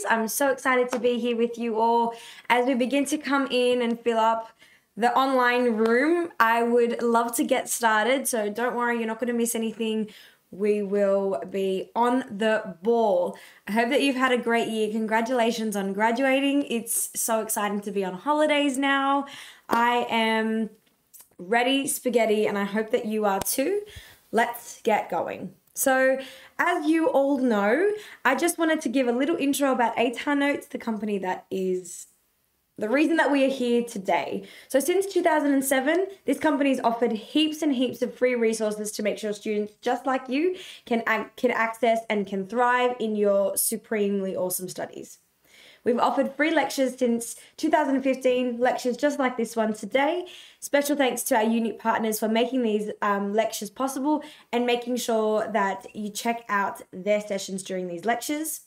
series. I'm so excited to be here with you all as we begin to come in and fill up the online room. I would love to get started, so don't worry, you're not going to miss anything. We will be on the ball. I hope that you've had a great year. Congratulations on graduating. It's so exciting to be on holidays now. I am ready spaghetti, and I hope that you are too. Let's get going. So, as you all know, I just wanted to give a little intro about ATAR Notes, the company that is the reason that we are here today. So, since 2007, this company has offered heaps and heaps of free resources to make sure students just like you can, can access and can thrive in your supremely awesome studies. We've offered free lectures since 2015, lectures just like this one today. Special thanks to our unit partners for making these um, lectures possible and making sure that you check out their sessions during these lectures.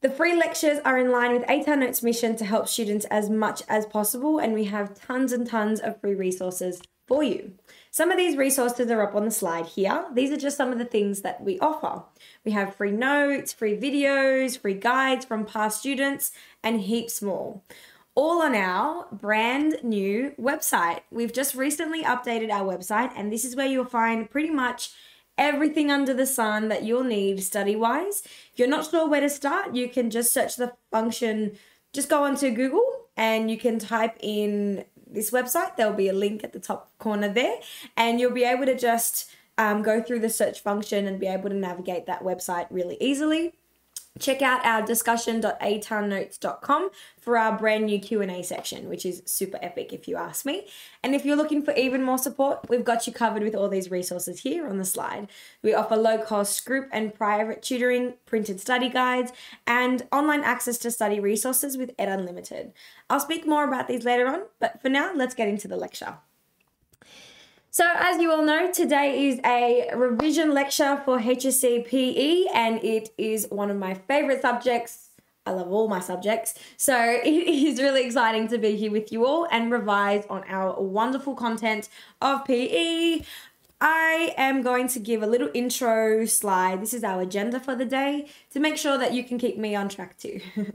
The free lectures are in line with ATAR Notes' mission to help students as much as possible, and we have tons and tons of free resources for you. Some of these resources are up on the slide here. These are just some of the things that we offer. We have free notes, free videos, free guides from past students, and heaps more. All on our brand new website. We've just recently updated our website, and this is where you'll find pretty much everything under the sun that you'll need study wise. If you're not sure where to start, you can just search the function, just go onto Google and you can type in this website. There'll be a link at the top corner there, and you'll be able to just um, go through the search function and be able to navigate that website really easily. Check out our discussion.atarnotes.com for our brand new Q&A section, which is super epic if you ask me. And if you're looking for even more support, we've got you covered with all these resources here on the slide. We offer low-cost group and private tutoring, printed study guides, and online access to study resources with Ed Unlimited. I'll speak more about these later on, but for now, let's get into the lecture. So, as you all know, today is a revision lecture for HSC PE, and it is one of my favorite subjects. I love all my subjects. So, it is really exciting to be here with you all and revise on our wonderful content of PE. I am going to give a little intro slide. This is our agenda for the day to make sure that you can keep me on track too.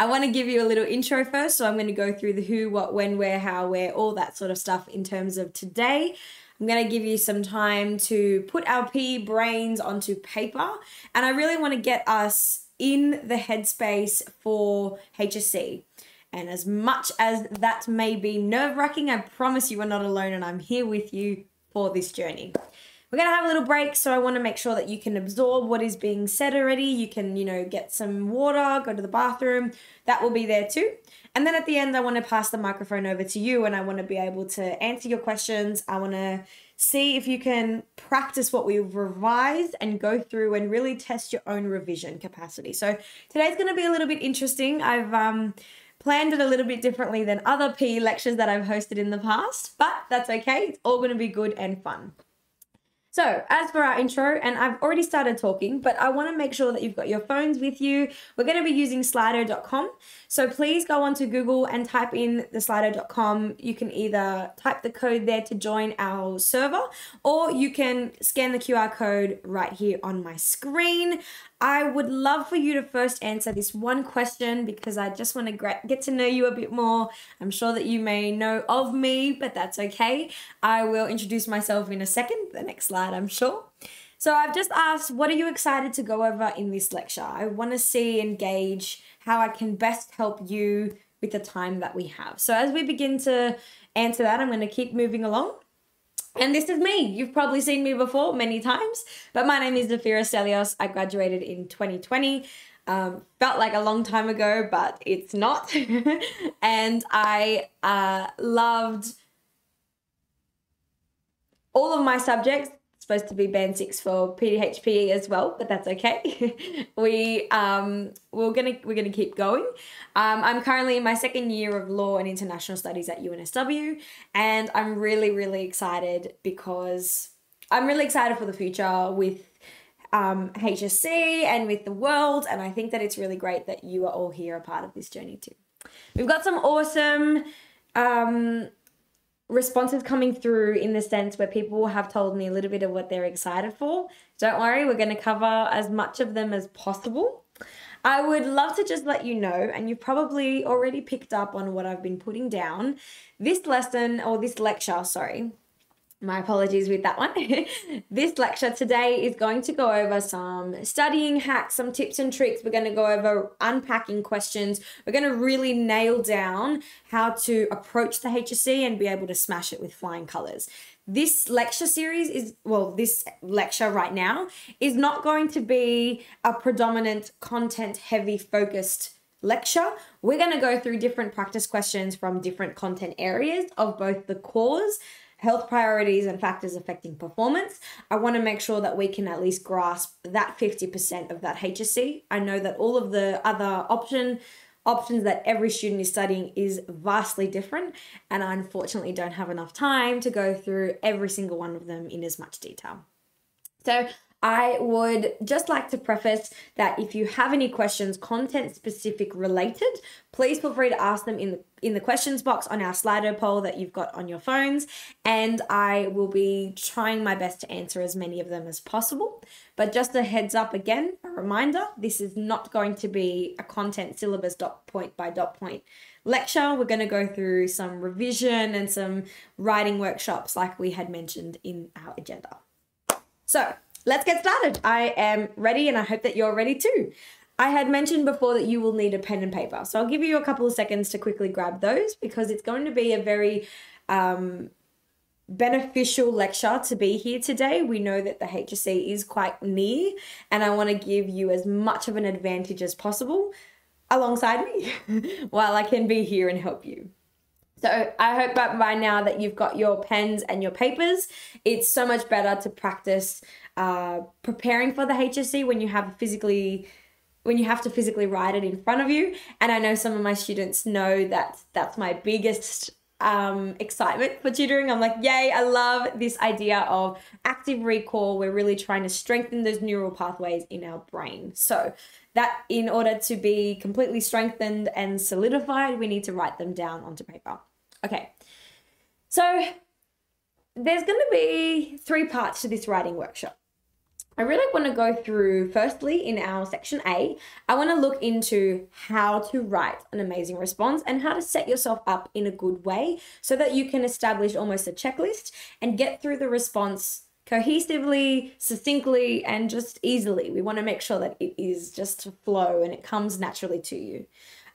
I want to give you a little intro first, so I'm going to go through the who, what, when, where, how, where, all that sort of stuff in terms of today. I'm going to give you some time to put our PE brains onto paper. And I really want to get us in the headspace for HSC. And as much as that may be nerve wracking, I promise you are not alone and I'm here with you for this journey. We're going to have a little break, so I want to make sure that you can absorb what is being said already. You can, you know, get some water, go to the bathroom. That will be there too. And then at the end, I want to pass the microphone over to you and I want to be able to answer your questions. I want to see if you can practice what we've revised and go through and really test your own revision capacity. So today's going to be a little bit interesting. I've um, planned it a little bit differently than other PE lectures that I've hosted in the past, but that's okay. It's all going to be good and fun. So, as for our intro, and I've already started talking, but I want to make sure that you've got your phones with you. We're going to be using slido.com. So, please go onto Google and type in the slido.com. You can either type the code there to join our server, or you can scan the QR code right here on my screen. I would love for you to first answer this one question because I just want to get to know you a bit more. I'm sure that you may know of me, but that's okay. I will introduce myself in a second, the next slide, I'm sure. So I've just asked, what are you excited to go over in this lecture? I want to see and gauge how I can best help you with the time that we have. So as we begin to answer that, I'm going to keep moving along. And this is me. You've probably seen me before many times, but my name is Zafira Stelios. I graduated in 2020. Um, felt like a long time ago, but it's not. and I uh, loved all of my subjects supposed to be band six for PDHPE as well, but that's okay. we um, we're gonna we're gonna keep going. Um, I'm currently in my second year of law and international studies at UNSW, and I'm really really excited because I'm really excited for the future with um, HSC and with the world, and I think that it's really great that you are all here a part of this journey too. We've got some awesome um, responses coming through in the sense where people have told me a little bit of what they're excited for. Don't worry, we're going to cover as much of them as possible. I would love to just let you know, and you've probably already picked up on what I've been putting down. This lesson, or this lecture, sorry, my apologies with that one. this lecture today is going to go over some studying hacks, some tips and tricks. We're going to go over unpacking questions. We're going to really nail down how to approach the HSC and be able to smash it with flying colors. This lecture series is, well, this lecture right now is not going to be a predominant content heavy focused lecture. We're going to go through different practice questions from different content areas of both the cores health priorities and factors affecting performance, I want to make sure that we can at least grasp that 50% of that HSC. I know that all of the other option options that every student is studying is vastly different and I unfortunately don't have enough time to go through every single one of them in as much detail. So I would just like to preface that if you have any questions, content specific related, please feel free to ask them in the in the questions box on our Slido poll that you've got on your phones, and I will be trying my best to answer as many of them as possible. But just a heads up again, a reminder this is not going to be a content syllabus dot point by dot point lecture. We're going to go through some revision and some writing workshops like we had mentioned in our agenda. So, let's get started. I am ready and I hope that you're ready too. I had mentioned before that you will need a pen and paper. So I'll give you a couple of seconds to quickly grab those because it's going to be a very um, beneficial lecture to be here today. We know that the HSC is quite near, and I want to give you as much of an advantage as possible alongside me while I can be here and help you. So I hope by now that you've got your pens and your papers. It's so much better to practice uh, preparing for the HSC when you have physically when you have to physically write it in front of you. And I know some of my students know that that's my biggest um, excitement for tutoring. I'm like, yay, I love this idea of active recall. We're really trying to strengthen those neural pathways in our brain. So, that in order to be completely strengthened and solidified, we need to write them down onto paper. Okay, so there's going to be three parts to this writing workshop. I really want to go through, firstly, in our section A, I want to look into how to write an amazing response and how to set yourself up in a good way so that you can establish almost a checklist and get through the response cohesively, succinctly, and just easily. We want to make sure that it is just flow and it comes naturally to you.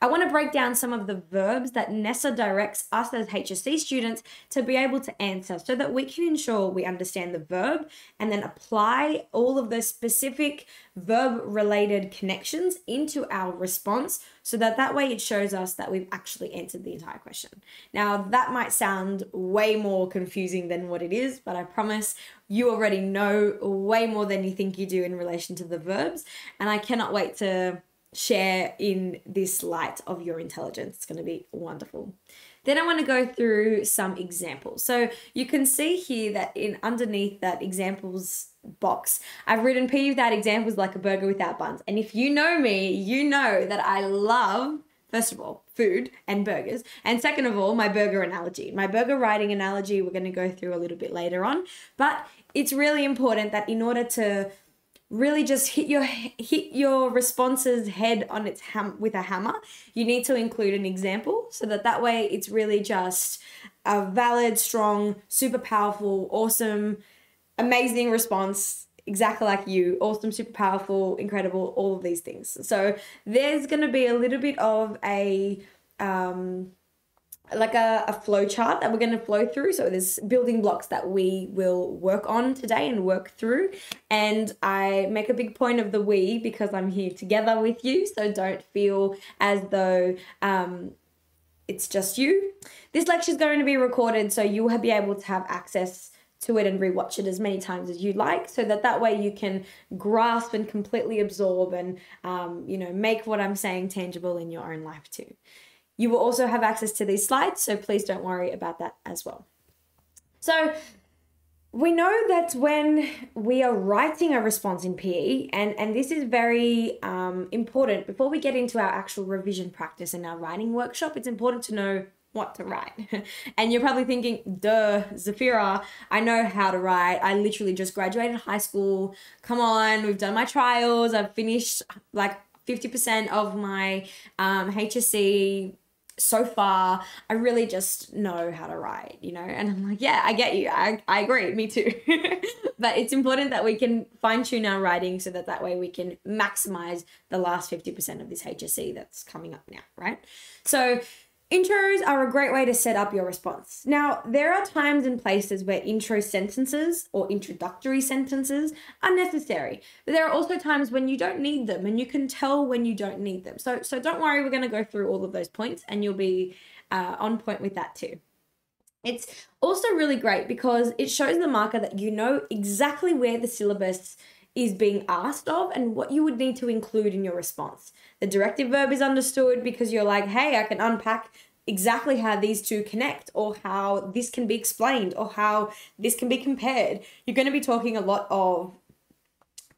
I want to break down some of the verbs that NESA directs us as HSC students to be able to answer so that we can ensure we understand the verb and then apply all of the specific verb related connections into our response so that that way it shows us that we've actually answered the entire question. Now, that might sound way more confusing than what it is, but I promise you already know way more than you think you do in relation to the verbs, and I cannot wait to share in this light of your intelligence. It's going to be wonderful. Then I want to go through some examples. So you can see here that in underneath that examples box, I've written P without examples like a burger without buns. And if you know me, you know that I love First of all, food and burgers. And second of all, my burger analogy. My burger writing analogy, we're going to go through a little bit later on. But it's really important that in order to really just hit your hit your response's head on its ham with a hammer. You need to include an example so that that way it's really just a valid strong super powerful awesome amazing response exactly like you awesome super powerful incredible all of these things. So there's going to be a little bit of a um like a, a flow chart that we're going to flow through. So there's building blocks that we will work on today and work through. And I make a big point of the we because I'm here together with you. So don't feel as though um, it's just you. This lecture is going to be recorded, so you will be able to have access to it and rewatch it as many times as you like so that that way you can grasp and completely absorb and um, you know make what i'm saying tangible in your own life too you will also have access to these slides, so please don't worry about that as well. So we know that when we are writing a response in PE, and, and this is very um, important, before we get into our actual revision practice and our writing workshop, it's important to know what to write. and you're probably thinking, duh, Zafira, I know how to write. I literally just graduated high school. Come on, we've done my trials. I've finished like 50% of my um, HSC so far, I really just know how to write, you know? And I'm like, yeah, I get you. I, I agree. Me too. but it's important that we can fine tune our writing so that that way we can maximize the last 50% of this HSC that's coming up now, right? So Intros are a great way to set up your response. Now, there are times and places where intro sentences or introductory sentences are necessary, but there are also times when you don't need them and you can tell when you don't need them. So, so don't worry, we're going to go through all of those points and you'll be uh, on point with that too. It's also really great because it shows the marker that you know exactly where the syllabus is being asked of and what you would need to include in your response. The directive verb is understood because you're like, hey, I can unpack exactly how these two connect or how this can be explained or how this can be compared. You're going to be talking a lot of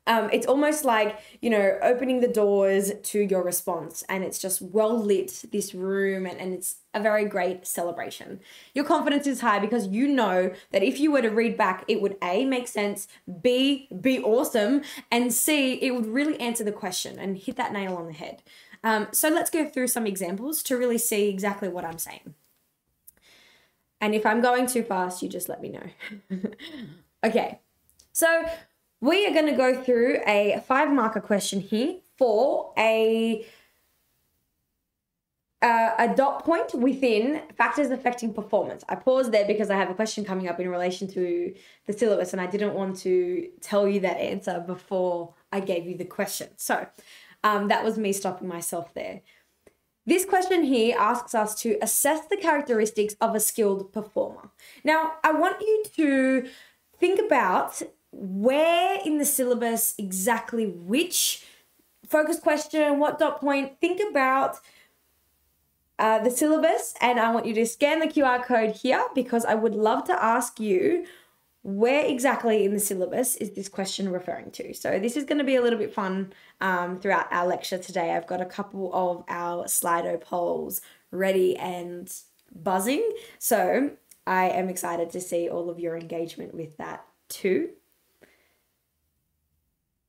um, it's almost like you know opening the doors to your response and it's just well lit this room and, and it's a very great celebration. Your confidence is high because you know that if you were to read back it would a make sense b be awesome and c it would really answer the question and hit that nail on the head. Um, so let's go through some examples to really see exactly what i'm saying. And if i'm going too fast you just let me know. Okay so we are going to go through a five marker question here for a uh, a dot point within factors affecting performance. I paused there because I have a question coming up in relation to the syllabus and I didn't want to tell you that answer before I gave you the question. So um, that was me stopping myself there. This question here asks us to assess the characteristics of a skilled performer. Now, I want you to think about where in the syllabus exactly which focus question, what dot point, think about uh, the syllabus and I want you to scan the QR code here because I would love to ask you where exactly in the syllabus is this question referring to? So this is going to be a little bit fun um, throughout our lecture today. I've got a couple of our Slido polls ready and buzzing. So I am excited to see all of your engagement with that too.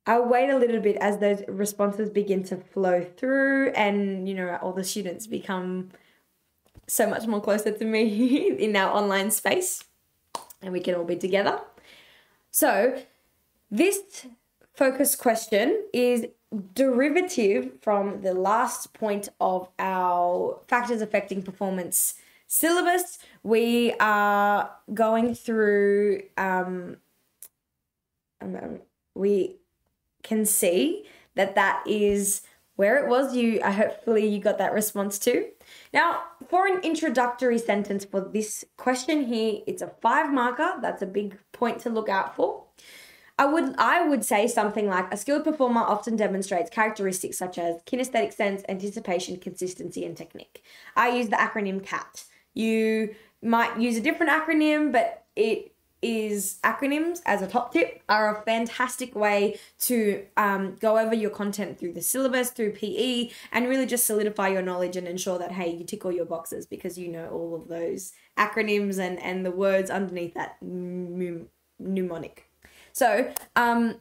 I'll wait a little bit as those responses begin to flow through and, you know, all the students become so much more closer to me in our online space and we can all be together. So, this focus question is derivative from the last point of our factors affecting performance syllabus. We are going through, um, um we can see that that is where it was you I hopefully you got that response too. Now, for an introductory sentence for this question here, it's a 5 marker. That's a big point to look out for. I would I would say something like a skilled performer often demonstrates characteristics such as kinesthetic sense, anticipation, consistency, and technique. I use the acronym CAT. You might use a different acronym, but it is acronyms as a top tip are a fantastic way to um, go over your content through the syllabus through pe and really just solidify your knowledge and ensure that hey you tick all your boxes because you know all of those acronyms and and the words underneath that mnemonic. So um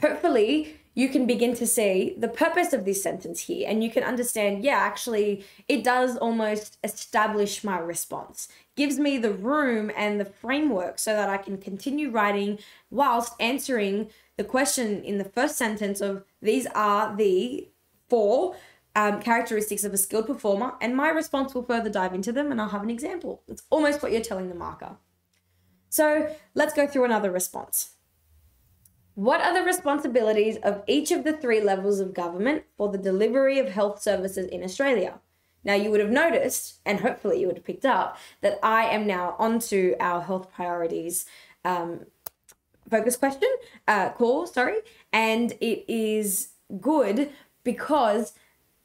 hopefully you can begin to see the purpose of this sentence here and you can understand yeah actually it does almost establish my response. Gives me the room and the framework so that i can continue writing whilst answering the question in the first sentence of these are the four um, characteristics of a skilled performer and my response will further dive into them and i'll have an example. It's almost what you're telling the marker. So let's go through another response what are the responsibilities of each of the three levels of government for the delivery of health services in Australia? Now, you would have noticed, and hopefully you would have picked up, that I am now onto our health priorities um, focus question, uh, call, sorry, and it is good because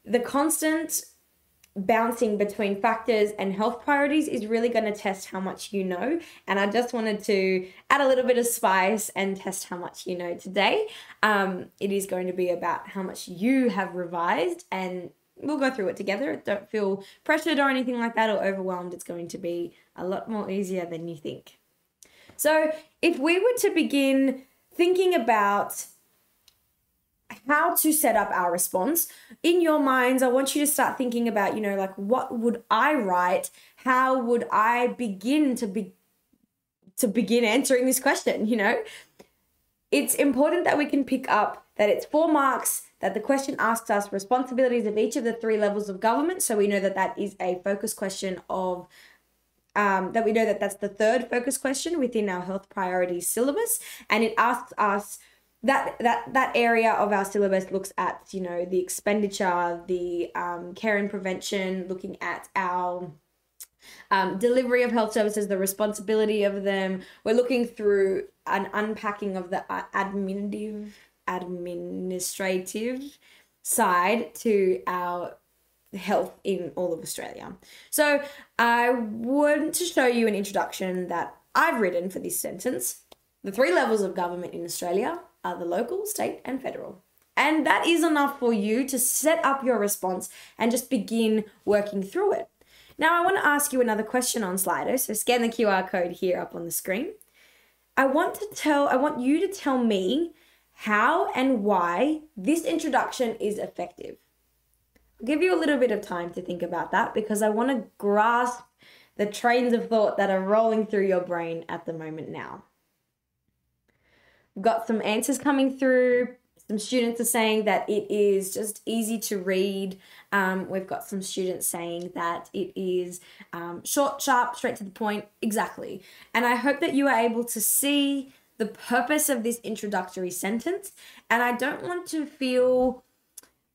the constant bouncing between factors and health priorities is really going to test how much you know. And I just wanted to add a little bit of spice and test how much you know today. Um, it is going to be about how much you have revised and we'll go through it together. Don't feel pressured or anything like that or overwhelmed. It's going to be a lot more easier than you think. So, if we were to begin thinking about how to set up our response. In your minds i want you to start thinking about you know like what would i write? How would i begin to be to begin answering this question you know? It's important that we can pick up that it's four marks that the question asks us responsibilities of each of the three levels of government. So we know that that is a focus question of um, that we know that that's the third focus question within our health priorities syllabus. And it asks us that that that area of our syllabus looks at you know the expenditure the um, care and prevention looking at our um, delivery of health services the responsibility of them. We're looking through an unpacking of the administrative administrative side to our health in all of australia. So i want to show you an introduction that i've written for this sentence. The three levels of government in australia are the local, state, and federal. And that is enough for you to set up your response and just begin working through it. Now, I want to ask you another question on Slido. So scan the QR code here up on the screen. I want to tell, I want you to tell me how and why this introduction is effective. I'll give you a little bit of time to think about that because I want to grasp the trains of thought that are rolling through your brain at the moment now got some answers coming through. Some students are saying that it is just easy to read. Um, we've got some students saying that it is um, short, sharp, straight to the point. Exactly. And I hope that you are able to see the purpose of this introductory sentence. And I don't want to feel,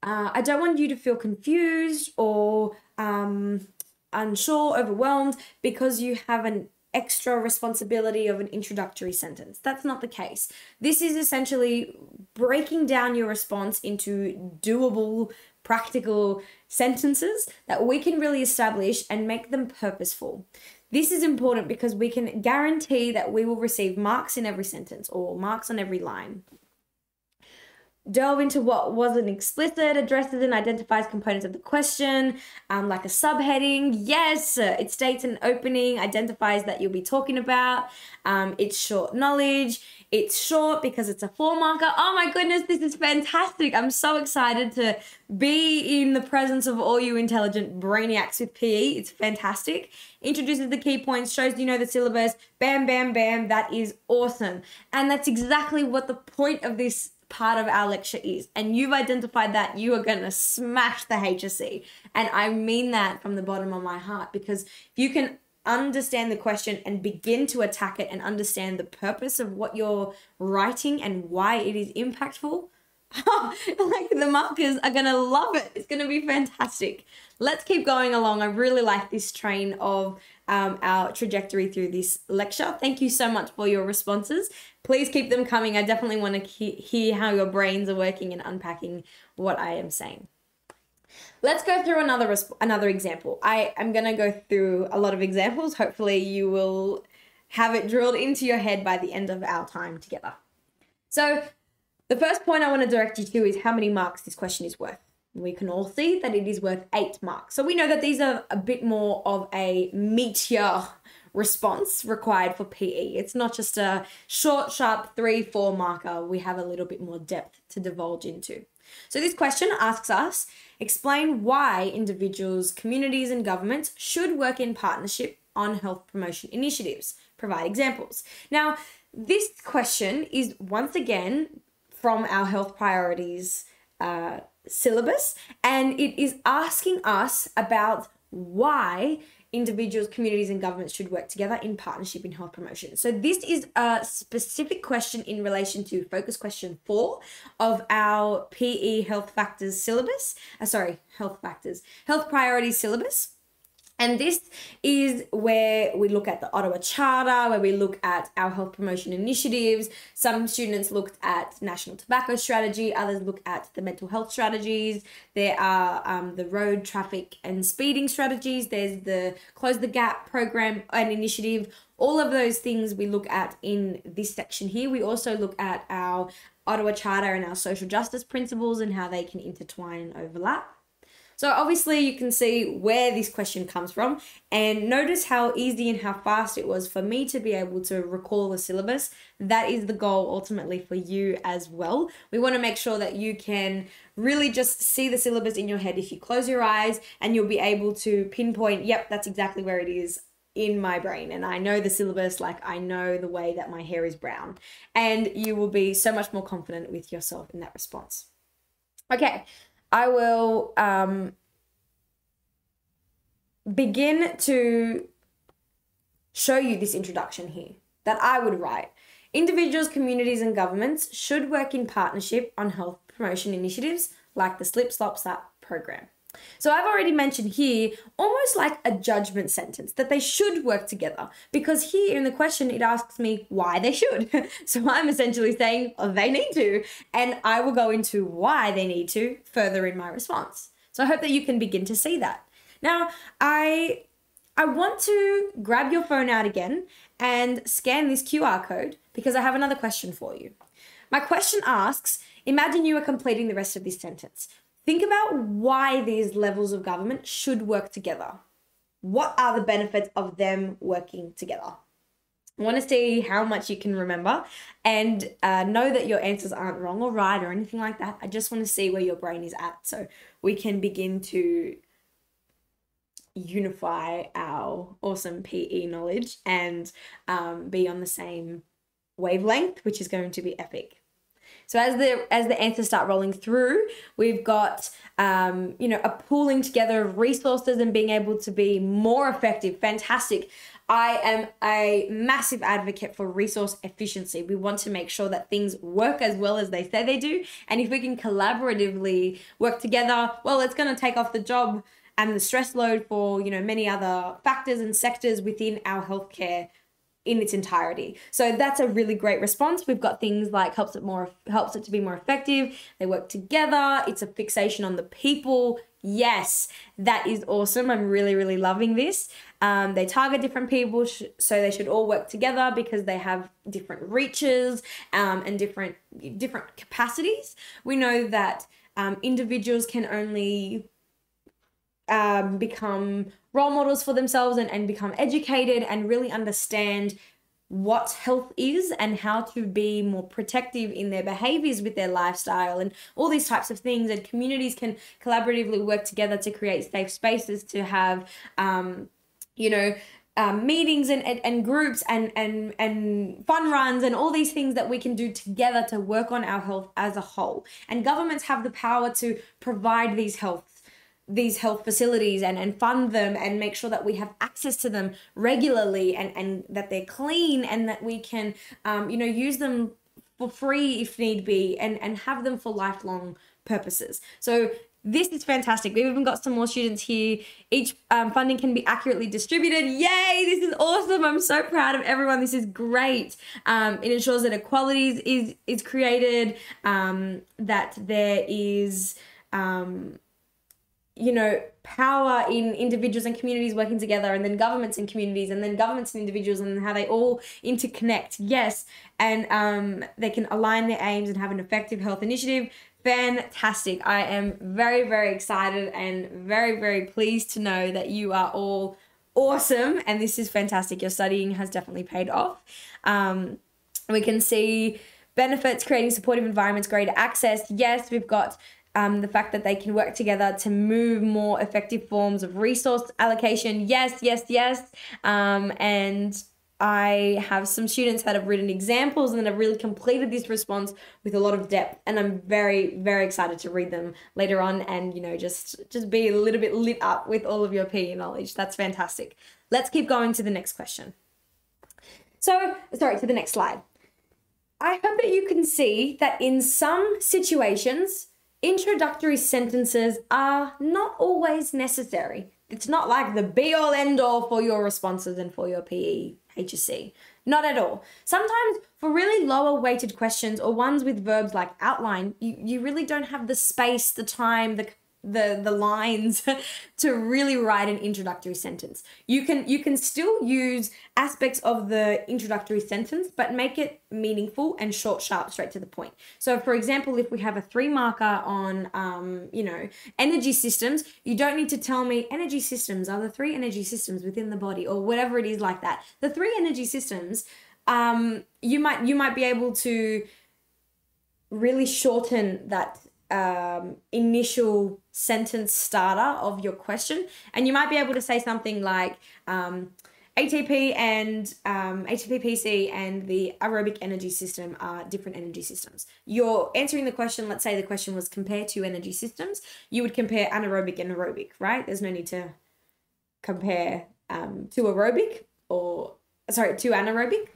uh, I don't want you to feel confused or um, unsure, overwhelmed because you have an extra responsibility of an introductory sentence. That's not the case. This is essentially breaking down your response into doable, practical sentences that we can really establish and make them purposeful. This is important because we can guarantee that we will receive marks in every sentence or marks on every line delve into what wasn't explicit, addresses and identifies components of the question, um, like a subheading. Yes, it states an opening, identifies that you'll be talking about. Um, it's short knowledge. It's short because it's a four marker. Oh my goodness, this is fantastic. I'm so excited to be in the presence of all you intelligent brainiacs with PE. It's fantastic. Introduces the key points, shows you know the syllabus. Bam, bam, bam. That is awesome. And that's exactly what the point of this part of our lecture is and you've identified that you are going to smash the HSC and I mean that from the bottom of my heart because if you can understand the question and begin to attack it and understand the purpose of what you're writing and why it is impactful like the markers are gonna love it. It's gonna be fantastic. Let's keep going along. I really like this train of um, our trajectory through this lecture. Thank you so much for your responses. Please keep them coming. I definitely want to he- hear how your brains are working and unpacking what I am saying. Let's go through another resp- another example. I am going to go through a lot of examples. Hopefully, you will have it drilled into your head by the end of our time together. So, the first point I want to direct you to is how many marks this question is worth. We can all see that it is worth eight marks. So we know that these are a bit more of a meteor response required for PE. It's not just a short, sharp three, four marker. We have a little bit more depth to divulge into. So this question asks us explain why individuals, communities, and governments should work in partnership on health promotion initiatives. Provide examples. Now, this question is once again from our health priorities uh, syllabus, and it is asking us about why individuals, communities, and governments should work together in partnership in health promotion. So, this is a specific question in relation to focus question four of our PE health factors syllabus. Uh, sorry, health factors, health priorities syllabus. And this is where we look at the Ottawa Charter, where we look at our health promotion initiatives. Some students looked at national tobacco strategy, others look at the mental health strategies. There are um, the road traffic and speeding strategies. There's the Close the Gap program and initiative. All of those things we look at in this section here. We also look at our Ottawa Charter and our social justice principles and how they can intertwine and overlap. So obviously you can see where this question comes from and notice how easy and how fast it was for me to be able to recall the syllabus. That is the goal ultimately for you as well. We want to make sure that you can really just see the syllabus in your head if you close your eyes and you'll be able to pinpoint, yep, that's exactly where it is in my brain and I know the syllabus like I know the way that my hair is brown and you will be so much more confident with yourself in that response. Okay, I will um, begin to show you this introduction here that I would write. Individuals, communities, and governments should work in partnership on health promotion initiatives like the Slip Slop Slap program. So I've already mentioned here almost like a judgment sentence that they should work together because here in the question it asks me why they should. so I'm essentially saying oh, they need to and I will go into why they need to further in my response. So I hope that you can begin to see that. Now, I I want to grab your phone out again and scan this QR code because I have another question for you. My question asks Imagine you are completing the rest of this sentence. Think about why these levels of government should work together. What are the benefits of them working together? I want to see how much you can remember and uh, know that your answers aren't wrong or right or anything like that. I just want to see where your brain is at so we can begin to unify our awesome PE knowledge and um, be on the same wavelength, which is going to be epic. So as the as the answers start rolling through, we've got um, you know a pooling together of resources and being able to be more effective. Fantastic. I am a massive advocate for resource efficiency. We want to make sure that things work as well as they say they do. And if we can collaboratively work together, well, it's going to take off the job and the stress load for, you know, many other factors and sectors within our healthcare in its entirety. So that's a really great response. We've got things like helps it more helps it to be more effective. They work together. It's a fixation on the people. Yes, that is awesome. I'm really really loving this. Um, they target different people, so they should all work together because they have different reaches um, and different different capacities. We know that um, individuals can only um, become role models for themselves and, and become educated and really understand what health is and how to be more protective in their behaviors with their lifestyle and all these types of things and communities can collaboratively work together to create safe spaces to have um, you know um, meetings and, and, and groups and, and, and fun runs and all these things that we can do together to work on our health as a whole. And governments have the power to provide these health these health facilities and, and fund them and make sure that we have access to them regularly and, and that they're clean and that we can um, you know use them for free if need be and, and have them for lifelong purposes. So this is fantastic. We've even got some more students here. Each um, funding can be accurately distributed. Yay! This is awesome. I'm so proud of everyone. This is great. Um, it ensures that equality is is created. Um, that there is um, you know, power in individuals and communities working together, and then governments and communities, and then governments and individuals, and how they all interconnect. Yes, and um, they can align their aims and have an effective health initiative. Fantastic. I am very, very excited and very, very pleased to know that you are all awesome, and this is fantastic. Your studying has definitely paid off. Um, we can see benefits creating supportive environments, greater access. Yes, we've got um, the fact that they can work together to move more effective forms of resource allocation. Yes, yes, yes. Um, and I have some students that have written examples and have really completed this response with a lot of depth, and I'm very, very excited to read them later on and you know just just be a little bit lit up with all of your PE knowledge. That's fantastic. Let's keep going to the next question. So, sorry, to the next slide. I hope that you can see that in some situations introductory sentences are not always necessary. It's not like the be all end all for your responses and for your PE HSC. Not at all. Sometimes for really lower weighted questions or ones with verbs like outline, you, you really don't have the space, the time, the the the lines to really write an introductory sentence. You can you can still use aspects of the introductory sentence, but make it meaningful and short, sharp, straight to the point. So, for example, if we have a three marker on, um, you know, energy systems, you don't need to tell me energy systems are the three energy systems within the body or whatever it is like that. The three energy systems, um, you might you might be able to really shorten that um, initial sentence starter of your question. And you might be able to say something like um, ATP and um, ATP PC and the aerobic energy system are different energy systems. You're answering the question, let's say the question was compare two energy systems, you would compare anaerobic and aerobic, right? There's no need to compare um, to aerobic or, sorry, to anaerobic.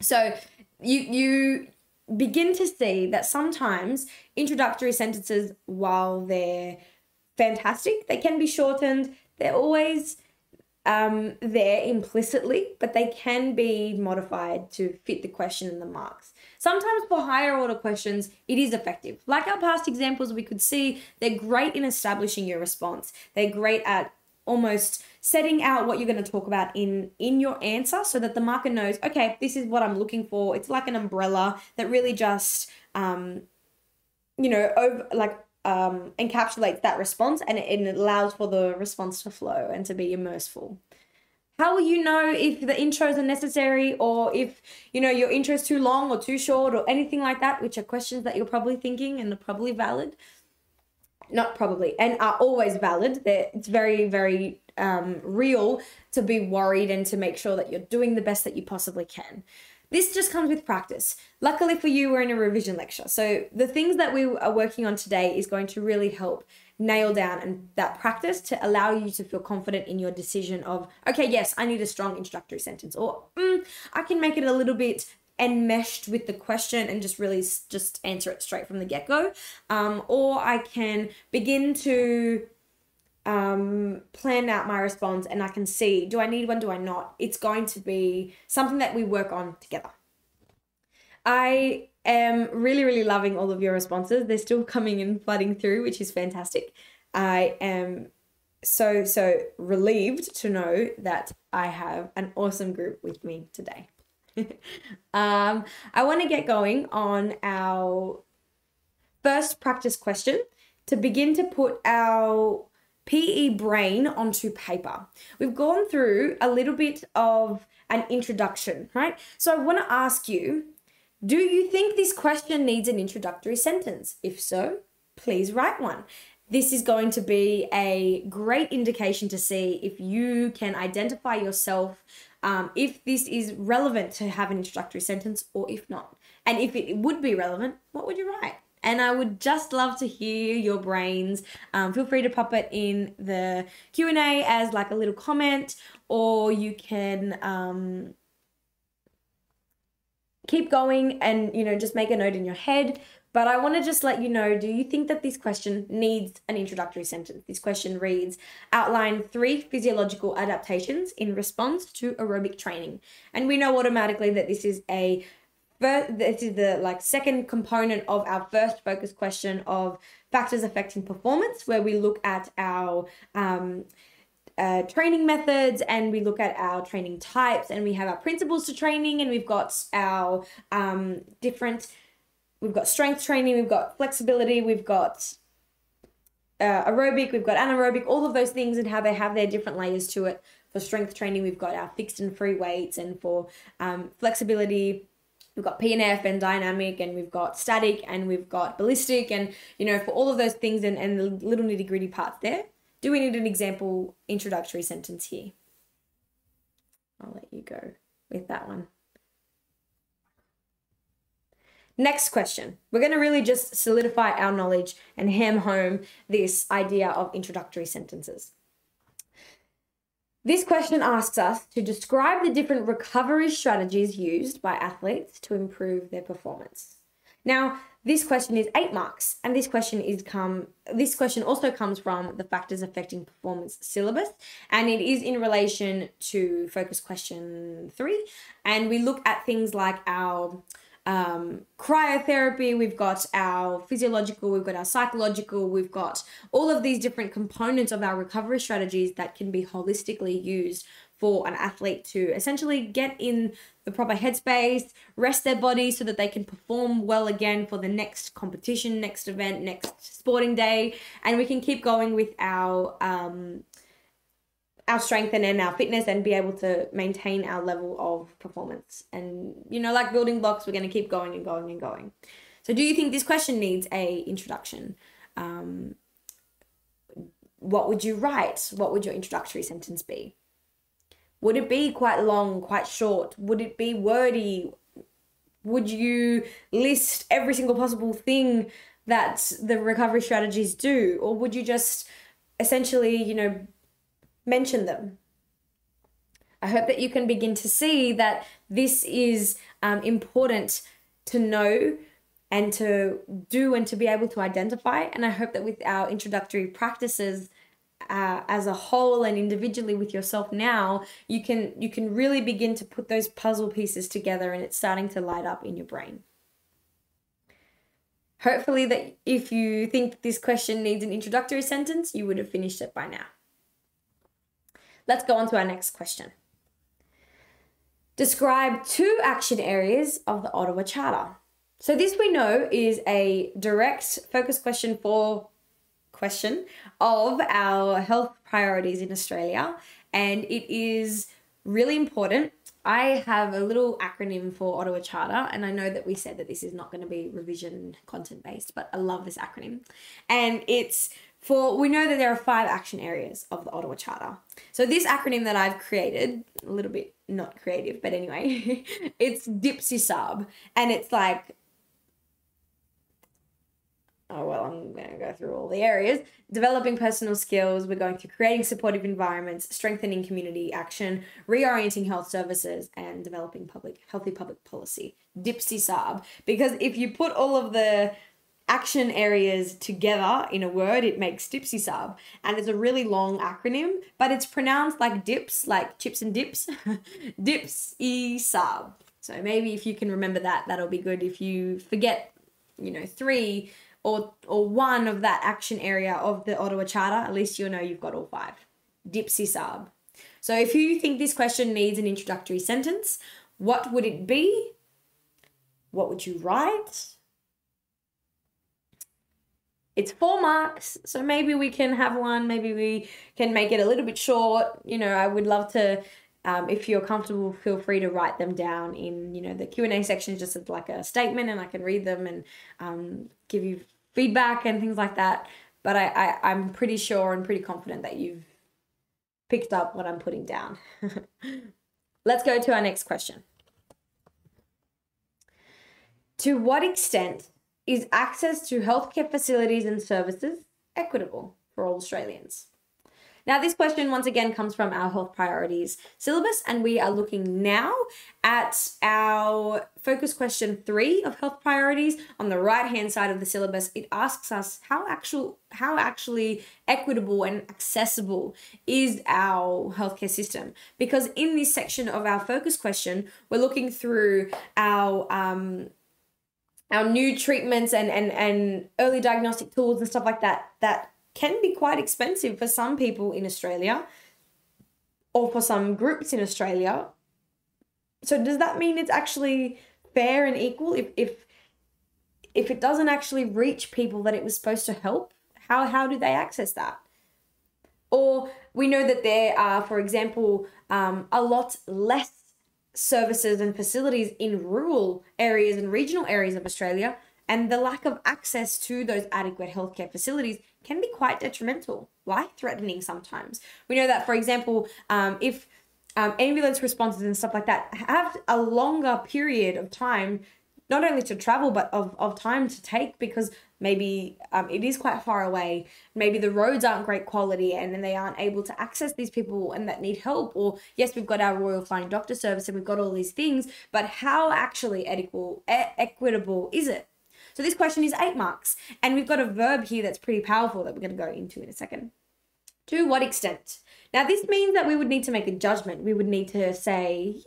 So you, you, begin to see that sometimes introductory sentences, while they're fantastic, they can be shortened. They're always um, there implicitly, but they can be modified to fit the question and the marks. Sometimes for higher order questions, it is effective. Like our past examples, we could see they're great in establishing your response. They're great at almost setting out what you're going to talk about in in your answer so that the marker knows okay this is what i'm looking for. It's like an umbrella that really just um you know over like um encapsulates that response and it, it allows for the response to flow and to be immerseful. How will you know if the intros are necessary or if you know your intro is too long or too short or anything like that which are questions that you're probably thinking and are probably valid not probably and are always valid. They're, it's very very um, real to be worried and to make sure that you're doing the best that you possibly can. This just comes with practice. Luckily for you we're in a revision lecture. So the things that we are working on today is going to really help nail down and that practice to allow you to feel confident in your decision of okay yes i need a strong introductory sentence or mm, i can make it a little bit enmeshed with the question and just really just answer it straight from the get-go. Um, or i can begin to um, plan out my response and i can see do i need one do i not? It's going to be something that we work on together. I am really really loving all of your responses. They're still coming and flooding through which is fantastic. I am so so relieved to know that i have an awesome group with me today um, I want to get going on our first practice question to begin to put our PE brain onto paper. We've gone through a little bit of an introduction, right? So I want to ask you do you think this question needs an introductory sentence? If so, please write one. This is going to be a great indication to see if you can identify yourself um, if this is relevant to have an introductory sentence or if not. And if it would be relevant, what would you write? And I would just love to hear your brains. Um, feel free to pop it in the Q and A as like a little comment, or you can um, keep going and you know just make a note in your head. But I want to just let you know do you think that this question needs an introductory sentence? This question reads Outline three physiological adaptations in response to aerobic training. And we know automatically that this is a First, this is the like second component of our first focus question of factors affecting performance where we look at our um, uh, training methods and we look at our training types and we have our principles to training and we've got our um, different we've got strength training, we've got flexibility, we've got uh, aerobic, we've got anaerobic, all of those things and how they have their different layers to it. For strength training, we've got our fixed and free weights, and for um, flexibility, we've got PNF and dynamic, and we've got static, and we've got ballistic, and you know, for all of those things and, and the little nitty gritty parts there, do we need an example introductory sentence here? I'll let you go with that one. Next question. We're going to really just solidify our knowledge and ham home this idea of introductory sentences. This question asks us to describe the different recovery strategies used by athletes to improve their performance. Now, this question is 8 marks and this question is come this question also comes from the factors affecting performance syllabus and it is in relation to focus question 3 and we look at things like our um, cryotherapy, we've got our physiological, we've got our psychological, we've got all of these different components of our recovery strategies that can be holistically used for an athlete to essentially get in the proper headspace, rest their body so that they can perform well again for the next competition, next event, next sporting day, and we can keep going with our um, our strength and, and our fitness and be able to maintain our level of performance. And you know, like building blocks, we're going to keep going and going and going. So, do you think this question needs a introduction? Um, what would you write? What would your introductory sentence be? Would it be quite long, quite short? Would it be wordy? Would you list every single possible thing that the recovery strategies do? Or would you just essentially, you know, mention them? I hope that you can begin to see that this is um, important to know and to do and to be able to identify. And I hope that with our introductory practices, uh, as a whole and individually with yourself now you can you can really begin to put those puzzle pieces together and it's starting to light up in your brain hopefully that if you think this question needs an introductory sentence you would have finished it by now let's go on to our next question describe two action areas of the ottawa charter so this we know is a direct focus question for question of our health priorities in Australia, and it is really important. I have a little acronym for Ottawa Charter, and I know that we said that this is not going to be revision content based, but I love this acronym. And it's for, we know that there are five action areas of the Ottawa Charter. So, this acronym that I've created, a little bit not creative, but anyway, it's DIPSI and it's like oh well i'm going to go through all the areas. Developing personal skills we're going through creating supportive environments strengthening community action reorienting health services and developing public healthy public policy. Dipsy sab because if you put all of the action areas together in a word it makes dipsy sab and it's a really long acronym but it's pronounced like dips like chips and dips dips e sab so maybe if you can remember that that'll be good if you forget you know three or or one of that action area of the Ottawa Charter, at least you'll know you've got all five. Dipsy sub. So if you think this question needs an introductory sentence, what would it be? What would you write? It's four marks, so maybe we can have one. Maybe we can make it a little bit short. You know, I would love to um, if you're comfortable, feel free to write them down in you know the Q and A section, just as like a statement, and I can read them and um, give you feedback and things like that. But I, I, I'm pretty sure and pretty confident that you've picked up what I'm putting down. Let's go to our next question. To what extent is access to healthcare facilities and services equitable for all Australians? Now, this question once again comes from our health priorities syllabus, and we are looking now at our focus question three of health priorities on the right hand side of the syllabus. It asks us how actual how actually equitable and accessible is our healthcare system because in this section of our focus question we're looking through our um, our new treatments and, and, and early diagnostic tools and stuff like that that can be quite expensive for some people in Australia or for some groups in Australia. So does that mean it's actually fair and equal if if if it doesn't actually reach people that it was supposed to help? How how do they access that? Or we know that there are, for example, um, a lot less services and facilities in rural areas and regional areas of Australia, and the lack of access to those adequate healthcare facilities can be quite detrimental, life threatening sometimes. We know that, for example, um, if um, ambulance responses and stuff like that have a longer period of time, not only to travel, but of, of time to take because maybe um, it is quite far away. Maybe the roads aren't great quality and then they aren't able to access these people and that need help. Or, yes, we've got our Royal Flying Doctor Service and we've got all these things, but how actually equitable, equitable is it? So this question is eight marks. And we've got a verb here that's pretty powerful that we're going to go into in a second. To what extent? Now, this means that we would need to make a judgment. We would need to say, yeah,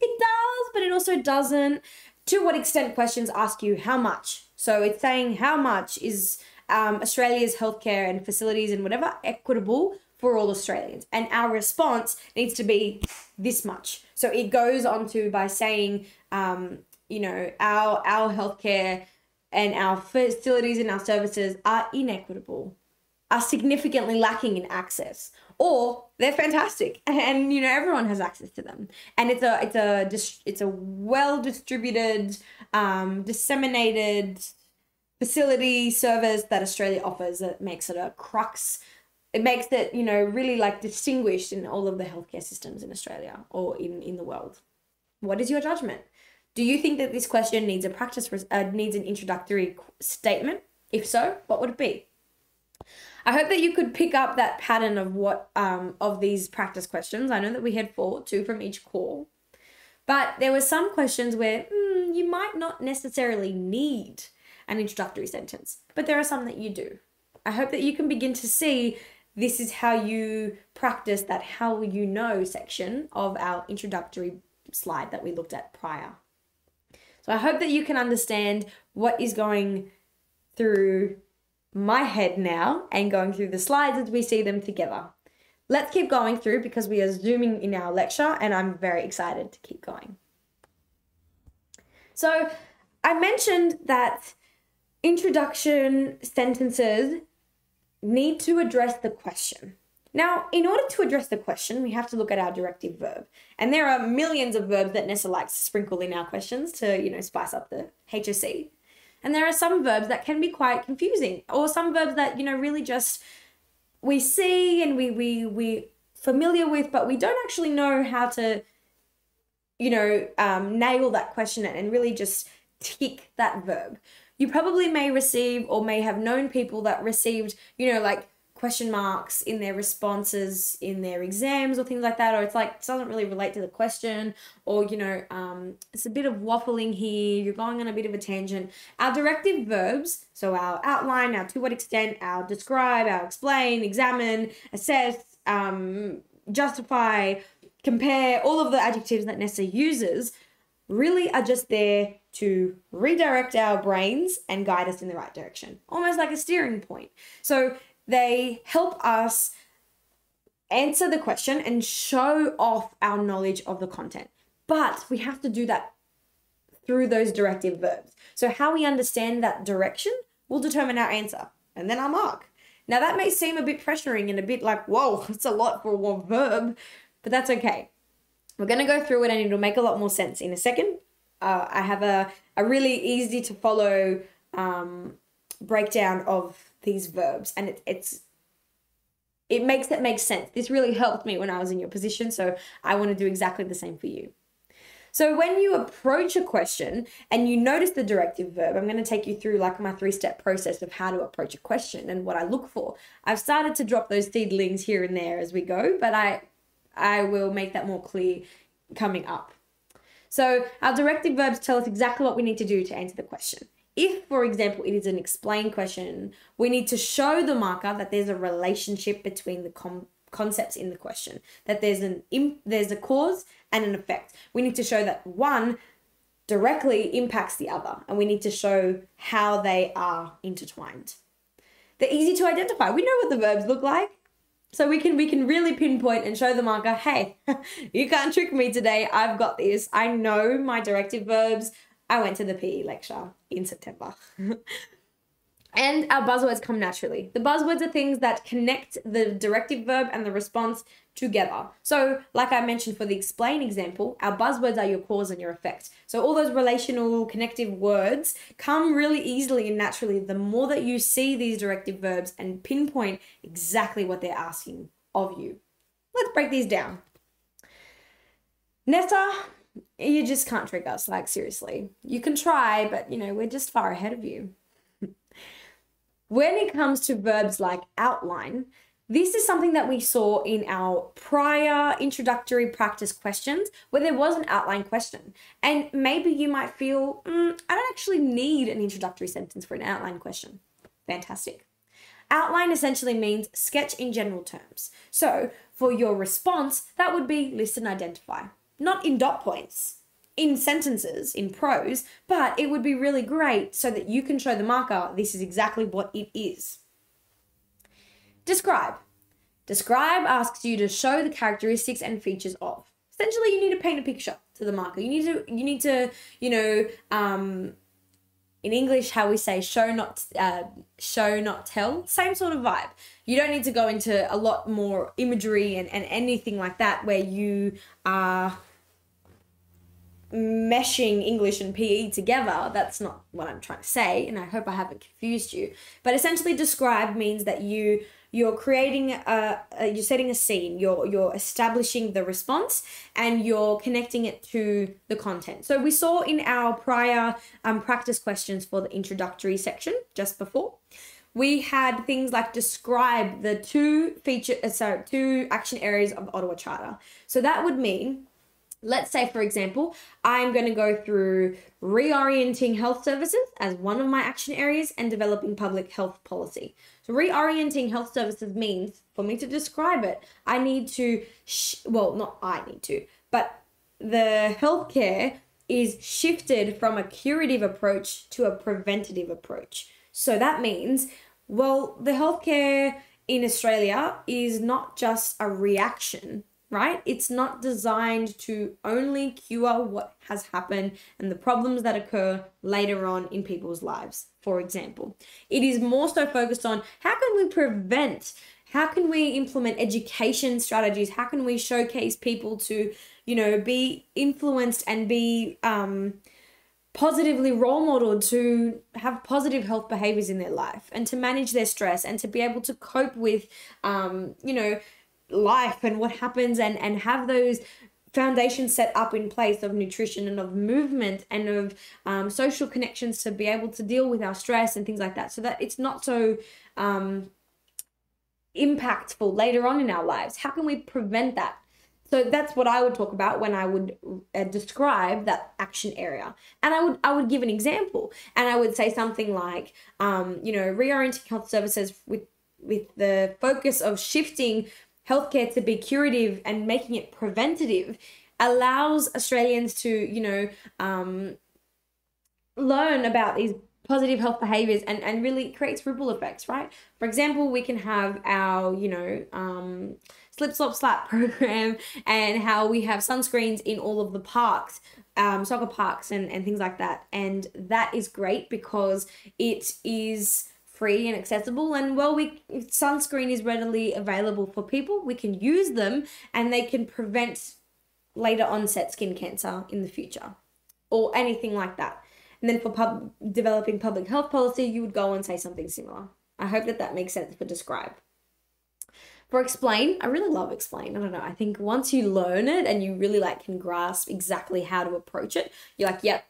it does, but it also doesn't. To what extent questions ask you how much. So it's saying how much is um, Australia's healthcare and facilities and whatever equitable for all Australians. And our response needs to be this much. So it goes on to by saying, um, you know, our our healthcare and our facilities and our services are inequitable, are significantly lacking in access, or they're fantastic. And you know everyone has access to them. And it's a it's a it's a well distributed um, disseminated facility service that australia offers that makes it a crux. It makes it you know really like distinguished in all of the healthcare systems in australia or in in the world. What is your judgment? Do you think that this question needs a practice uh, needs an introductory statement? If so what would it be I hope that you could pick up that pattern of what um, of these practice questions. I know that we had four, two from each core, but there were some questions where mm, you might not necessarily need an introductory sentence, but there are some that you do. I hope that you can begin to see this is how you practice that how you know section of our introductory slide that we looked at prior. So I hope that you can understand what is going through my head now and going through the slides as we see them together. Let's keep going through because we are zooming in our lecture and I'm very excited to keep going. So I mentioned that introduction sentences need to address the question. Now, in order to address the question, we have to look at our directive verb. And there are millions of verbs that NESA likes to sprinkle in our questions to, you know, spice up the HSC. And there are some verbs that can be quite confusing, or some verbs that, you know, really just we see and we we we familiar with, but we don't actually know how to, you know, um, nail that question and really just tick that verb. You probably may receive or may have known people that received, you know, like question marks in their responses in their exams or things like that or it's like it doesn't really relate to the question or you know um, it's a bit of waffling here you're going on a bit of a tangent. Our directive verbs so our outline our to what extent our describe our explain examine assess um, justify compare all of the adjectives that NESA uses really are just there to redirect our brains and guide us in the right direction almost like a steering point. So they help us answer the question and show off our knowledge of the content. But we have to do that through those directive verbs. So, how we understand that direction will determine our answer and then our mark. Now, that may seem a bit pressuring and a bit like, whoa, it's a lot for one verb, but that's okay. We're going to go through it and it'll make a lot more sense in a second. Uh, I have a, a really easy to follow um, breakdown of these verbs and it, it's it makes it make sense. This really helped me when i was in your position so i want to do exactly the same for you. So when you approach a question and you notice the directive verb i'm going to take you through like my three step process of how to approach a question and what i look for. I've started to drop those seedlings here and there as we go but i i will make that more clear coming up. So our directive verbs tell us exactly what we need to do to answer the question if, for example, it is an explain question, we need to show the marker that there's a relationship between the com- concepts in the question, that there's an Im- there's a cause and an effect. We need to show that one directly impacts the other, and we need to show how they are intertwined. They're easy to identify. We know what the verbs look like. So we can we can really pinpoint and show the marker, hey, you can't trick me today. I've got this. I know my directive verbs. I went to the PE lecture in September. and our buzzwords come naturally. The buzzwords are things that connect the directive verb and the response together. So, like I mentioned for the explain example, our buzzwords are your cause and your effect. So, all those relational connective words come really easily and naturally the more that you see these directive verbs and pinpoint exactly what they're asking of you. Let's break these down. NESA you just can't trick us. Like, seriously. You can try, but you know, we're just far ahead of you. when it comes to verbs like outline, this is something that we saw in our prior introductory practice questions where there was an outline question. And maybe you might feel, mm, I don't actually need an introductory sentence for an outline question. Fantastic. Outline essentially means sketch in general terms. So for your response, that would be list and identify not in dot points. in sentences, in prose, but it would be really great so that you can show the marker this is exactly what it is. Describe. Describe asks you to show the characteristics and features of. Essentially, you need to paint a picture to the marker. You need to, you need to, you know, um, in English, how we say show not uh, show not tell, same sort of vibe. You don't need to go into a lot more imagery and, and anything like that where you are meshing English and PE together. That's not what I'm trying to say, and I hope I haven't confused you. But essentially, describe means that you you're creating a, a, you're setting a scene you're you're establishing the response and you're connecting it to the content so we saw in our prior um, practice questions for the introductory section just before we had things like describe the two feature uh, sorry two action areas of ottawa charter so that would mean let's say for example i'm going to go through reorienting health services as one of my action areas and developing public health policy so reorienting health services means for me to describe it, I need to, sh- well, not I need to, but the healthcare is shifted from a curative approach to a preventative approach. So that means, well, the healthcare in Australia is not just a reaction right? It's not designed to only cure what has happened and the problems that occur later on in people's lives, for example. It is more so focused on how can we prevent, how can we implement education strategies, how can we showcase people to, you know, be influenced and be, um, positively role modeled to have positive health behaviors in their life and to manage their stress and to be able to cope with um, you know life and what happens and and have those foundations set up in place of nutrition and of movement and of um, social connections to be able to deal with our stress and things like that so that it's not so um, impactful later on in our lives. How can we prevent that? So that's what i would talk about when i would uh, describe that action area. And i would i would give an example. And i would say something like um, you know reorienting health services with with the focus of shifting healthcare to be curative and making it preventative allows Australians to, you know, um, learn about these positive health behaviors and, and really creates ripple effects, right? For example, we can have our, you know, um, slip, slop, slap program and how we have sunscreens in all of the parks, um, soccer parks and, and things like that. And that is great because it is free and accessible and well we sunscreen is readily available for people we can use them and they can prevent later onset skin cancer in the future or anything like that. And then for pub- developing public health policy you would go and say something similar. I hope that that makes sense for describe. For explain i really love explain. I don't know. I think once you learn it and you really like can grasp exactly how to approach it you're like yep.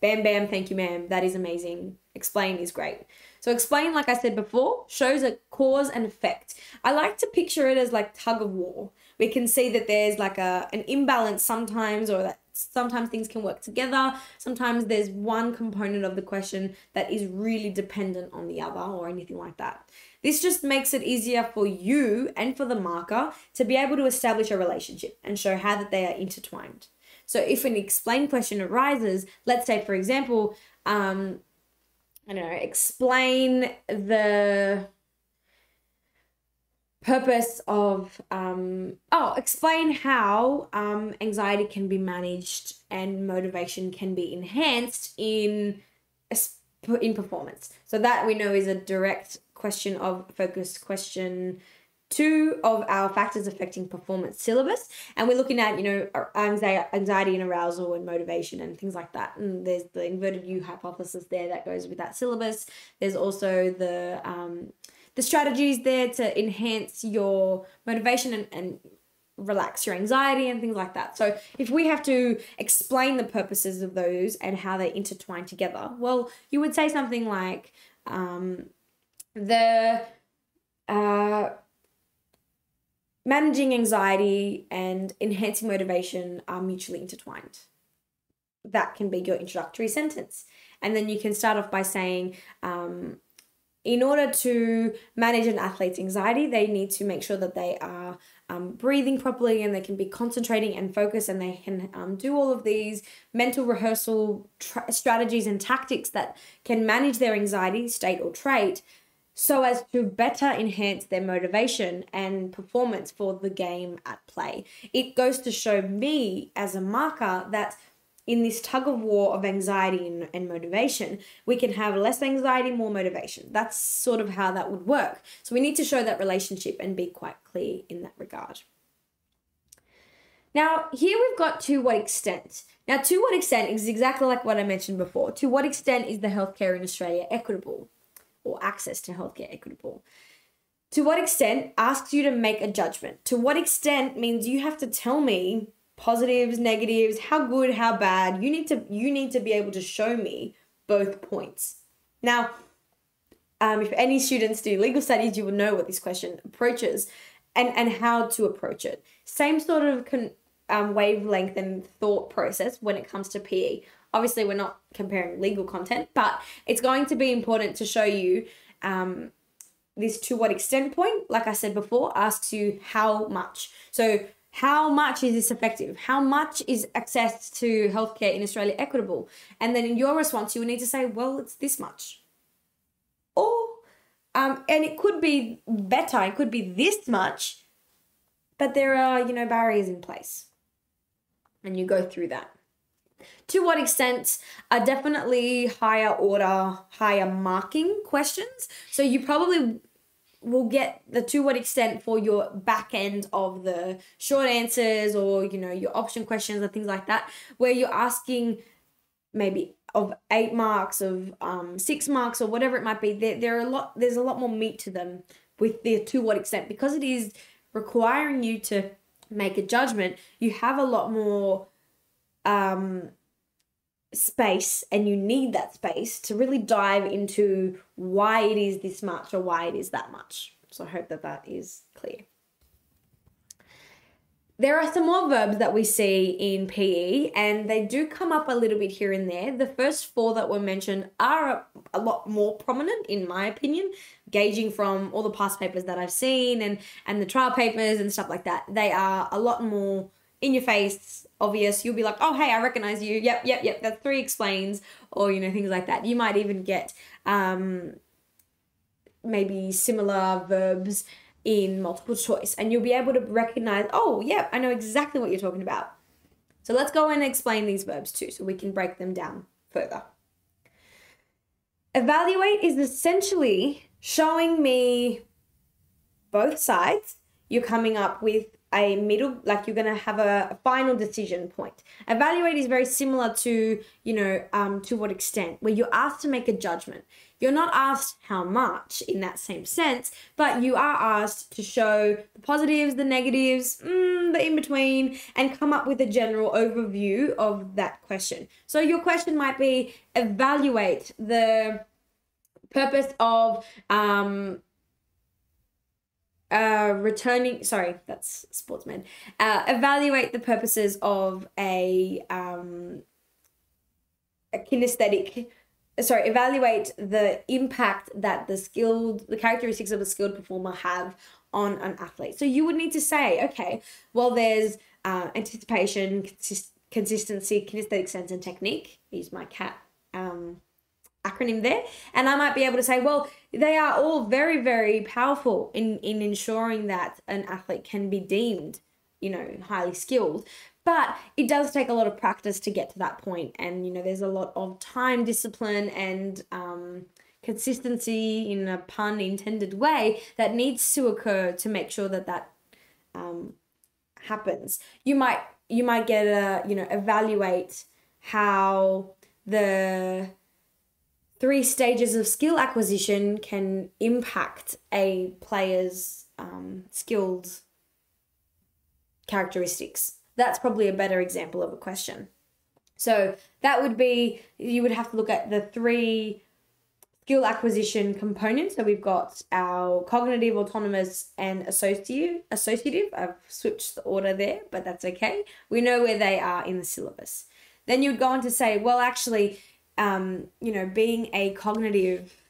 Bam bam. Thank you ma'am. That is amazing. Explain is great so explain, like I said before, shows a cause and effect. I like to picture it as like tug of war. We can see that there's like a an imbalance sometimes, or that sometimes things can work together. Sometimes there's one component of the question that is really dependent on the other, or anything like that. This just makes it easier for you and for the marker to be able to establish a relationship and show how that they are intertwined. So if an explain question arises, let's say for example, um, I don't know, explain the purpose of um oh explain how um anxiety can be managed and motivation can be enhanced in in performance. So that we know is a direct question of focus question two of our factors affecting performance syllabus and we're looking at you know anxiety and arousal and motivation and things like that and there's the inverted u hypothesis there that goes with that syllabus there's also the um, the strategies there to enhance your motivation and, and relax your anxiety and things like that. So if we have to explain the purposes of those and how they intertwine together, well, you would say something like um, the uh, managing anxiety and enhancing motivation are mutually intertwined. That can be your introductory sentence. And then you can start off by saying, um, in order to manage an athlete's anxiety, they need to make sure that they are um, breathing properly and they can be concentrating and focused and they can um, do all of these mental rehearsal tra- strategies and tactics that can manage their anxiety state or trait so as to better enhance their motivation and performance for the game at play. It goes to show me as a marker that in this tug of war of anxiety and, and, motivation, we can have less anxiety, more motivation. That's sort of how that would work. So we need to show that relationship and be quite clear in that regard. Now, here we've got to what extent. Now, to what extent is exactly like what I mentioned before. To what extent is the healthcare in Australia equitable or access to healthcare equitable? To what extent asks you to make a judgment. To what extent means you have to tell me positives, negatives, how good, how bad. You need to you need to be able to show me both points. Now, um, if any students do legal studies, you will know what this question approaches and and how to approach it. Same sort of con, um, wavelength and thought process when it comes to PE. Obviously, we're not comparing legal content, but it's going to be important to show you um, this to what extent point. Like I said before, asks you how much. So how much is this effective? How much is access to healthcare in Australia equitable? And then in your response, you will need to say, well, it's this much. Or, um, and it could be better, it could be this much, but there are, you know, barriers in place. And you go through that. To what extent are definitely higher order, higher marking questions. So you probably will get the to what extent for your back end of the short answers or you know your option questions and things like that where you're asking maybe of eight marks of um, six marks or whatever it might be there, there are a lot there's a lot more meat to them with the to what extent because it is requiring you to make a judgment you have a lot more um, space and you need that space to really dive into why it is this much or why it is that much. So I hope that that is clear. There are some more verbs that we see in PE, and they do come up a little bit here and there. The first four that were mentioned are a, lot more prominent, in my opinion, gauging from all the past papers that I've seen and and the trial papers and stuff like that. They are a lot more in your face, obvious. You'll be like, oh, hey, I recognize you. Yep, yep, yep. That three explains, or, you know, things like that. You might even get um, maybe similar verbs in multiple choice, and you'll be able to recognize, oh, yeah, I know exactly what you're talking about. So let's go and explain these verbs too, so we can break them down further. Evaluate is essentially showing me both sides. You're coming up with a middle like you're going to have a, a, final decision point. Evaluate is very similar to you know um, to what extent where you're asked to make a judgment. You're not asked how much in that same sense but you are asked to show the positives the negatives mm, the in between and come up with a general overview of that question. So your question might be evaluate the purpose of um, uh, returning sorry that's sportsman uh, evaluate the purposes of a um, a kinesthetic sorry evaluate the impact that the skilled the characteristics of a skilled performer have on an athlete. So you would need to say okay well there's uh, anticipation consist- consistency kinesthetic sense and technique use my cat um, acronym there. And i might be able to say well they are all very very powerful in in ensuring that an athlete can be deemed you know highly skilled. But it does take a lot of practice to get to that point. And you know there's a lot of time discipline and um, consistency in a pun intended way that needs to occur to make sure that that um, happens. You might you might get a you know evaluate how the three stages of skill acquisition can impact a player's um, skills characteristics. That's probably a better example of a question. So that would be you would have to look at the three skill acquisition components. So we've got our cognitive, autonomous, and associative. Associative. I've switched the order there, but that's okay. We know where they are in the syllabus. Then you'd go on to say, well, actually, um, you know, being a cognitive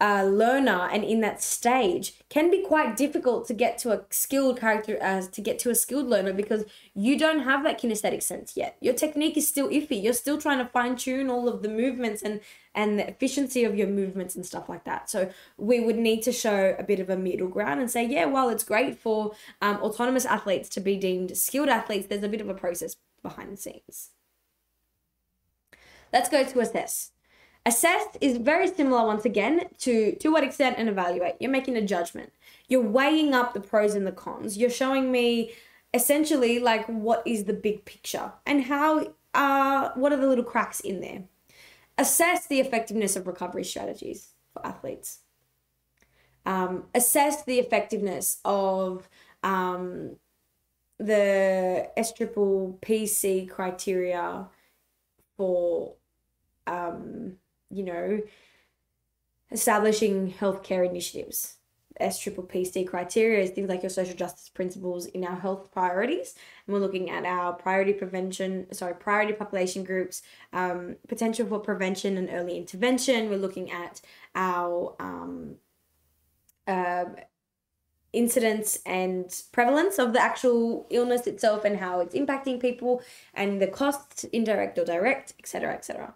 uh, learner and in that stage can be quite difficult to get to a skilled character as uh, to get to a skilled learner because you don't have that kinesthetic sense yet. Your technique is still iffy. You're still trying to fine tune all of the movements and and the efficiency of your movements and stuff like that. So we would need to show a bit of a middle ground and say yeah well it's great for um, autonomous athletes to be deemed skilled athletes. There's a bit of a process behind the scenes let's go to assess Assess is very similar once again to to what extent and evaluate. You're making a judgment. You're weighing up the pros and the cons. You're showing me essentially like what is the big picture and how uh what are the little cracks in there. Assess the effectiveness of recovery strategies for athletes. Um, assess the effectiveness of um, the S triple PC criteria for um, you know, establishing healthcare initiatives. S triple PC criteria is things like your social justice principles in our health priorities. And we're looking at our priority prevention, sorry, priority population groups, um, potential for prevention and early intervention. We're looking at our um, uh, incidence and prevalence of the actual illness itself and how it's impacting people and the costs, indirect or direct, etc., etc.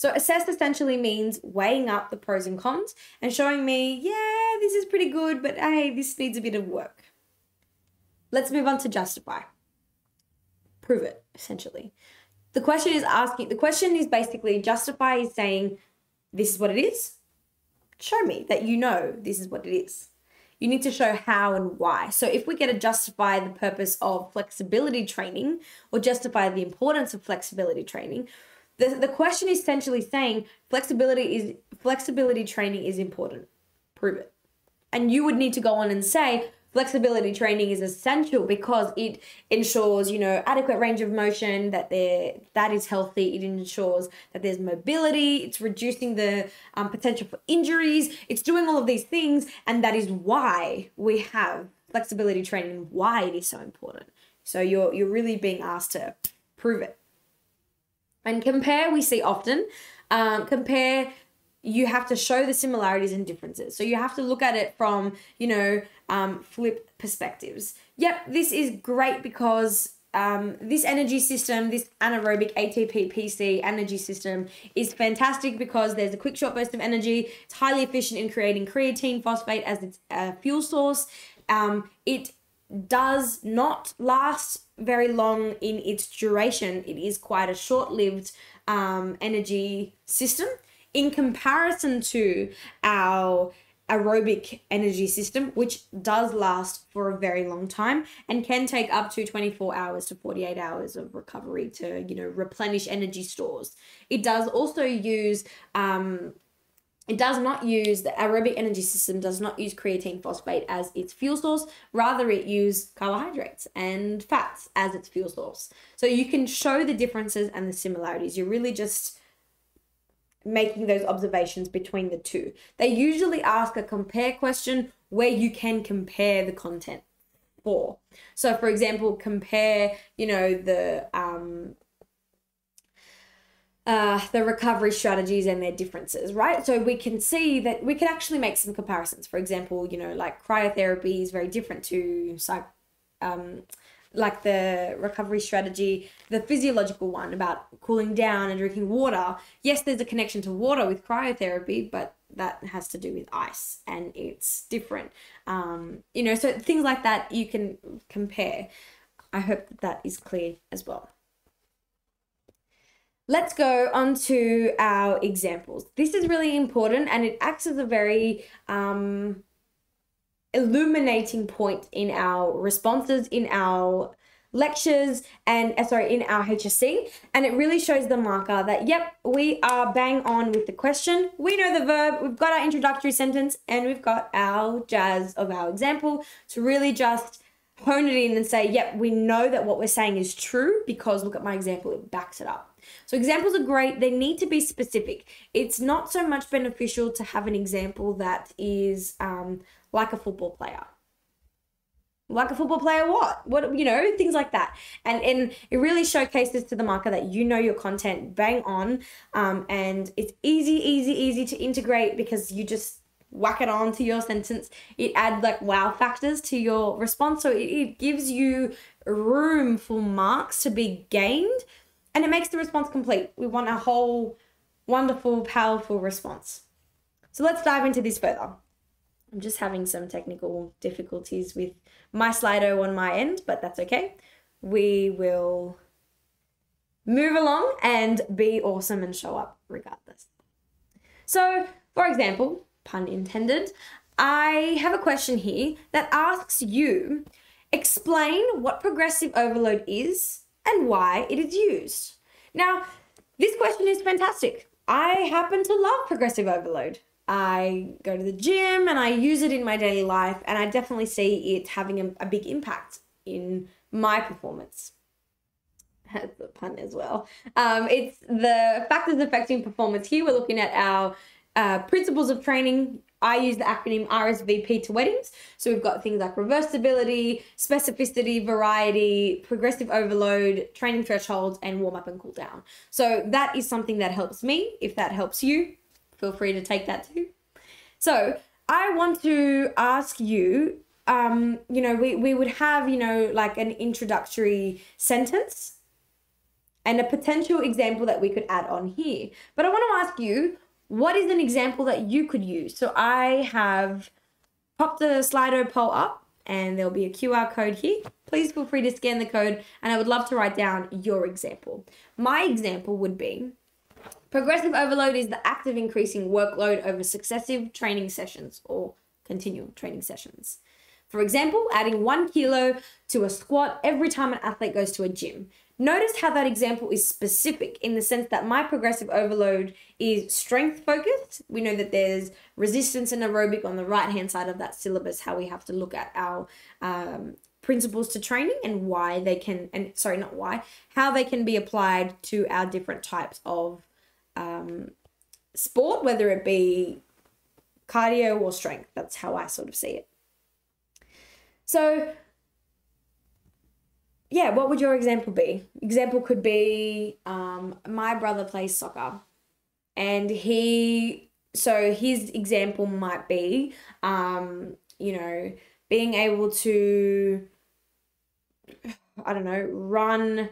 So assess essentially means weighing up the pros and cons and showing me, yeah, this is pretty good, but hey, this needs a bit of work. Let's move on to justify. Prove it, essentially. The question is asking, the question is basically justify is saying, this is what it is. Show me that you know this is what it is. You need to show how and why. So if we get to justify the purpose of flexibility training or justify the importance of flexibility training, the, the question is essentially saying flexibility is flexibility training is important. Prove it. And you would need to go on and say flexibility training is essential because it ensures you know adequate range of motion that there that is healthy it ensures that there's mobility it's reducing the um, potential for injuries it's doing all of these things and that is why we have flexibility training why it is so important so you're you're really being asked to prove it and compare, we see often. Um, compare, you have to show the similarities and differences. So you have to look at it from, you know, um, flip perspectives. Yep, this is great because um, this energy system, this anaerobic ATP PC energy system is fantastic because there's a quick short burst of energy. It's highly efficient in creating creatine phosphate as its uh, fuel source. Um, it does not last very long in its duration. It is quite a short lived um, energy system in comparison to our aerobic energy system, which does last for a very long time and can take up to 24 hours to 48 hours of recovery to, you know, replenish energy stores. It does also use um, it does not use the aerobic energy system does not use creatine phosphate as its fuel source. Rather, it uses carbohydrates and fats as its fuel source. So you can show the differences and the similarities. You're really just making those observations between the two. They usually ask a compare question where you can compare the content for. So, for example, compare, you know, the um, uh, the recovery strategies and their differences, right? So we can see that we can actually make some comparisons. For example, you know, like cryotherapy is very different to psych, um, like the recovery strategy, the physiological one about cooling down and drinking water. Yes, there's a connection to water with cryotherapy, but that has to do with ice and it's different. Um, you know, so things like that you can compare. I hope that, that is clear as well. Let's go on to our examples. This is really important and it acts as a very um, illuminating point in our responses, in our lectures and uh, sorry in our HSC and it really shows the marker that yep we are bang on with the question. We know the verb. We've got our introductory sentence and we've got our jazz of our example to really just hone it in and say yep we know that what we're saying is true because look at my example it backs it up so examples are great. They need to be specific. It's not so much beneficial to have an example that is um, like a football player. Like a football player, what? What you know, things like that, and and it really showcases to the marker that you know your content bang on, um, and it's easy, easy, easy to integrate because you just whack it on to your sentence. It adds like wow factors to your response. So it, it gives you room for marks to be gained and it makes the response complete. We want a whole wonderful, powerful response. So let's dive into this further. I'm just having some technical difficulties with my Slido on my end, but that's okay. We will move along and be awesome and show up regardless. So, for example, pun intended, I have a question here that asks you explain what progressive overload is and why it is used. Now, this question is fantastic. I happen to love progressive overload. I go to the gym and I use it in my daily life, and I definitely see it having a, a big impact in my performance. That's the pun as well. Um, it's the factors affecting performance. Here we're looking at our uh, principles of training. I use the acronym RSVP to weddings. So we've got things like reversibility, specificity, variety, progressive overload, training thresholds, and warm up and cool down. So that is something that helps me. If that helps you, feel free to take that too. So I want to ask you, um, you know, we, we would have, you know, like an introductory sentence and a potential example that we could add on here. But I want to ask you, what is an example that you could use? So I have popped the Slido poll up and there'll be a QR code here. Please feel free to scan the code and I would love to write down your example. My example would be Progressive overload is the act of increasing workload over successive training sessions or continual training sessions. For example, adding one kilo to a squat every time an athlete goes to a gym. Notice how that example is specific in the sense that my progressive overload is strength focused. We know that there's resistance and aerobic on the right hand side of that syllabus, how we have to look at our um, principles to training and why they can, and sorry, not why, how they can be applied to our different types of um, sport, whether it be cardio or strength. That's how I sort of see it. So, yeah, what would your example be? Example could be um, my brother plays soccer, and he, so his example might be, um, you know, being able to, I don't know, run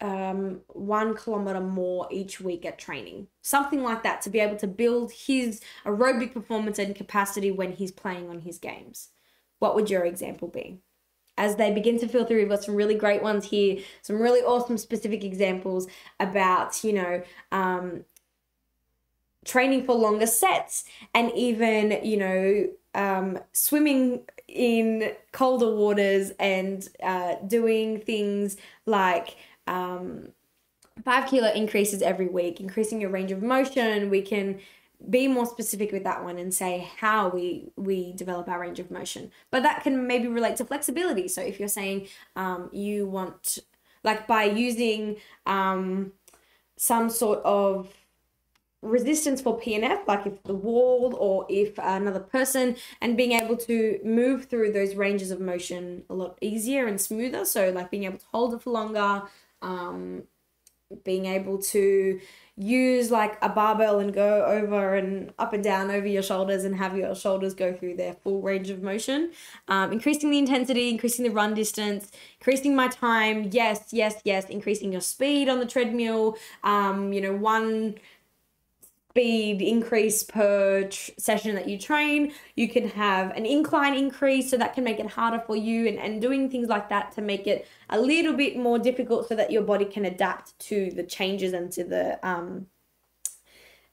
um, one kilometer more each week at training. Something like that to be able to build his aerobic performance and capacity when he's playing on his games. What would your example be? As they begin to feel through, we've got some really great ones here, some really awesome specific examples about, you know, um, training for longer sets and even, you know, um, swimming in colder waters and uh, doing things like um, five kilo increases every week, increasing your range of motion. We can be more specific with that one and say how we we develop our range of motion but that can maybe relate to flexibility so if you're saying um, you want like by using um, some sort of resistance for PNF, like if the wall or if another person, and being able to move through those ranges of motion a lot easier and smoother. So, like being able to hold it for longer, um, being able to use like a barbell and go over and up and down over your shoulders and have your shoulders go through their full range of motion. Um, increasing the intensity increasing the run distance increasing my time. Yes yes yes increasing your speed on the treadmill. Um, you know one speed increase per tr- session that you train. You can have an incline increase, so that can make it harder for you, and, and doing things like that to make it a little bit more difficult so that your body can adapt to the changes and to the um,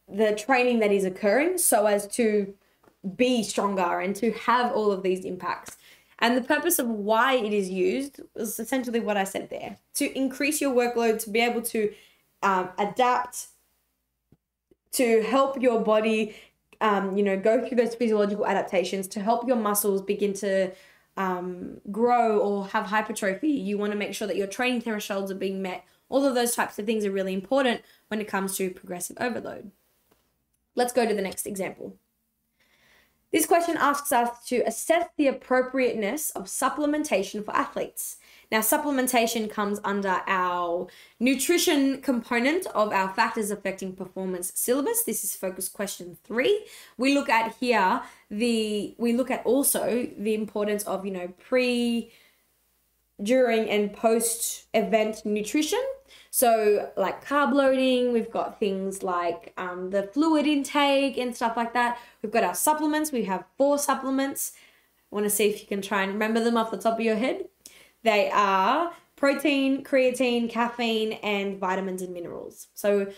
the training that is occurring so as to be stronger and to have all of these impacts. And the purpose of why it is used is essentially what I said there to increase your workload, to be able to um, adapt to help your body, um, you know, go through those physiological adaptations, to help your muscles begin to um, grow or have hypertrophy. You want to make sure that your training thresholds are being met. All of those types of things are really important when it comes to progressive overload. Let's go to the next example. This question asks us to assess the appropriateness of supplementation for athletes. Now, supplementation comes under our nutrition component of our factors affecting performance syllabus. This is focus question three. We look at here the we look at also the importance of you know pre, during, and post event nutrition. So, like carb loading, we've got things like um, the fluid intake and stuff like that. We've got our supplements. We have four supplements. I want to see if you can try and remember them off the top of your head. They are protein, creatine, caffeine, and vitamins and minerals. So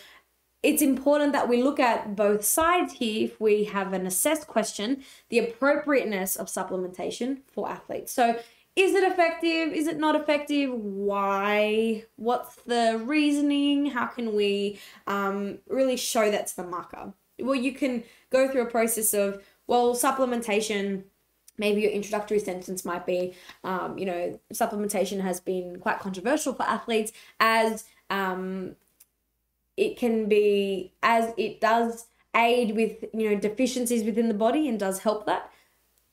it's important that we look at both sides here if we have an assessed question, the appropriateness of supplementation for athletes. So is it effective? Is it not effective? Why? What's the reasoning? How can we um, really show that to the marker? Well, you can go through a process of, well, supplementation maybe your introductory sentence might be, um, you know, supplementation has been quite controversial for athletes as um, it can be, as it does aid with, you know, deficiencies within the body and does help that.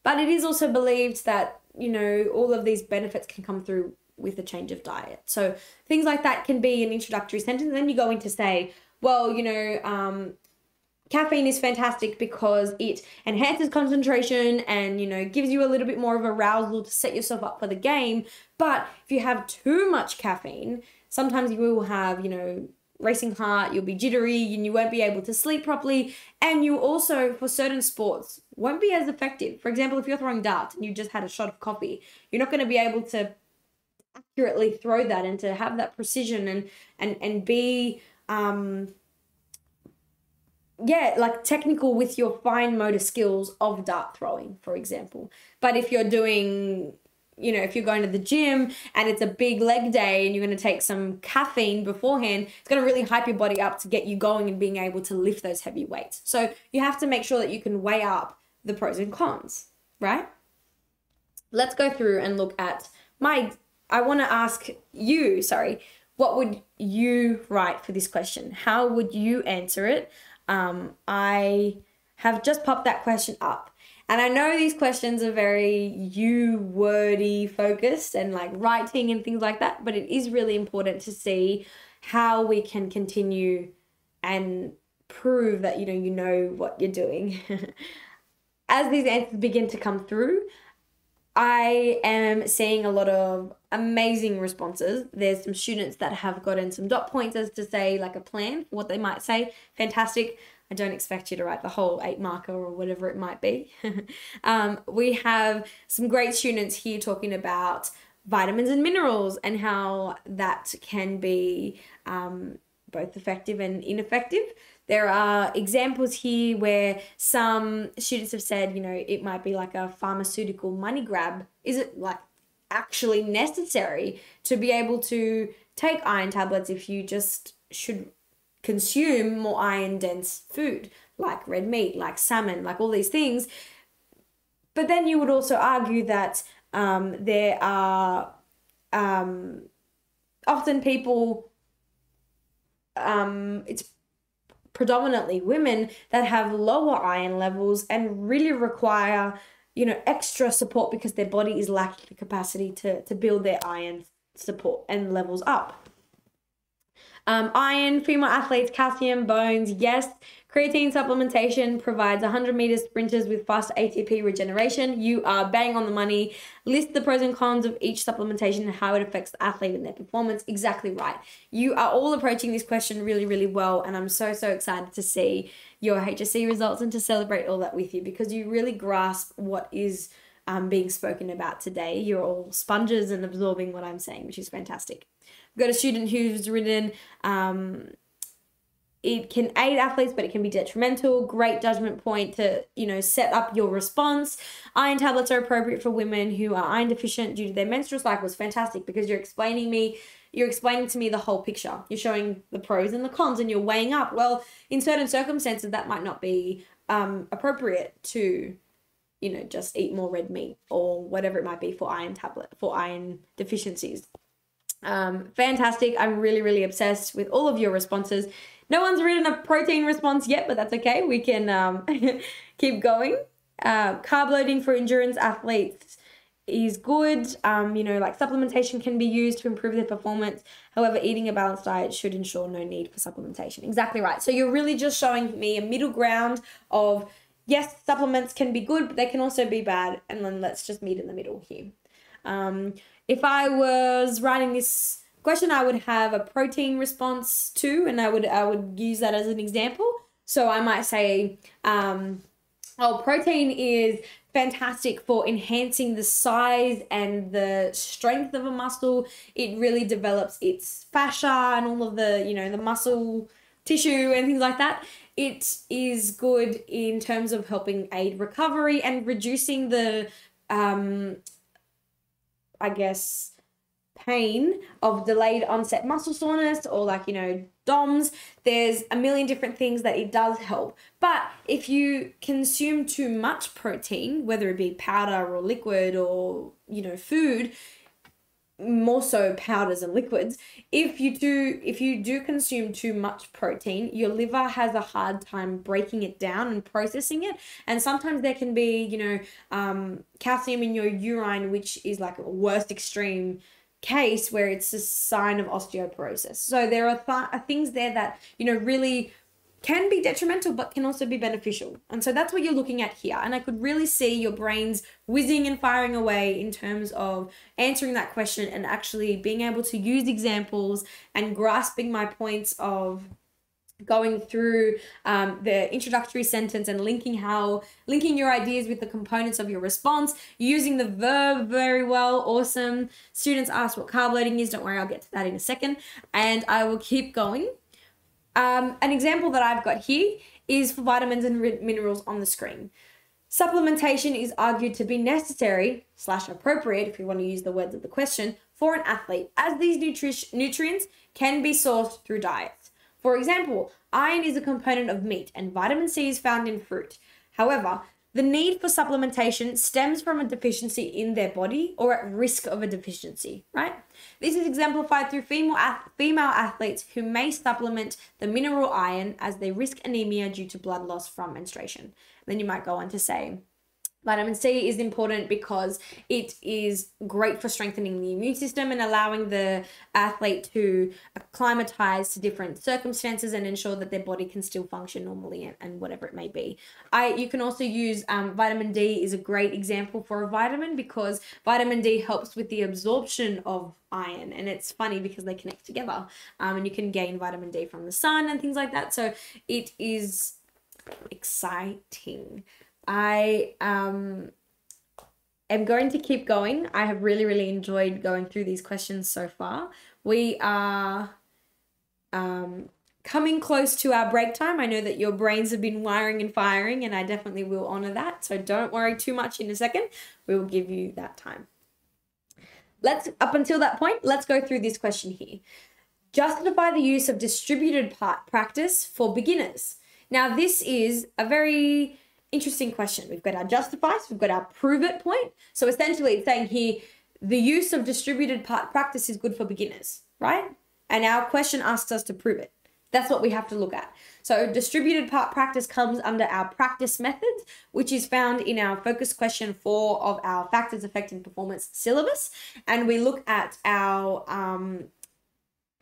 But it is also believed that, you know, all of these benefits can come through with a change of diet. So things like that can be an introductory sentence. Then you go into say, well, you know, um, caffeine is fantastic because it enhances concentration and you know gives you a little bit more of arousal to set yourself up for the game. But if you have too much caffeine sometimes you will have you know racing heart you'll be jittery and you won't be able to sleep properly. And you also for certain sports won't be as effective. For example if you're throwing darts and you just had a shot of coffee you're not going to be able to accurately throw that and to have that precision and and and be um yeah, like technical with your fine motor skills of dart throwing, for example. But if you're doing, you know, if you're going to the gym and it's a big leg day and you're going to take some caffeine beforehand, it's going to really hype your body up to get you going and being able to lift those heavy weights. So you have to make sure that you can weigh up the pros and cons, right? Let's go through and look at my. I want to ask you, sorry, what would you write for this question? How would you answer it? Um, I have just popped that question up. And I know these questions are very you wordy focused and like writing and things like that, but it is really important to see how we can continue and prove that you know you know what you're doing. As these answers begin to come through, I am seeing a lot of amazing responses. There's some students that have gotten some dot points as to say like a plan, what they might say. Fantastic. I don't expect you to write the whole eight marker or whatever it might be. um, we have some great students here talking about vitamins and minerals and how that can be um, both effective and ineffective. There are examples here where some students have said, you know, it might be like a pharmaceutical money grab. Is it like actually necessary to be able to take iron tablets if you just should consume more iron dense food like red meat, like salmon, like all these things? But then you would also argue that um, there are um, often people, um, it's predominantly women that have lower iron levels and really require you know extra support because their body is lacking the capacity to to build their iron support and levels up um, iron, female athletes, calcium, bones, yes. Creatine supplementation provides 100 meter sprinters with fast ATP regeneration. You are bang on the money. List the pros and cons of each supplementation and how it affects the athlete and their performance. Exactly right. You are all approaching this question really, really well, and I'm so, so excited to see your HSC results and to celebrate all that with you because you really grasp what is um, being spoken about today. You're all sponges and absorbing what I'm saying, which is fantastic. We've got a student who's written, um, it can aid athletes, but it can be detrimental. Great judgment point to, you know, set up your response. Iron tablets are appropriate for women who are iron deficient due to their menstrual cycle. Is fantastic because you're explaining me, you're explaining to me the whole picture. You're showing the pros and the cons, and you're weighing up. Well, in certain circumstances, that might not be um, appropriate to you know just eat more red meat or whatever it might be for iron tablet for iron deficiencies um, fantastic. I'm really, really obsessed with all of your responses. No one's written a protein response yet, but that's okay. We can um, keep going. uh, carb loading for endurance athletes is good. Um, you know, like supplementation can be used to improve their performance. However, eating a balanced diet should ensure no need for supplementation. Exactly right. So you're really just showing me a middle ground of yes, supplements can be good, but they can also be bad. And then let's just meet in the middle here. Um, if I was writing this question, I would have a protein response too, and I would I would use that as an example. So I might say, um, oh, protein is fantastic for enhancing the size and the strength of a muscle. It really develops its fascia and all of the, you know, the muscle tissue and things like that. It is good in terms of helping aid recovery and reducing the um I guess, pain of delayed onset muscle soreness or like, you know, DOMS. There's a million different things that it does help. But if you consume too much protein, whether it be powder or liquid or, you know, food, more so powders and liquids. If you do if you do consume too much protein your liver has a hard time breaking it down and processing it. And sometimes there can be you know um, calcium in your urine which is like a worst extreme case where it's a sign of osteoporosis. So there are th- things there that you know really can be detrimental but can also be beneficial. And so that's what you're looking at here. And I could really see your brains whizzing and firing away in terms of answering that question and actually being able to use examples and grasping my points of going through um, the introductory sentence and linking how linking your ideas with the components of your response using the verb very well awesome students ask what carb loading is don't worry i'll get to that in a second and i will keep going um, an example that I've got here is for vitamins and minerals on the screen. Supplementation is argued to be necessary slash appropriate, if you want to use the words of the question, for an athlete, as these nutri- nutrients can be sourced through diets. For example, iron is a component of meat and vitamin C is found in fruit. However, the need for supplementation stems from a deficiency in their body or at risk of a deficiency, right? This is exemplified through female, female athletes who may supplement the mineral iron as they risk anemia due to blood loss from menstruation. Then you might go on to say, Vitamin C is important because it is great for strengthening the immune system and allowing the athlete to acclimatize to different circumstances and ensure that their body can still function normally and, whatever it may be. I you can also use um, vitamin D is a great example for a vitamin because vitamin D helps with the absorption of iron and it's funny because they connect together um, and you can gain vitamin D from the sun and things like that. So it is exciting. I um, am going to keep going. I have really, really enjoyed going through these questions so far. We are um, coming close to our break time. I know that your brains have been wiring and firing, and I definitely will honor that. So don't worry too much in a second. We will give you that time. Let's, up until that point, let's go through this question here. Justify the use of distributed part practice for beginners. Now, this is a very interesting question. We've got our justify, we've got our prove it point. So essentially, it's saying here the use of distributed part practice is good for beginners, right? And our question asks us to prove it. That's what we have to look at. So distributed part practice comes under our practice methods, which is found in our focus question four of our factors affecting performance syllabus. And we look at our um,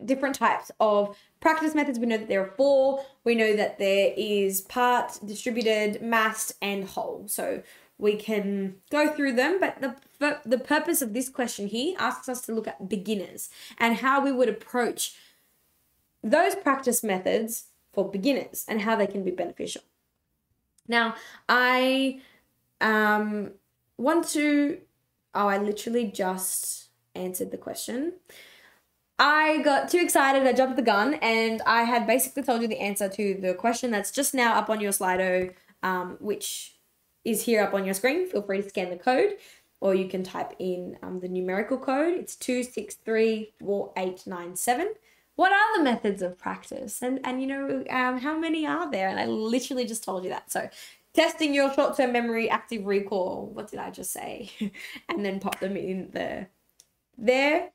different types of practice methods. We know that there are four. We know that there is part, distributed, massed, and whole. So we can go through them, but the the purpose of this question here asks us to look at beginners and how we would approach those practice methods for beginners and how they can be beneficial. Now, I um want to oh, I literally just answered the question. I got too excited, I jumped the gun, and I had basically told you the answer to the question that's just now up on your Slido, um, which is here up on your screen. Feel free to scan the code, or you can type in um, the numerical code. It's 2634897. What are the methods of practice? And, and you know, um, how many are there? And I literally just told you that. So testing your short-term memory, active recall, what did I just say? and then pop them in the there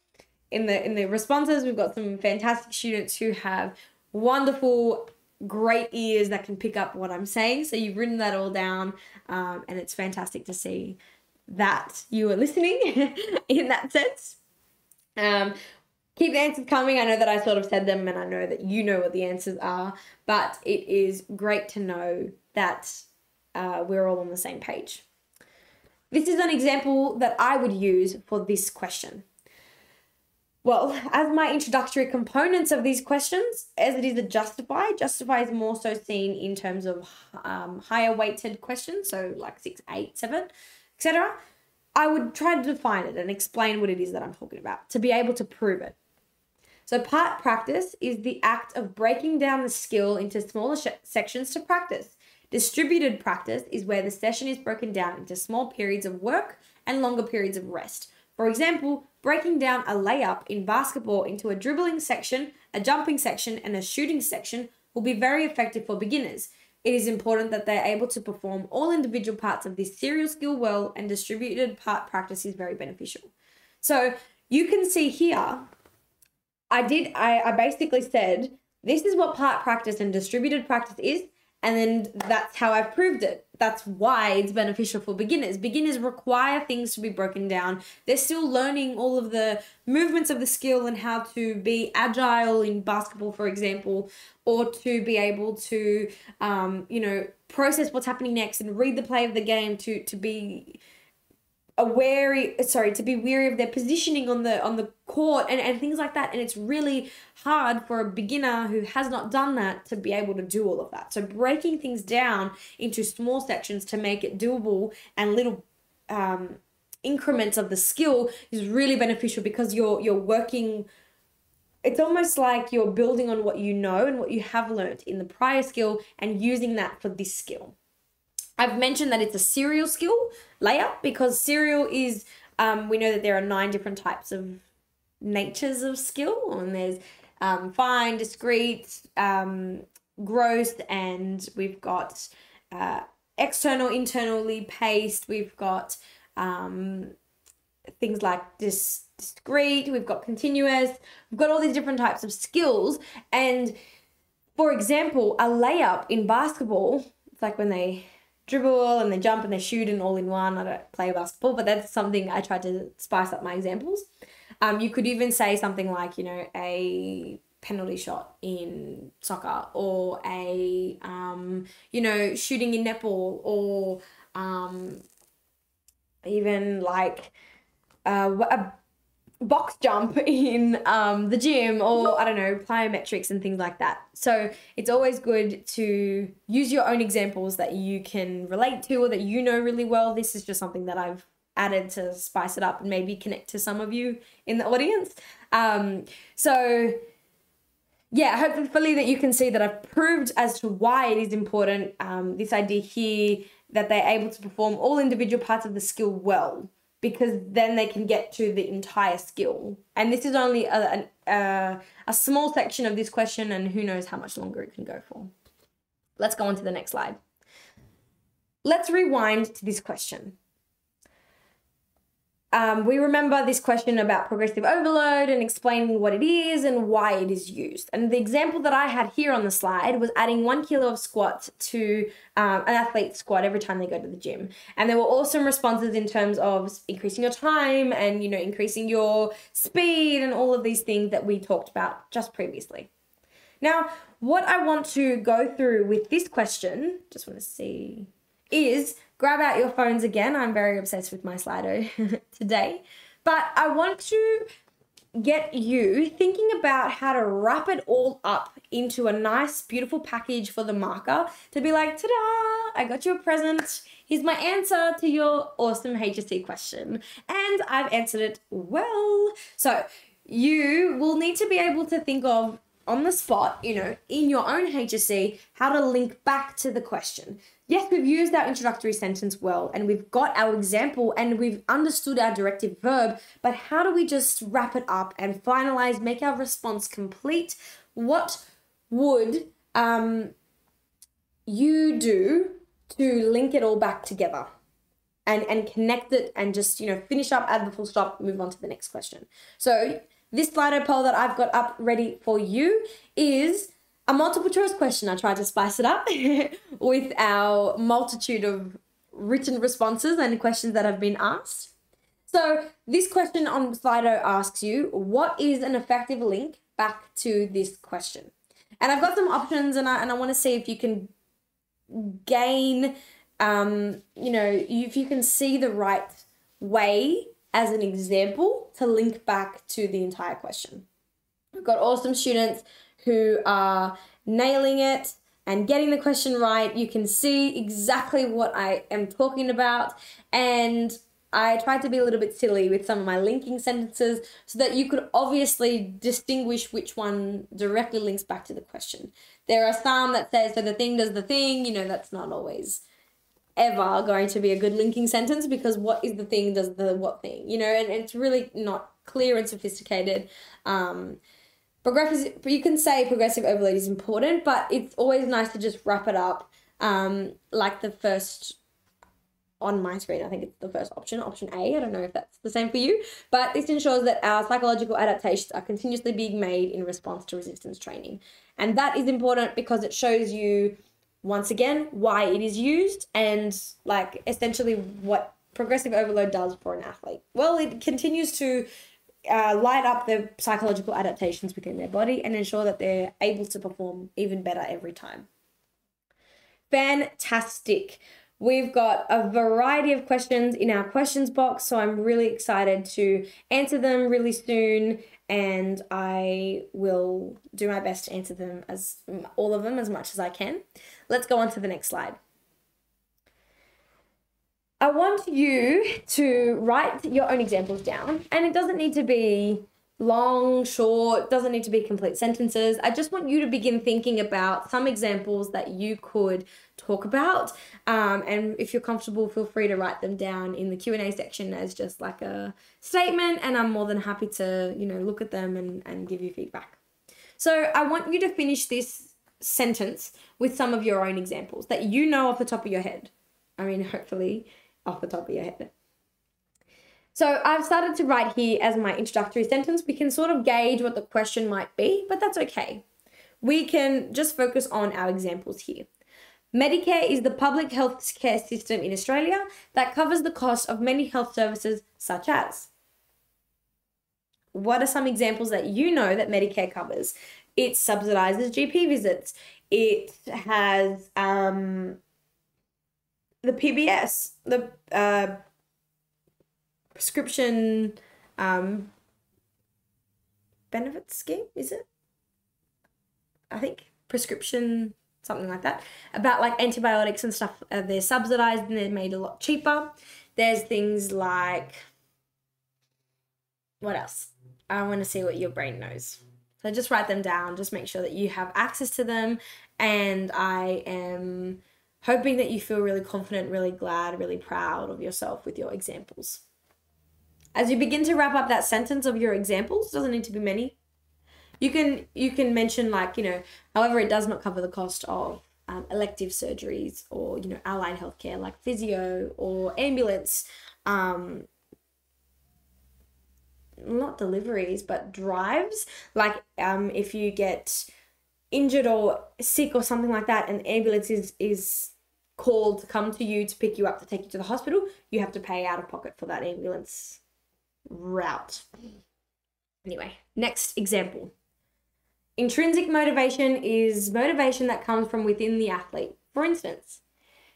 in the in the responses we've got some fantastic students who have wonderful great ears that can pick up what I'm saying. So you've written that all down, um, and it's fantastic to see that you are listening in that sense. Um, keep the answers coming. I know that I sort of said them, and I know that you know what the answers are, but it is great to know that uh, we're all on the same page. This is an example that I would use for this question. Well, as my introductory components of these questions, as it is a justify, justify is more so seen in terms of um, higher weighted questions, so like six, eight, seven, etc. I would try to define it and explain what it is that I'm talking about to be able to prove it. So, part practice is the act of breaking down the skill into smaller sections to practice. Distributed practice is where the session is broken down into small periods of work and longer periods of rest. For example, breaking down a layup in basketball into a dribbling section, a jumping section, and a shooting section will be very effective for beginners. It is important that they are able to perform all individual parts of this serial skill well, and distributed part practice is very beneficial. So you can see here, I did, I, I basically said, this is what part practice and distributed practice is. And then that's how I've proved it. That's why it's beneficial for beginners. Beginners require things to be broken down. They're still learning all of the movements of the skill and how to be agile in basketball, for example, or to be able to, um, you know, process what's happening next and read the play of the game to to be a wary sorry to be weary of their positioning on the on the court and, and things like that. And it's really hard for a beginner who has not done that to be able to do all of that. So breaking things down into small sections to make it doable and little um, increments of the skill is really beneficial because you're you're working it's almost like you're building on what you know and what you have learned in the prior skill and using that for this skill I've mentioned that it's a serial skill layer because serial is, um, we know that there are nine different types of natures of skill, and there's um, fine, discrete, um, gross, and we've got uh, external, internally paced, we've got um, things like dis- discrete, we've got continuous, we've got all these different types of skills. And for example, a layup in basketball, it's like when they dribble and they jump and they shoot and all in one. I don't play basketball, but that's something I tried to spice up my examples. Um, you could even say something like, you know, a penalty shot in soccer or a, um, you know, shooting in netball or um, even like uh, a box jump in um, the gym or I don't know, plyometrics and things like that. So it's always good to use your own examples that you can relate to or that you know really well. This is just something that I've added to spice it up and maybe connect to some of you in the audience. Um, so yeah, hopefully that you can see that I've proved as to why it is important. Um, this idea here that they're able to perform all individual parts of the skill well because then they can get to the entire skill. And this is only a, a, a, small section of this question, and who knows how much longer it can go for. Let's go on to the next slide. Let's rewind to this question um, we remember this question about progressive overload and explaining what it is and why it is used. And the example that I had here on the slide was adding one kilo of squat to um, an athlete's squat every time they go to the gym. And there were awesome responses in terms of increasing your time and you know increasing your speed and all of these things that we talked about just previously. Now, what I want to go through with this question, just want to see, is grab out your phones again. I'm very obsessed with my Slido today. But I want to get you thinking about how to wrap it all up into a nice, beautiful package for the marker to be like, ta da, I got you a present. Here's my answer to your awesome HSC question. And I've answered it well. So you will need to be able to think of on the spot, you know, in your own HSC, how to link back to the question yes, we've used our introductory sentence well and we've got our example and we've understood our directive verb, but how do we just wrap it up and finalize, make our response complete? What would um, you do to link it all back together? And, and connect it and just you know finish up add the full stop move on to the next question so this slido poll that i've got up ready for you is a multiple choice question. I tried to spice it up with our multitude of written responses and questions that have been asked. So, this question on Slido asks you, what is an effective link back to this question? And I've got some options and I, and I want to see if you can gain, um, you know, if you can see the right way as an example to link back to the entire question. We've got awesome students who are nailing it and getting the question right. You can see exactly what I am talking about. And I tried to be a little bit silly with some of my linking sentences so that you could obviously distinguish which one directly links back to the question. There are some that say, so the thing does the thing, you know, that's not always ever going to be a good linking sentence because what is the thing does the what thing, you know, and, and it's really not clear and sophisticated. Um, progressive, you can say progressive overload is important, but it's always nice to just wrap it up um, like the first on my screen. I think it's the first option, option A. I don't know if that's the same for you, but this ensures that our psychological adaptations are continuously being made in response to resistance training. And that is important because it shows you, once again, why it is used and like essentially what progressive overload does for an athlete. Well, it continues to uh, light up the psychological adaptations within their body and ensure that they're able to perform even better every time. Fantastic. We've got a variety of questions in our questions box, so I'm really excited to answer them really soon and I will do my best to answer them as all of them as much as I can. Let's go on to the next slide. I want you to write your own examples down, and it doesn't need to be long, short, doesn't need to be complete sentences. I just want you to begin thinking about some examples that you could talk about. Um, and if you're comfortable, feel free to write them down in the Q&A section as just like a statement, and I'm more than happy to, you know, look at them and, and give you feedback. So I want you to finish this sentence with some of your own examples that you know off the top of your head. I mean, hopefully off the top of your head. So I've started to write here as my introductory sentence. We can sort of gauge what the question might be, but that's okay. We can just focus on our examples here. Medicare is the public health care system in Australia that covers the cost of many health services such as. What are some examples that you know that Medicare covers? It subsidizes GP visits. It has um, the PBS, the uh, prescription um, benefit scheme, is it? I think prescription something like that about like antibiotics and stuff uh, they're subsidized and they're made a lot cheaper. There's things like what else? I want to see what your brain knows. So just write them down just make sure that you have access to them and i am hoping that you feel really confident, really glad, really proud of yourself with your examples. As you begin to wrap up that sentence of your examples, doesn't need to be many. You can you can mention like you know, however, it does not cover the cost of um, elective surgeries or you know allied healthcare like physio or ambulance, um, not deliveries but drives. Like um, if you get injured or sick or something like that, and ambulance is is called to come to you to pick you up to take you to the hospital, you have to pay out of pocket for that ambulance route. Anyway, next example. Intrinsic motivation is motivation that comes from within the athlete. For instance,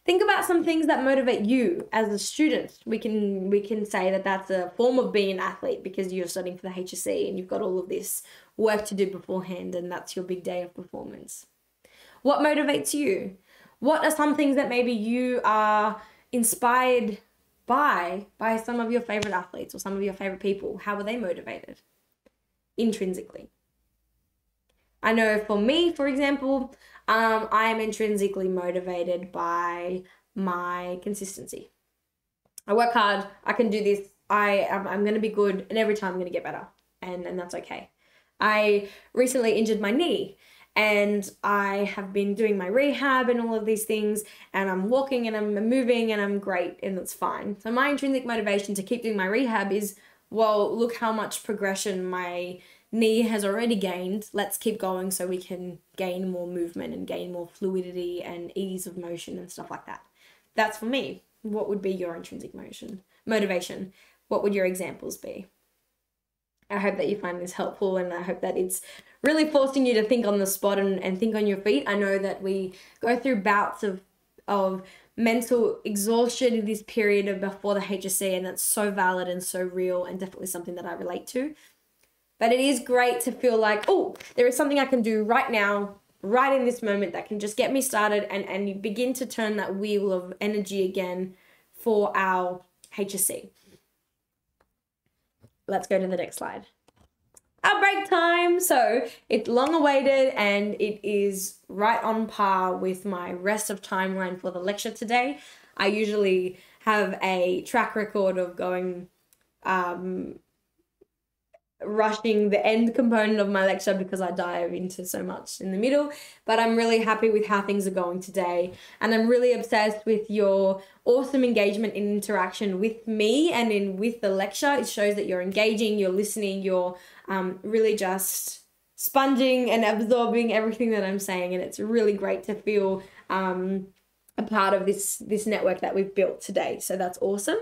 think about some things that motivate you as a student. We can we can say that that's a form of being an athlete because you're studying for the HSC and you've got all of this work to do beforehand and that's your big day of performance. What motivates you? What are some things that maybe you are inspired by by some of your favorite athletes or some of your favorite people? How are they motivated? Intrinsically. I know for me, for example, um, I am intrinsically motivated by my consistency. I work hard, I can do this, I am I'm gonna be good, and every time I'm gonna get better. And and that's okay. I recently injured my knee and I have been doing my rehab and all of these things, and I'm walking and I'm moving and I'm great and it's fine. So, my intrinsic motivation to keep doing my rehab is well, look how much progression my knee has already gained. Let's keep going so we can gain more movement and gain more fluidity and ease of motion and stuff like that. That's for me. What would be your intrinsic motion? Motivation. What would your examples be? I hope that you find this helpful and I hope that it's really forcing you to think on the spot and, and think on your feet. I know that we go through bouts of of mental exhaustion in this period of before the HSC, and that's so valid and so real, and definitely something that I relate to. But it is great to feel like, oh, there is something I can do right now, right in this moment, that can just get me started, and and you begin to turn that wheel of energy again for our HSC. Let's go to the next slide our break time. So it's long awaited and it is right on par with my rest of timeline for the lecture today. I usually have a track record of going um, rushing the end component of my lecture because I dive into so much in the middle. But I'm really happy with how things are going today. And I'm really obsessed with your awesome engagement and interaction with me and in with the lecture. It shows that you're engaging, you're listening, you're um, really just sponging and absorbing everything that I'm saying. And it's really great to feel um, a part of this this network that we've built today. So that's awesome.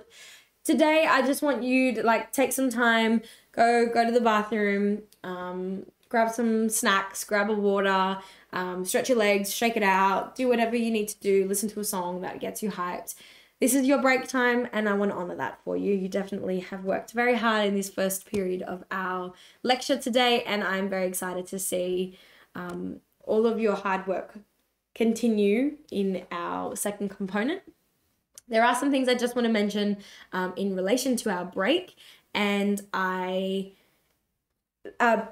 Today, I just want you to like take some time, go go to the bathroom, um, grab some snacks, grab a water, um, stretch your legs, shake it out, do whatever you need to do, listen to a song that gets you hyped. This is your break time, and I want to honor that for you. You definitely have worked very hard in this first period of our lecture today, and I'm very excited to see um, all of your hard work continue in our second component. There are some things I just want to mention um, in relation to our break, and I uh,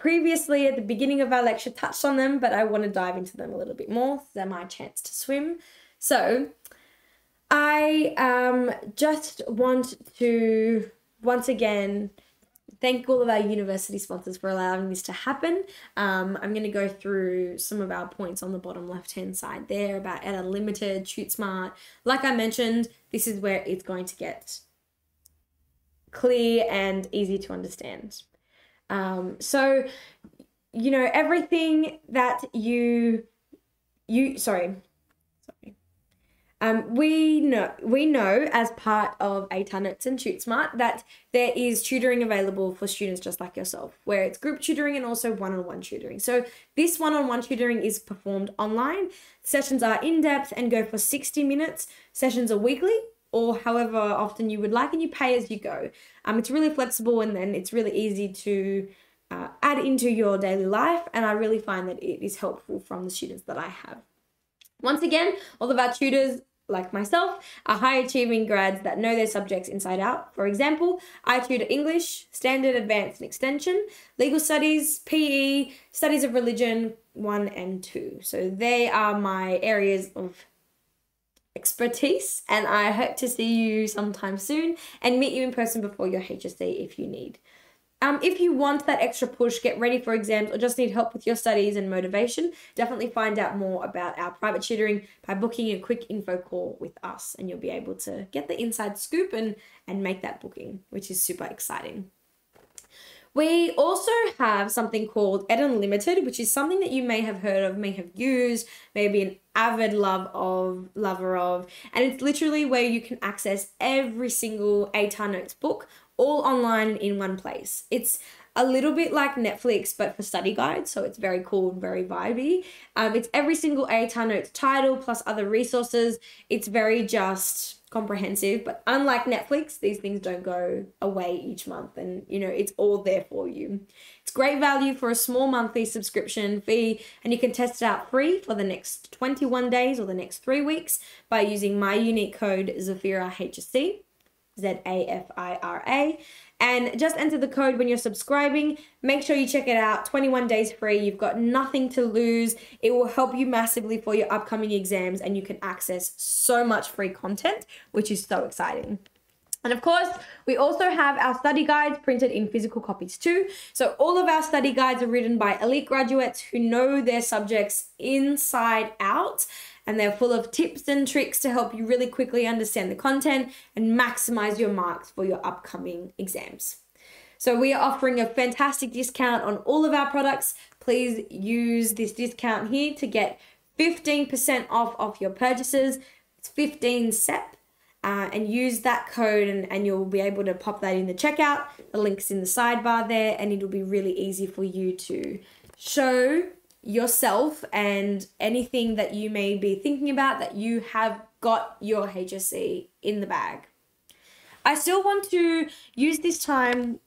previously at the beginning of our lecture touched on them, but I want to dive into them a little bit more. They're my chance to swim. So I um, just want to once again thank all of our university sponsors for allowing this to happen. Um, I'm going to go through some of our points on the bottom left hand side there about ETA Limited, Shoot Smart. Like I mentioned, this is where it's going to get clear and easy to understand. Um, so, you know, everything that you, you, sorry, sorry. Um, we know we know as part of ATAR Notes and Shoot Smart that there is tutoring available for students just like yourself, where it's group tutoring and also one-on-one tutoring. So this one-on-one tutoring is performed online. Sessions are in depth and go for 60 minutes. Sessions are weekly or however often you would like, and you pay as you go. Um, it's really flexible and then it's really easy to uh, add into your daily life, and I really find that it is helpful from the students that I have. Once again, all of our tutors like myself, are high achieving grads that know their subjects inside out. For example, I tutor English, Standard, Advanced, and Extension, Legal Studies, PE, Studies of Religion 1 and 2. So they are my areas of expertise and I hope to see you sometime soon and meet you in person before your HSC if you need. Um, if you want that extra push, get ready for exams, or just need help with your studies and motivation, definitely find out more about our private tutoring by booking a quick info call with us, and you'll be able to get the inside scoop and, and make that booking, which is super exciting. We also have something called ETA Unlimited, which is something that you may have heard of, may have used, maybe an avid love of lover of, and it's literally where you can access every single ATAR Notes book all online in one place. It's a little bit like Netflix, but for study guides. So it's very cool and very vibey. Um, it's every single ATAR Notes title plus other resources. It's very just comprehensive, but unlike Netflix, these things don't go away each month and you know, it's all there for you. It's great value for a small monthly subscription fee and you can test it out free for the next 21 days or the next 3 weeks by using my unique code Zafira HSC. Z A F I R A. And just enter the code when you're subscribing. Make sure you check it out. 21 days free. You've got nothing to lose. It will help you massively for your upcoming exams, and you can access so much free content, which is so exciting. And of course, we also have our study guides printed in physical copies too. So all of our study guides are written by elite graduates who know their subjects inside out and they're full of tips and tricks to help you really quickly understand the content and maximize your marks for your upcoming exams. So we are offering a fantastic discount on all of our products. Please use this discount here to get 15% off of your purchases. It's 15 SEP. Uh, and use that code and, and you'll be able to pop that in the checkout. The link's in the sidebar there and it'll be really easy for you to show yourself and anything that you may be thinking about that you have got your HSC in the bag. I still want to use this time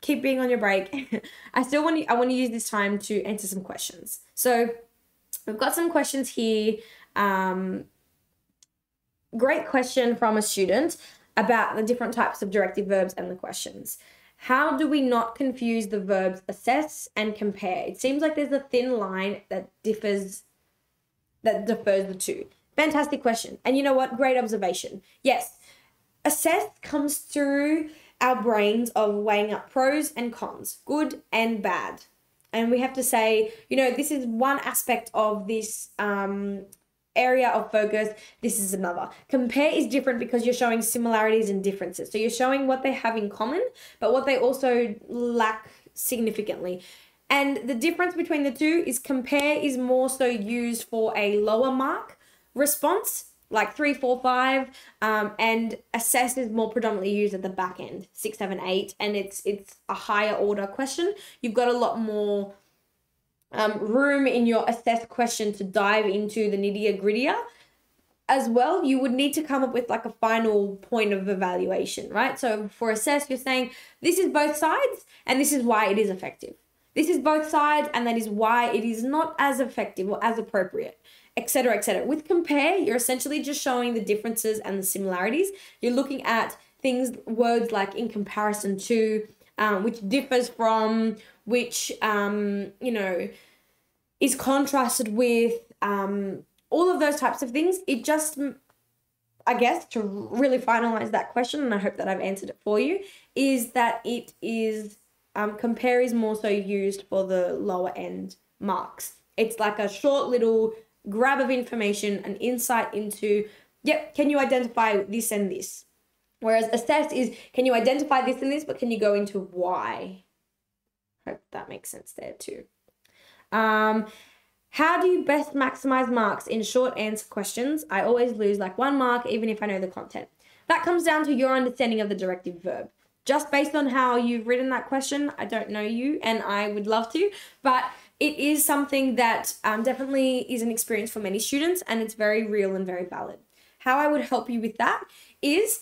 keep being on your break. I still want to I want to use this time to answer some questions. So we've got some questions here. Um, great question from a student about the different types of directive verbs and the questions. How do we not confuse the verbs assess and compare? It seems like there's a thin line that differs that differs the two. Fantastic question. And you know what? Great observation. Yes. Assess comes through our brains of weighing up pros and cons, good and bad. And we have to say, you know, this is one aspect of this um, area of focus. This is another. Compare is different because you're showing similarities and differences. So you're showing what they have in common, but what they also lack significantly. And the difference between the two is compare is more so used for a lower mark response like three, four, five, um, and assess is more predominantly used at the back end, six, seven, eight, and it's it's a higher order question. You've got a lot more um, room in your assess question to dive into the nittier grittier. As well, you would need to come up with like a final point of evaluation, right? So for assess, you're saying this is both sides, and this is why it is effective. This is both sides, and that is why it is not as effective or as appropriate etc etc with compare you're essentially just showing the differences and the similarities you're looking at things words like in comparison to um, which differs from which um, you know is contrasted with um, all of those types of things it just i guess to really finalize that question and i hope that i've answered it for you is that it is um, compare is more so used for the lower end marks it's like a short little grab of information, an insight into, yep, can you identify this and this? Whereas assess is, can you identify this and this, but can you go into why? Hope that makes sense there too. Um, how do you best maximize marks in short answer questions? I always lose like one mark, even if I know the content. That comes down to your understanding of the directive verb. Just based on how you've written that question, I don't know you and I would love to, but it is something that um, definitely is an experience for many students and it's very real and very valid. How I would help you with that is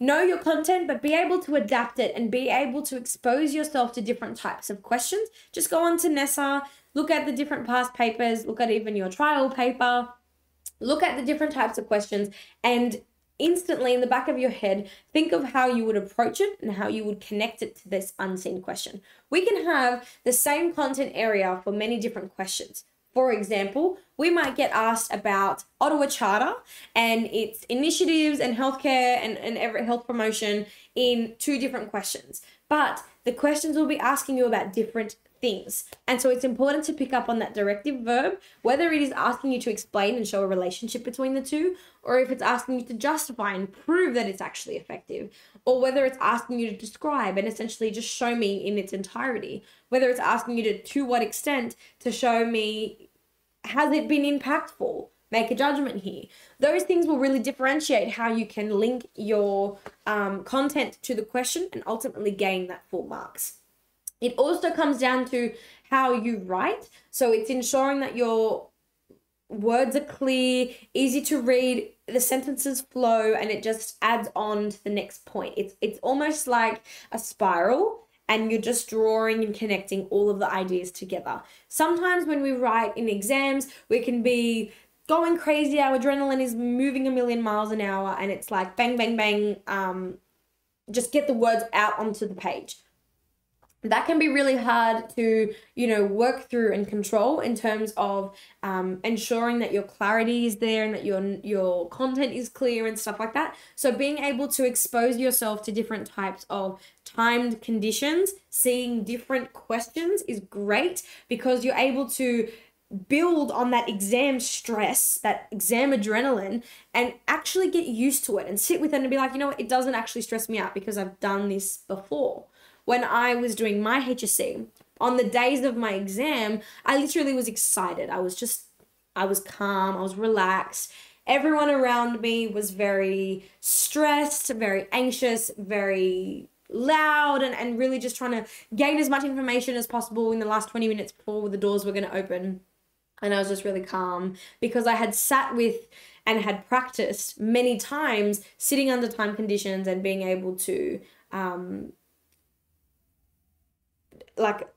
know your content, but be able to adapt it and be able to expose yourself to different types of questions. Just go on to NESA, look at the different past papers, look at even your trial paper, look at the different types of questions and instantly in the back of your head, think of how you would approach it and how you would connect it to this unseen question. We can have the same content area for many different questions. For example, we might get asked about Ottawa Charter and its initiatives and healthcare and, and every health promotion in two different questions. But the questions will be asking you about different things. And so it's important to pick up on that directive verb, whether it is asking you to explain and show a relationship between the two, or if it's asking you to justify and prove that it's actually effective, or whether it's asking you to describe and essentially just show me in its entirety, whether it's asking you to, to what extent to show me has it been impactful make a judgment here. Those things will really differentiate how you can link your um, content to the question and ultimately gain that full marks. It also comes down to how you write. So it's ensuring that your words are clear, easy to read, the sentences flow, and it just adds on to the next point. It's it's almost like a spiral and you're just drawing and connecting all of the ideas together. Sometimes when we write in exams, we can be going crazy, our adrenaline is moving a million miles an hour, and it's like bang, bang, bang, um, just get the words out onto the page that can be really hard to you know work through and control in terms of um, ensuring that your clarity is there and that your your content is clear and stuff like that so being able to expose yourself to different types of timed conditions seeing different questions is great because you're able to build on that exam stress, that exam adrenaline, and actually get used to it and sit with it and be like, you know what, it doesn't actually stress me out because I've done this before. When I was doing my HSC, on the days of my exam, I literally was excited. I was just, I was calm, I was relaxed. Everyone around me was very stressed, very anxious, very loud, and, and really just trying to gain as much information as possible in the last 20 minutes before the doors were going to open. And I was just really calm because I had sat with and had practiced many times sitting under time conditions and being able to um, like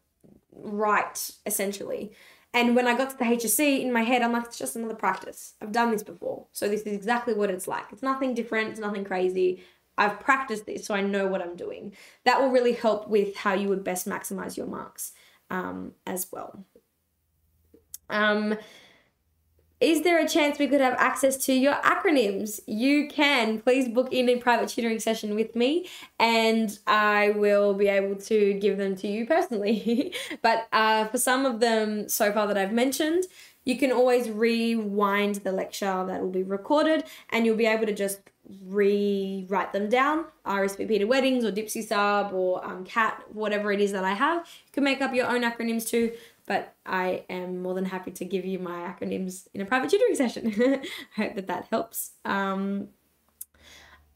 write essentially. And when I got to the HSC in my head, I'm like, it's just another practice. I've done this before. So this is exactly what it's like. It's nothing different, it's nothing crazy. I've practiced this, so I know what I'm doing. That will really help with how you would best maximize your marks um, as well. Um, is there a chance we could have access to your acronyms? You can. Please book in a private tutoring session with me and I will be able to give them to you personally. but uh, for some of them so far that I've mentioned, you can always rewind the lecture that will be recorded and you'll be able to just rewrite them down RSVP to weddings or Dipsy Sub or um, CAT, whatever it is that I have. You can make up your own acronyms too but I am more than happy to give you my acronyms in a private tutoring session. I hope that that helps. Um,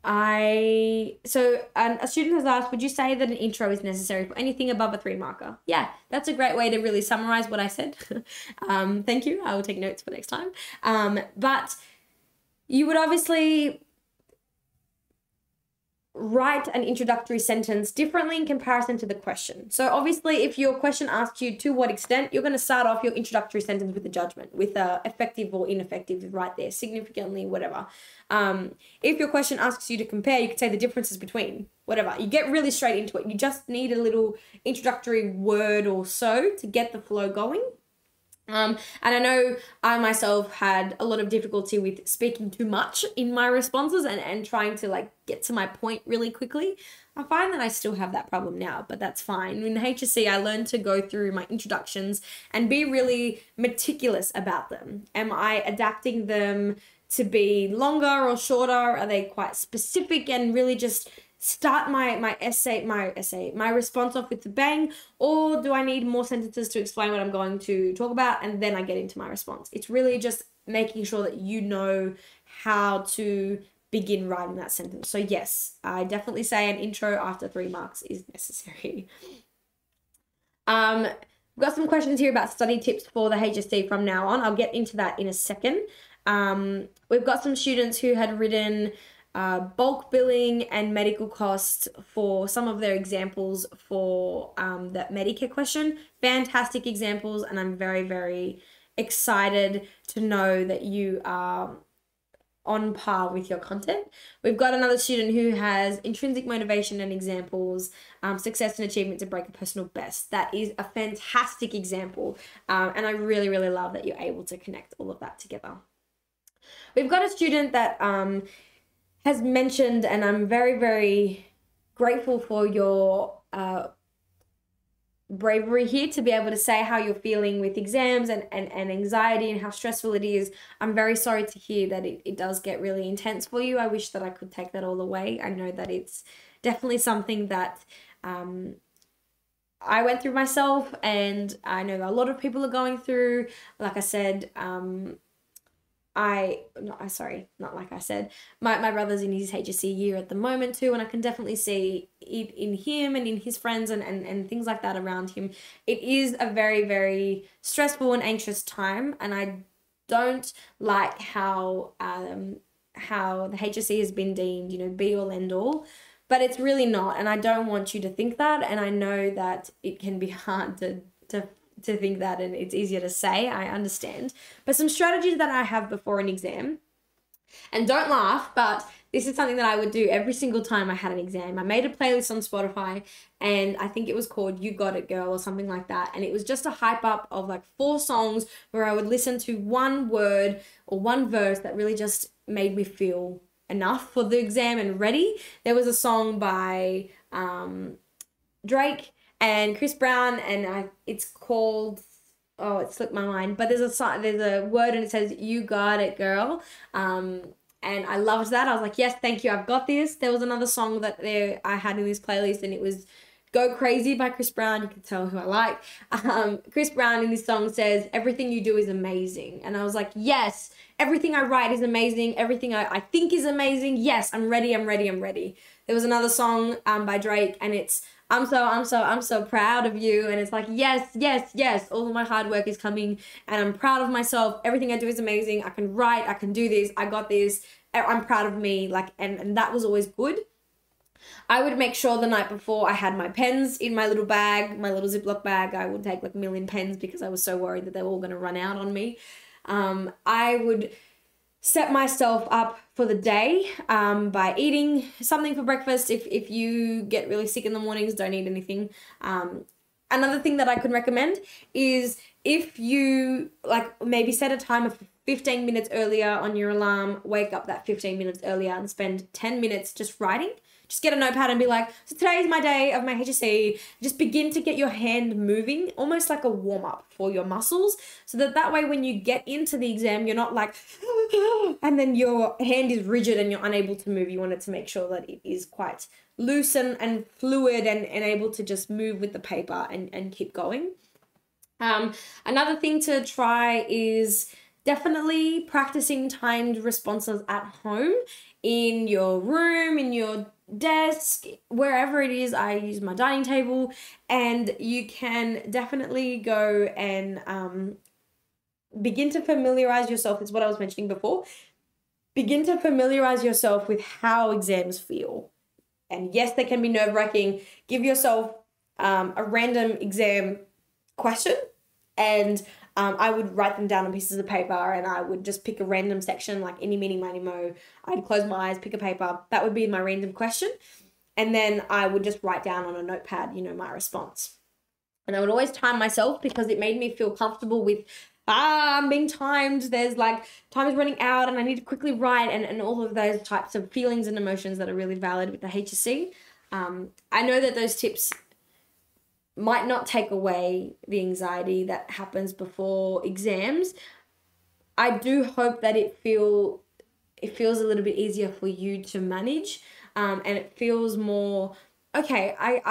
I so um, a student has asked, would you say that an intro is necessary for anything above a three marker? Yeah, that's a great way to really summarize what I said. um, thank you. I will take notes for next time. Um, but you would obviously write an introductory sentence differently in comparison to the question. So obviously, if your question asks you to what extent, you're going to start off your introductory sentence with a judgment, with a effective or ineffective right there, significantly, whatever. Um, if your question asks you to compare, you could say the differences between whatever. You get really straight into it. You just need a little introductory word or so to get the flow going. Um, and I know I myself had a lot of difficulty with speaking too much in my responses and, and trying to like get to my point really quickly. I find that I still have that problem now, but that's fine. In HSC, I learned to go through my introductions and be really meticulous about them. Am I adapting them to be longer or shorter? Are they quite specific and really just start my my essay my essay my response off with the bang or do i need more sentences to explain what i'm going to talk about? And then i get into my response. It's really just making sure that you know how to begin writing that sentence. So yes i definitely say an intro after three marks is necessary. Um we've got some questions here about study tips for the hsc from now on. I'll get into that in a second. Um we've got some students who had written uh, bulk billing and medical costs for some of their examples for um, that Medicare question. Fantastic examples, and I'm very, very excited to know that you are on par with your content. We've got another student who has intrinsic motivation and examples, um, success and achievement to break a personal best. That is a fantastic example, um, and I really, really love that you're able to connect all of that together. We've got a student that um, has mentioned, and I'm very, very grateful for your uh, bravery here to be able to say how you're feeling with exams and, and, and anxiety and how stressful it is. I'm very sorry to hear that it, it does get really intense for you. I wish that I could take that all away. I know that it's definitely something that um, I went through myself, and I know a lot of people are going through. Like I said, um, I not I sorry, not like I said. My my brother's in his HSC year at the moment too, and I can definitely see it in him and in his friends and, and, and things like that around him. It is a very, very stressful and anxious time and I don't like how um how the HSC has been deemed, you know, be all end all. But it's really not, and I don't want you to think that, and I know that it can be hard to to to think that and it's easier to say, I understand. But some strategies that I have before an exam, and don't laugh, but this is something that I would do every single time I had an exam. I made a playlist on Spotify and I think it was called You Got It Girl or something like that. And it was just a hype up of like four songs where I would listen to one word or one verse that really just made me feel enough for the exam and ready. There was a song by um, Drake and Chris Brown, and I, it's called oh, it slipped my mind. But there's a there's a word and it says "You got it, girl." Um, and I loved that. I was like, yes, thank you, I've got this. There was another song that there I had in this playlist, and it was Go Crazy by Chris Brown. You can tell who I like. Um, Chris Brown in this song says, Everything you do is amazing. And I was like, Yes, everything I write is amazing. Everything I, I think is amazing. Yes, I'm ready. I'm ready. I'm ready. There was another song um, by Drake, and it's I'm so, I'm so, I'm so proud of you. And it's like, yes, yes, yes, all of my hard work is coming and I'm proud of myself. Everything I do is amazing. I can write, I can do this, I got this. I'm proud of me. Like, and, and that was always good. I would make sure the night before I had my pens in my little bag, my little Ziploc bag. I would take like a million pens because I was so worried that they were all going to run out on me. Um, I would set myself up for the day um, by eating something for breakfast. If, if you get really sick in the mornings, don't eat anything. Um, another thing that I could recommend is if you like maybe set a time of 15 minutes earlier on your alarm, wake up that 15 minutes earlier and spend 10 minutes just writing just get a notepad and be like, so today is my day of my HSC. Just begin to get your hand moving, almost like a warm up for your muscles, so that that way when you get into the exam, you're not like, and then your hand is rigid and you're unable to move. You want it to make sure that it is quite loose and, and fluid and, and able to just move with the paper and, and keep going. Um, another thing to try is definitely practicing timed responses at home in your room, in your desk, wherever it is, I use my dining table, and you can definitely go and um, begin to familiarize yourself. It's what I was mentioning before. Begin to familiarize yourself with how exams feel. And yes, they can be nerve wracking. Give yourself um, a random exam question and um, I would write them down on pieces of paper and I would just pick a random section like any, mini, miny, mo. I'd close my eyes, pick a paper. That would be my random question. And then I would just write down on a notepad, you know, my response. And I would always time myself because it made me feel comfortable with, ah, I'm being timed. There's like, time is running out and I need to quickly write and, and all of those types of feelings and emotions that are really valid with the HSC. Um, I know that those tips might not take away the anxiety that happens before exams. I do hope that it feel it feels a little bit easier for you to manage, um, and it feels more okay. I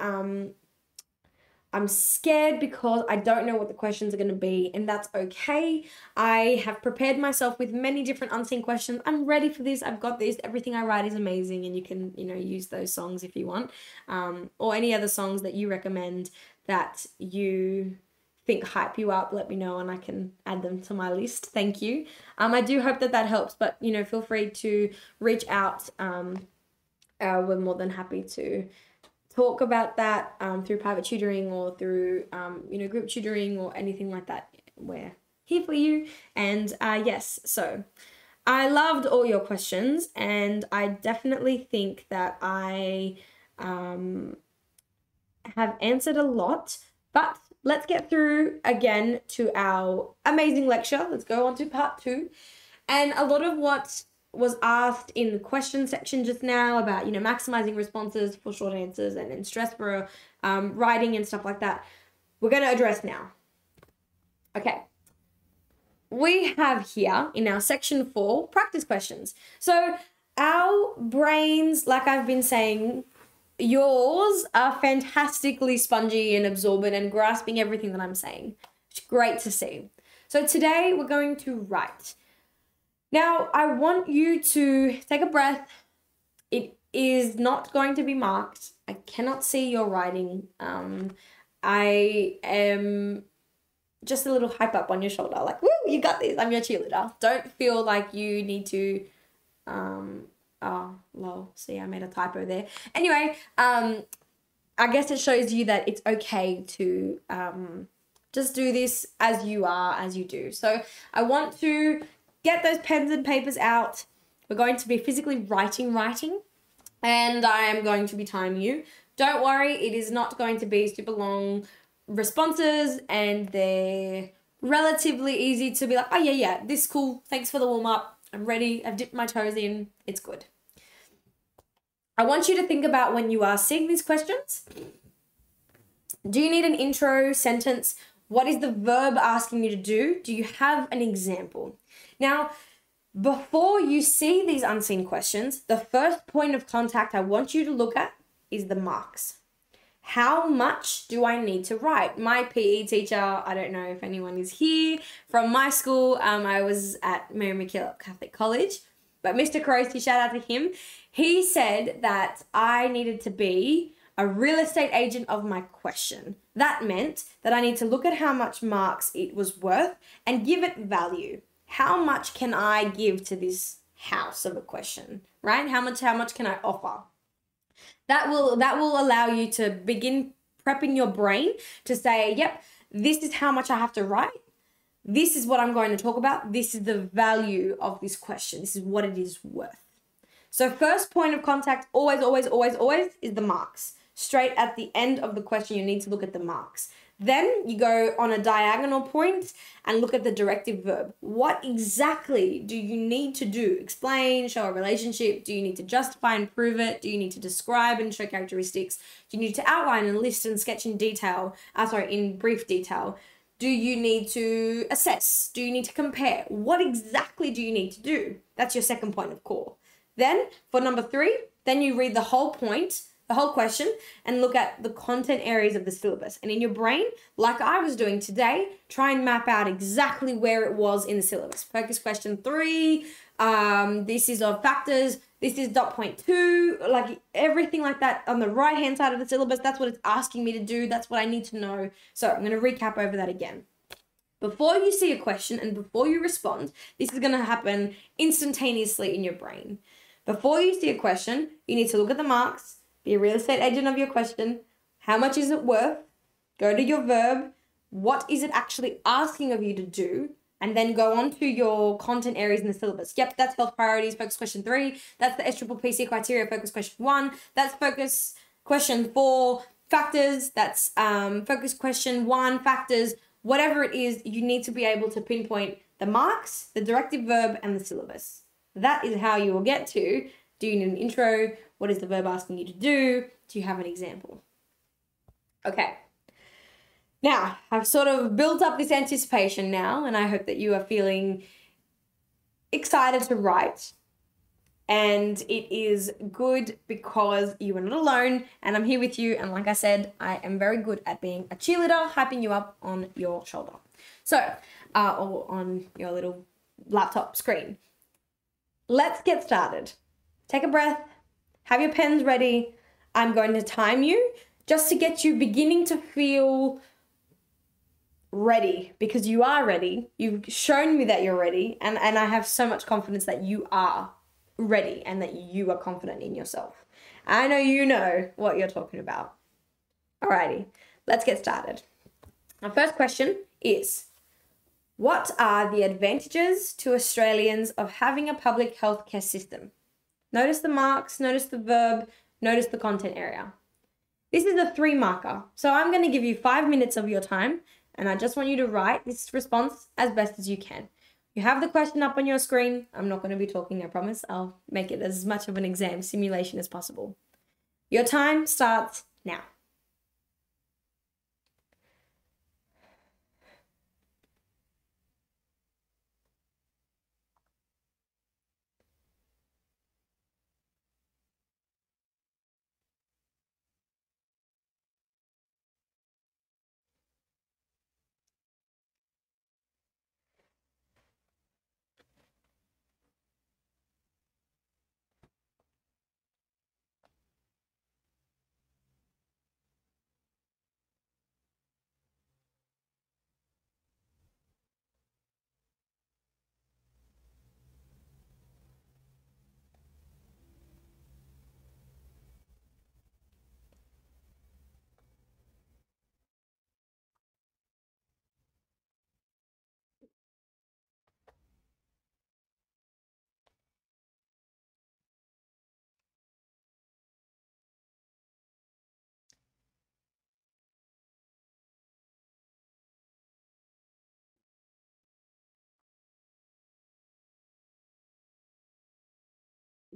I um I'm scared because I don't know what the questions are going to be, and that's okay. I have prepared myself with many different unseen questions. I'm ready for this. I've got this. Everything I write is amazing, and you can, you know, use those songs if you want, um, or any other songs that you recommend that you think hype you up. Let me know, and I can add them to my list. Thank you. Um, I do hope that that helps, but you know, feel free to reach out. Um, uh, we're more than happy to talk about that um, through private tutoring or through um, you know group tutoring or anything like that. We're here for you. And uh, yes so i loved all your questions and i definitely think that i um, have answered a lot. But let's get through again to our amazing lecture. Let's go on to part two. And a lot of what was asked in the question section just now about you know maximizing responses for short answers and, in stress for um, writing and stuff like that. We're going to address now. Okay. We have here in our section four practice questions. So our brains like i've been saying yours are fantastically spongy and absorbent and grasping everything that i'm saying. It's great to see. So today we're going to write now, I want you to take a breath. It is not going to be marked. I cannot see your writing. Um, I am just a little hype up on your shoulder, like, woo, you got this. I'm your cheerleader. Don't feel like you need to. Um, oh, lol. See, I made a typo there. Anyway, um, I guess it shows you that it's okay to um, just do this as you are, as you do. So I want to get those pens and papers out. We're going to be physically writing, writing, and I am going to be timing you. Don't worry, it is not going to be super long responses, and they're relatively easy to be like, oh, yeah, yeah, this is cool. Thanks for the warm up. I'm ready. I've dipped my toes in. It's good. I want you to think about when you are seeing these questions. Do you need an intro sentence? What is the verb asking you to do? Do you have an example? Now, before you see these unseen questions, the first point of contact I want you to look at is the marks. how much do I need to write? My PE teacher, I don't know if anyone is here from my school. Um, I was at Mary MacKillop Catholic College, but Mr. Croce, shout out to him. He said that I needed to be a real estate agent of my question. That meant that I need to look at how much marks it was worth and give it value. How much can I give to this house of a question, right? How much how much can I offer? That will that will allow you to begin prepping your brain to say, yep, this is how much I have to write. This is what I'm going to talk about. This is the value of this question. This is what it is worth. So first point of contact always always always always is the marks. Straight at the end of the question you need to look at the marks. Then you go on a diagonal point and look at the directive verb. What exactly do you need to do? Explain, show a relationship. Do you need to justify and prove it? Do you need to describe and show characteristics? Do you need to outline and list and sketch in detail? Uh, sorry, in brief detail. Do you need to assess? Do you need to compare? What exactly do you need to do? That's your second point of call. Then for number three, then you read the whole point the whole question and look at the content areas of the syllabus. And in your brain, like I was doing today, try and map out exactly where it was in the syllabus. Focus question three, um, this is of factors, this is dot point two, like everything like that on the right hand side of the syllabus. That's what it's asking me to do. That's what I need to know. So I'm going to recap over that again. Before you see a question and before you respond, this is going to happen instantaneously in your brain. Before you see a question, you need to look at the marks, be a real estate agent of your question. How much is it worth? Go to your verb. What is it actually asking of you to do? And then go on to your content areas in the syllabus. Yep, that's health priorities, focus question three. That's the SPPC criteria, focus question one. That's focus question four, factors. That's um, focus question one, factors. Whatever it is, you need to be able to pinpoint the marks, the directive verb, and the syllabus. That is how you will get to do you need an intro? What is the verb asking you to do? Do you have an example? Okay. Now, I've sort of built up this anticipation now, and I hope that you are feeling excited to write. And it is good because you are not alone, and I'm here with you. And like I said, I am very good at being a cheerleader, hyping you up on your shoulder. So, uh, or on your little laptop screen. Let's get started. Take a breath, have your pens ready. I'm going to time you just to get you beginning to feel ready because you are ready. You've shown me that you're ready, and, and I have so much confidence that you are ready and that you are confident in yourself. I know you know what you're talking about. Alrighty, let's get started. Our first question is What are the advantages to Australians of having a public healthcare system? Notice the marks, notice the verb, notice the content area. This is a three marker. So I'm going to give you five minutes of your time and I just want you to write this response as best as you can. You have the question up on your screen. I'm not going to be talking, I promise. I'll make it as much of an exam simulation as possible. Your time starts now.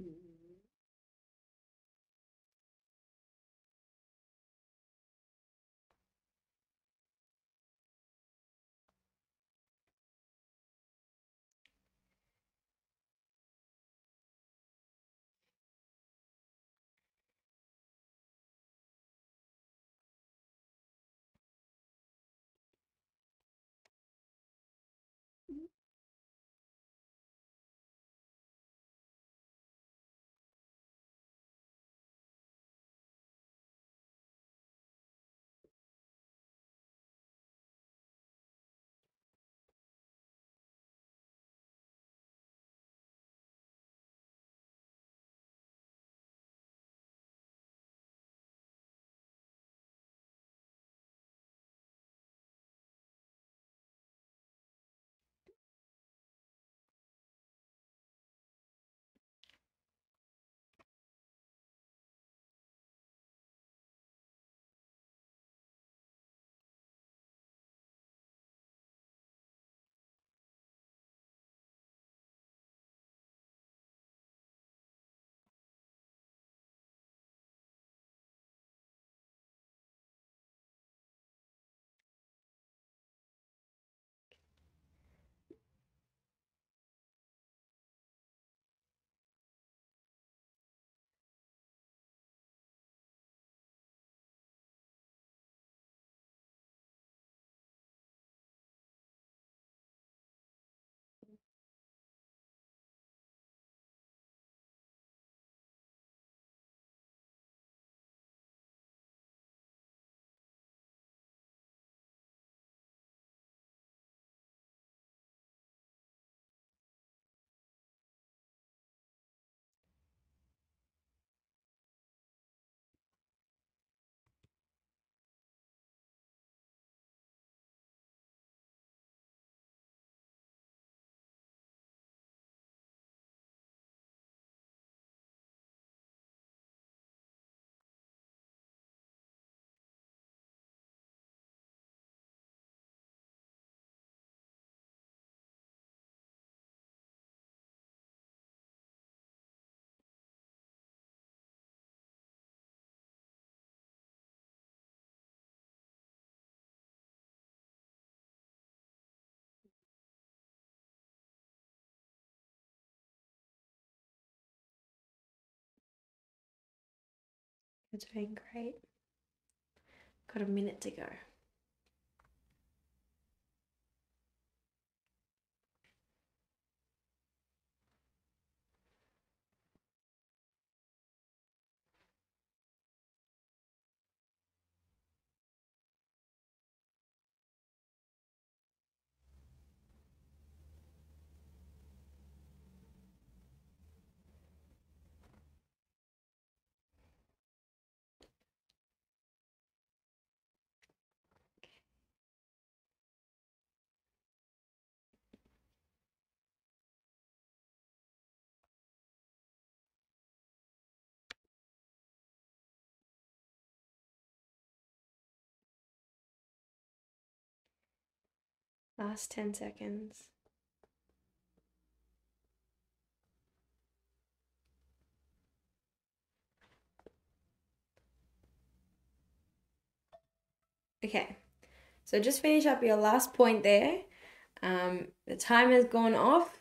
Mm-hmm. You're doing great. Got a minute to go. Last 10 seconds. Okay, so just finish up your last point there. Um, the time has gone off.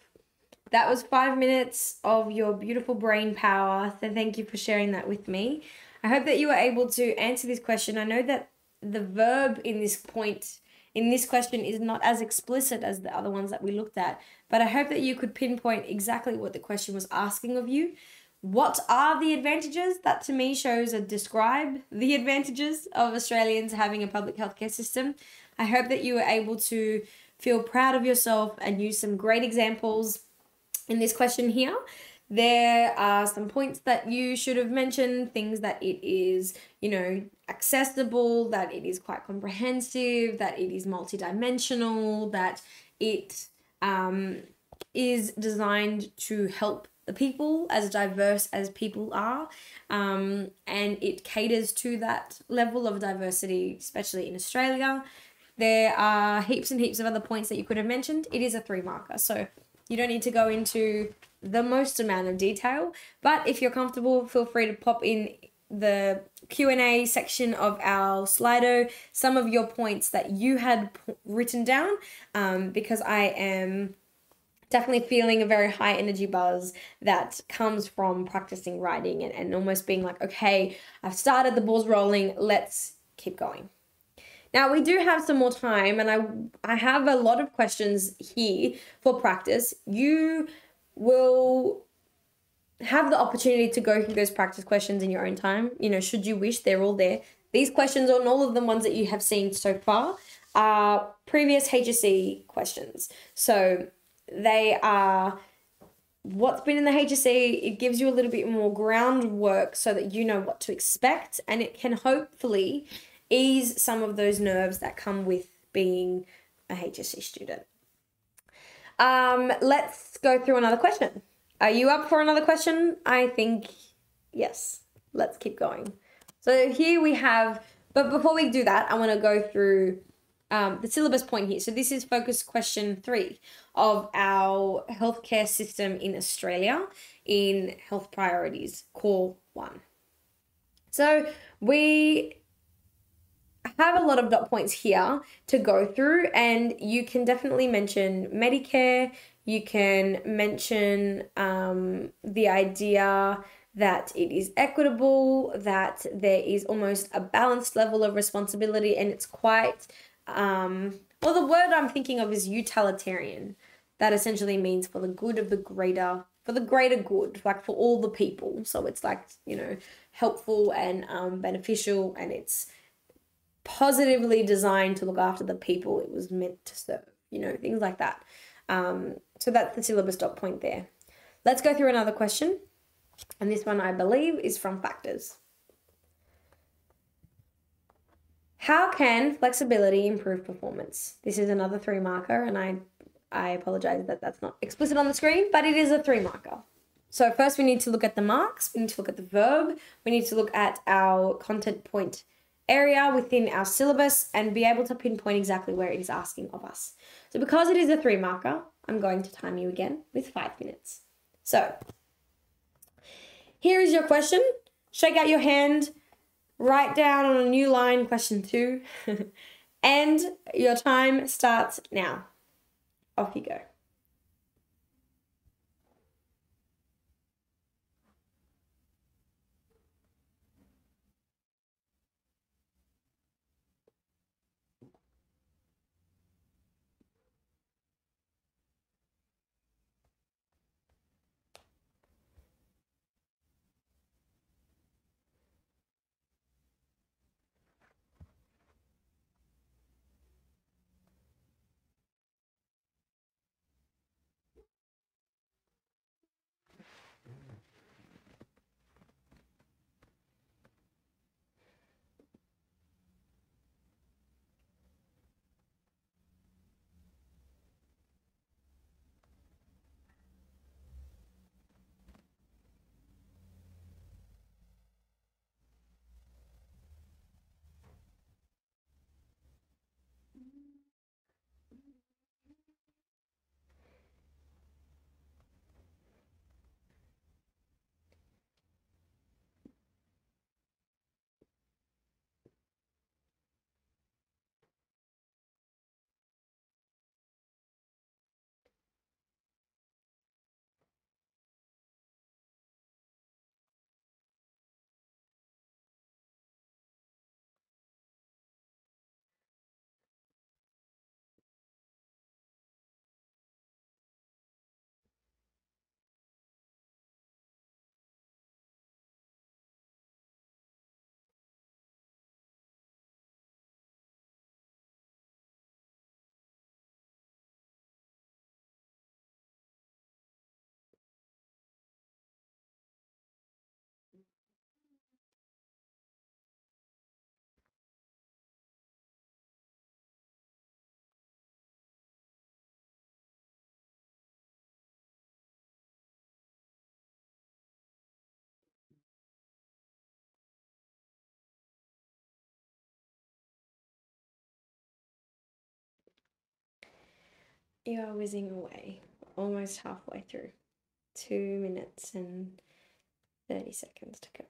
That was five minutes of your beautiful brain power. So thank you for sharing that with me. I hope that you were able to answer this question. I know that the verb in this point in this question is not as explicit as the other ones that we looked at, but I hope that you could pinpoint exactly what the question was asking of you. What are the advantages? That to me shows a describe the advantages of Australians having a public healthcare system. I hope that you were able to feel proud of yourself and use some great examples in this question here. There are some points that you should have mentioned, things that it is, you know, accessible, that it is quite comprehensive, that it is multidimensional, that it um, is designed to help the people as diverse as people are, um, and it caters to that level of diversity, especially in Australia. There are heaps and heaps of other points that you could have mentioned. It is a three marker, so you don't need to go into the most amount of detail. But if you're comfortable, feel free to pop in the Q&A section of our Slido some of your points that you had written down um, because I am definitely feeling a very high energy buzz that comes from practicing writing and, and almost being like, okay, I've started the balls rolling, let's keep going. Now we do have some more time and I I have a lot of questions here for practice. You will have the opportunity to go through those practice questions in your own time. You know, should you wish, they're all there. These questions on all of the ones that you have seen so far are previous HSC questions. So they are what's been in the HSC. It gives you a little bit more groundwork so that you know what to expect and it can hopefully ease some of those nerves that come with being a HSC student. Um, let's go through another question. Are you up for another question? I think yes. Let's keep going. So here we have, but before we do that, I want to go through um, the syllabus point here. So this is focus question three of our healthcare system in Australia in health priorities, core one. So we have a lot of dot points here to go through, and you can definitely mention Medicare. You can mention um, the idea that it is equitable, that there is almost a balanced level of responsibility, and it's quite, um, well, the word I'm thinking of is utilitarian. That essentially means for the good of the greater, for the greater good, like for all the people. So it's like, you know, helpful and um, beneficial, and it's positively designed to look after the people it was meant to serve, you know, things like that. Um, so that's the syllabus dot point there. Let's go through another question. And this one, I believe, is from factors. How can flexibility improve performance? This is another three marker, and I, I apologize that that's not explicit on the screen, but it is a three marker. So first we need to look at the marks, we need to look at the verb, we need to look at our content point area within our syllabus and be able to pinpoint exactly where it is asking of us. So because it is a three marker, I'm going to time you again with five minutes. So here is your question. Shake out your hand, write down on a new line question two, and your time starts now. Off you go. You are whizzing away, almost halfway through. Two minutes and 30 seconds to go.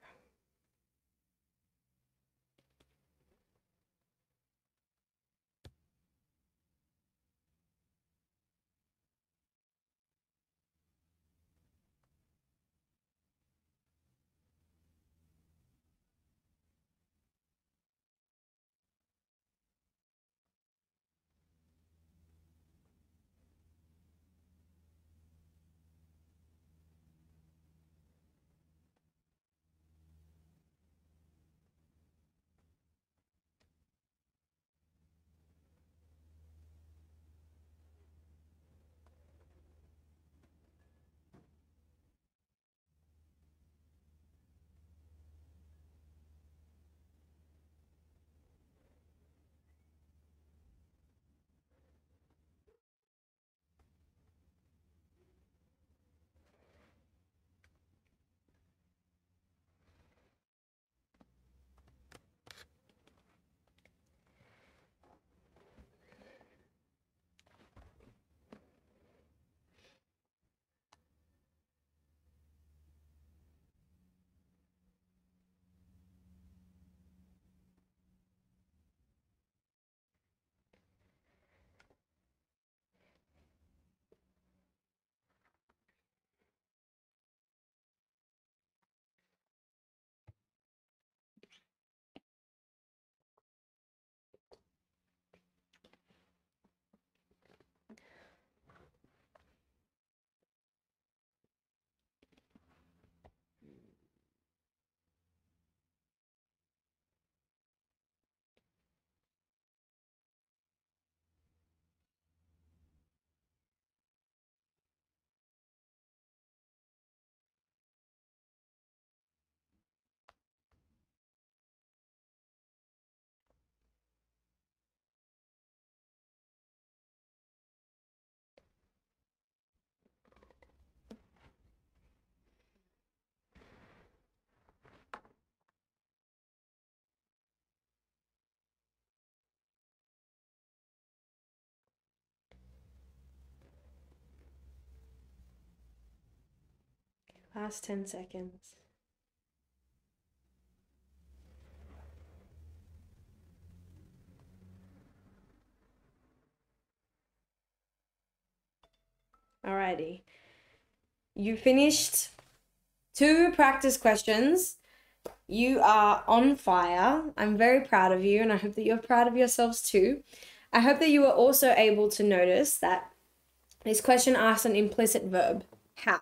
Last 10 seconds. Alrighty. You finished two practice questions. You are on fire. I'm very proud of you, and I hope that you're proud of yourselves too. I hope that you were also able to notice that this question asks an implicit verb how.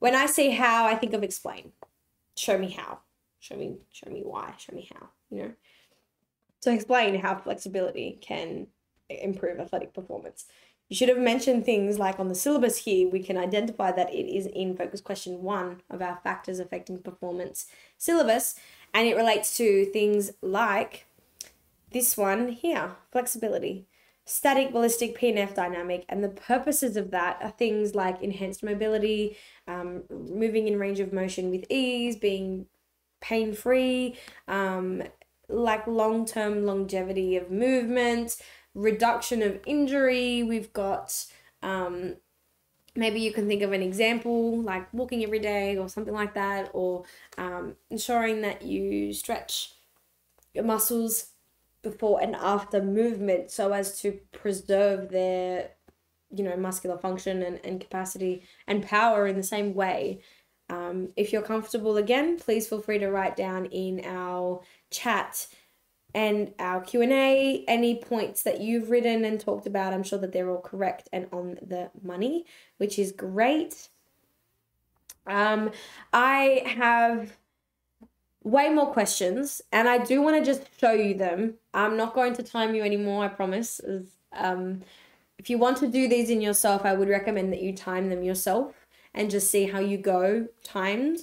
When I say how, I think of explain. Show me how. Show me show me why. Show me how, you know. So explain how flexibility can improve athletic performance. You should have mentioned things like on the syllabus here, we can identify that it is in focus question one of our factors affecting performance syllabus, and it relates to things like this one here flexibility static, ballistic, PNF dynamic, and the purposes of that are things like enhanced mobility, um, moving in range of motion with ease, being pain free, um, like long term longevity of movement, reduction of injury. We've got um, maybe you can think of an example like walking every day or something like that, or um, ensuring that you stretch your muscles before and after movement so as to preserve their you know muscular function and, and capacity and power in the same way. Um, if you're comfortable again please feel free to write down in our chat and our q&a any points that you've written and talked about. I'm sure that they're all correct and on the money which is great. Um, i have way more questions and I do want to just show you them. I'm not going to time you anymore, I promise. Um, if you want to do these in yourself, I would recommend that you time them yourself and just see how you go timed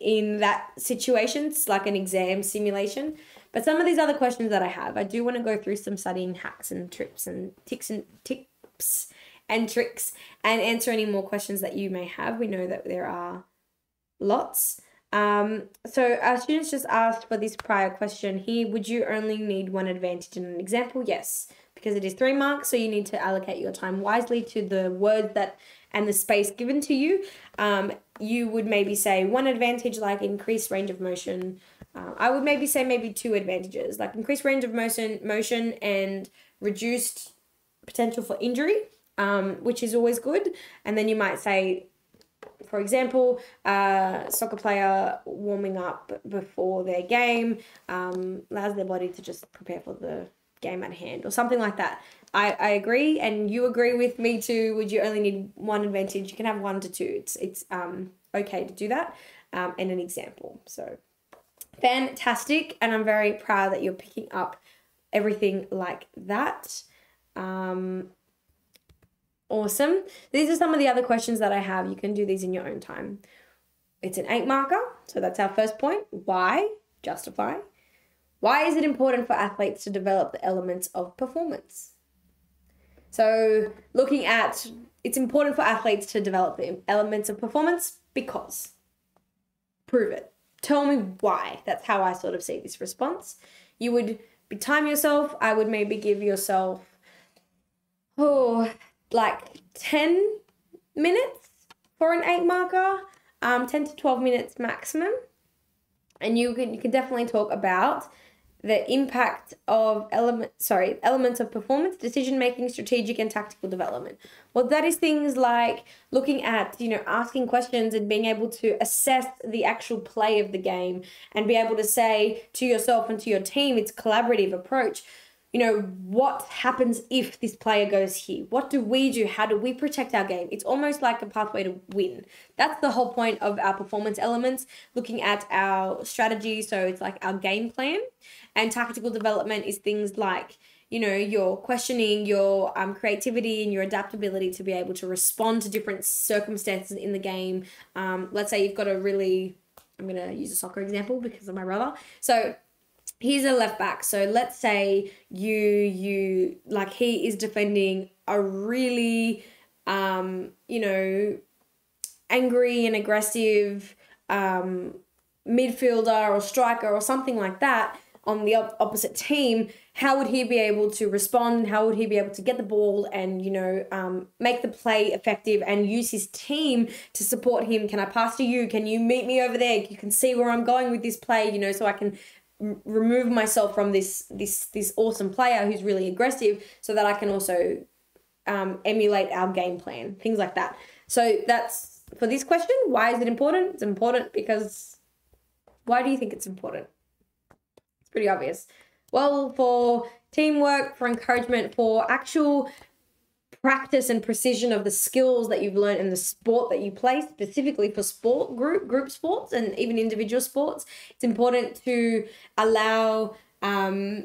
in that situation. It's like an exam simulation. But some of these other questions that I have, I do want to go through some studying hacks and trips and ticks and tips and tricks and answer any more questions that you may have. We know that there are lots. Um, so our students just asked for this prior question here, would you only need one advantage in an example? Yes, because it is three marks, so you need to allocate your time wisely to the word that and the space given to you. Um, you would maybe say one advantage like increased range of motion. Uh, I would maybe say maybe two advantages like increased range of motion, motion and reduced potential for injury, um, which is always good. And then you might say for example, a soccer player warming up before their game um, allows their body to just prepare for the game at hand or something like that. I, I agree and you agree with me too. Would you only need one advantage? You can have one to two. It's it's um okay to do that. Um, and an example. So fantastic and I'm very proud that you're picking up everything like that. Um, awesome. These are some of the other questions that I have. You can do these in your own time. It's an eight marker, so that's our first point. Why? Justify. Why is it important for athletes to develop the elements of performance? So, looking at it's important for athletes to develop the elements of performance because. Prove it. Tell me why. That's how I sort of see this response. You would be time yourself. I would maybe give yourself, oh, like 10 minutes for an eight marker, um, 10 to 12 minutes maximum. And you can, you can definitely talk about the impact of element sorry elements of performance decision making strategic and tactical development well that is things like looking at you know asking questions and being able to assess the actual play of the game and be able to say to yourself and to your team it's collaborative approach you know, what happens if this player goes here? What do we do? How do we protect our game? It's almost like a pathway to win. That's the whole point of our performance elements, looking at our strategy. So it's like our game plan. And tactical development is things like, you know, your questioning, your um, creativity, and your adaptability to be able to respond to different circumstances in the game. Um, let's say you've got a really, I'm going to use a soccer example because of my brother. So he's a left back so let's say you you like he is defending a really um you know angry and aggressive um midfielder or striker or something like that on the opposite team how would he be able to respond? How would he be able to get the ball and you know um, make the play effective and use his team to support him? Can i pass to you? Can you meet me over there? You can see where i'm going with this play you know so i can remove myself from this this this awesome player who's really aggressive so that I can also um, emulate our game plan things like that. So that's for this question why is it important? It's important because why do you think it's important? It's pretty obvious. Well for teamwork for encouragement for actual practice and precision of the skills that you've learned in the sport that you play specifically for sport group group sports and even individual sports it's important to allow um,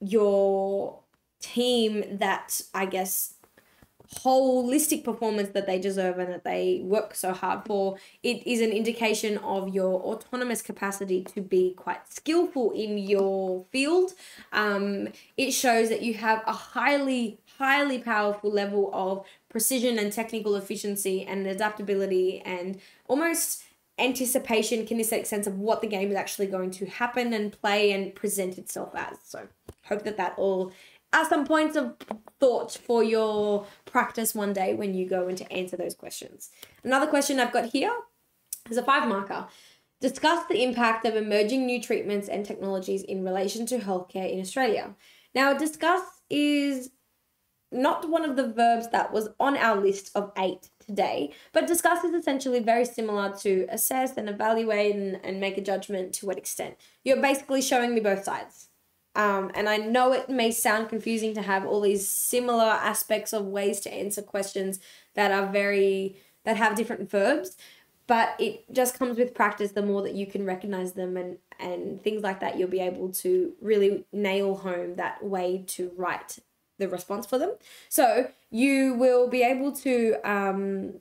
your team that i guess holistic performance that they deserve and that they work so hard for. It is an indication of your autonomous capacity to be quite skillful in your field. Um, it shows that you have a highly highly powerful level of precision and technical efficiency and adaptability and almost anticipation, kinesthetic sense of what the game is actually going to happen and play and present itself as. So, hope that that all are some points of thought for your practice one day when you go in to answer those questions. Another question I've got here is a five marker. Discuss the impact of emerging new treatments and technologies in relation to healthcare in Australia. Now, discuss is not one of the verbs that was on our list of eight today, but discuss is essentially very similar to assess and evaluate and, and make a judgment to what extent. You're basically showing me both sides. Um, and I know it may sound confusing to have all these similar aspects of ways to answer questions that are very, that have different verbs, but it just comes with practice. The more that you can recognize them and, and things like that, you'll be able to really nail home that way to write the response for them. So you will be able to um,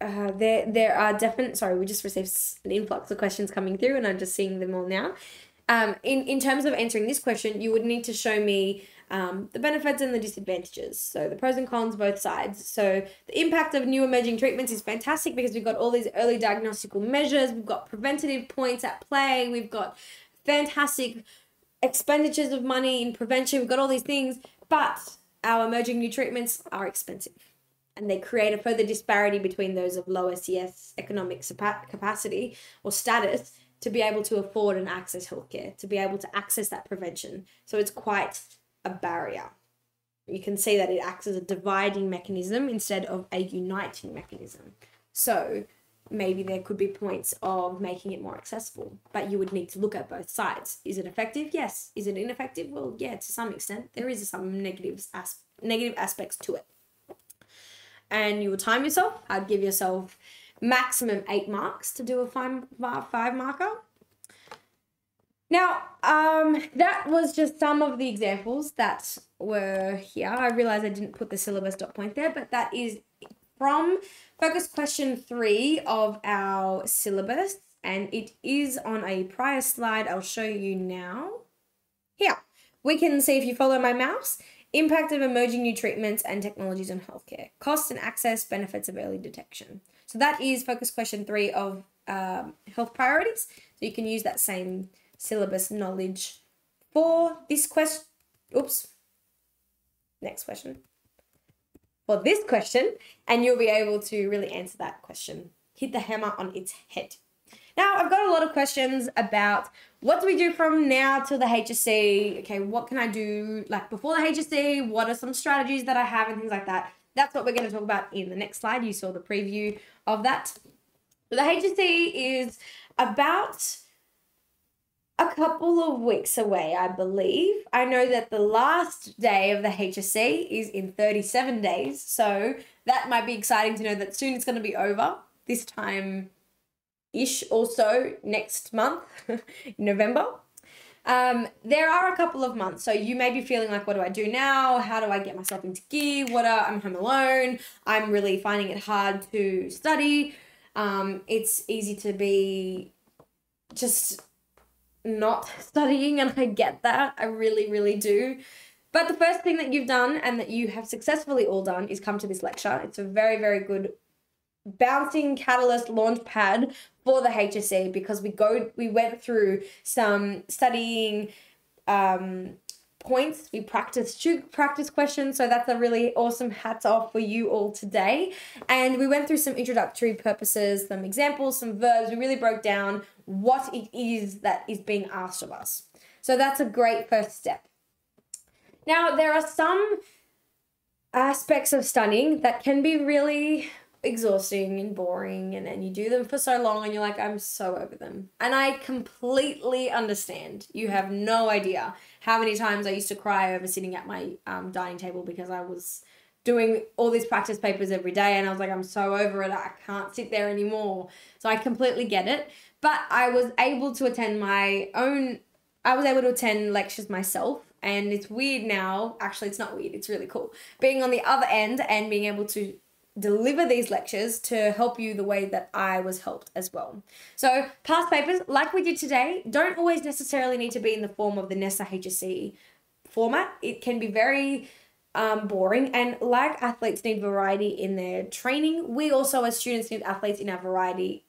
uh, there there are definite sorry we just received an influx of questions coming through and I'm just seeing them all now. Um, in in terms of answering this question, you would need to show me um, the benefits and the disadvantages. So the pros and cons, both sides. So the impact of new emerging treatments is fantastic because we've got all these early diagnostical measures. We've got preventative points at play. We've got fantastic expenditures of money in prevention, we've got all these things, but our emerging new treatments are expensive. And they create a further disparity between those of low SES economic capacity or status to be able to afford and access healthcare, to be able to access that prevention. So it's quite a barrier. You can see that it acts as a dividing mechanism instead of a uniting mechanism. So maybe there could be points of making it more accessible, but you would need to look at both sides. Is it effective? Yes. Is it ineffective? Well, yeah, to some extent. There is some negatives as- negative aspects to it. And you will time yourself. I'd give yourself maximum eight marks to do a five, five marker. Now, um, that was just some of the examples that were here. I realize I didn't put the syllabus dot point there, but that is from focus question three of our syllabus, and it is on a prior slide. I'll show you now. Here, we can see if you follow my mouse, impact of emerging new treatments and technologies on healthcare, cost and access, benefits of early detection. So that is focus question three of um, health priorities. So you can use that same syllabus knowledge for this question. Oops. Next question. For this question, and you'll be able to really answer that question. Hit the hammer on its head. Now, I've got a lot of questions about what do we do from now till the HSC? Okay, what can I do like before the HSC? What are some strategies that I have and things like that? That's what we're going to talk about in the next slide. You saw the preview of that. The HSC is about a couple of weeks away, I believe. I know that the last day of the HSC is in 37 days, so that might be exciting to know that soon it's going to be over. This time ish, also next month, November. Um, there are a couple of months, so you may be feeling like, what do I do now? How do I get myself into gear? What are, I'm home alone. I'm really finding it hard to study. Um, it's easy to be just not studying, and I get that. I really, really do. But the first thing that you've done and that you have successfully all done is come to this lecture. It's a very, very good bouncing catalyst launch pad for the HSC because we go we went through some studying um, points. We practiced practice questions, so that's a really awesome hats off for you all today. And we went through some introductory purposes, some examples, some verbs. We really broke down what it is that is being asked of us. So that's a great first step. Now, there are some aspects of studying that can be really exhausting and boring and then you do them for so long and you're like i'm so over them and i completely understand you have no idea how many times i used to cry over sitting at my um, dining table because i was doing all these practice papers every day and i was like i'm so over it. I can't sit there anymore. So i completely get it. But i was able to attend my own i was able to attend lectures myself. And it's weird now. Actually it's not weird. It's really cool. Being on the other end and being able to deliver these lectures to help you the way that I was helped as well. So, past papers, like we did today, don't always necessarily need to be in the form of the NESA HSC format. It can be very um, boring, and like athletes need variety in their training, we also, as students, need athletes in our variety.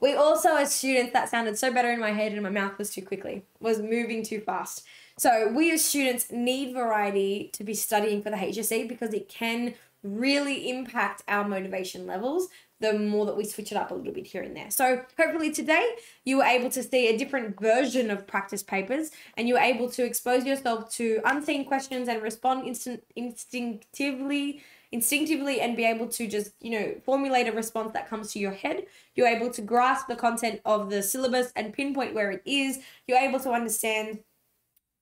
We also, as students, that sounded so better in my head and my mouth was too quickly, was moving too fast. So, we as students need variety to be studying for the HSC because it can really impact our motivation levels the more that we switch it up a little bit here and there. So hopefully today you were able to see a different version of practice papers and you were able to expose yourself to unseen questions and respond instant instinctively instinctively and be able to just, you know, formulate a response that comes to your head. You're able to grasp the content of the syllabus and pinpoint where it is. You're able to understand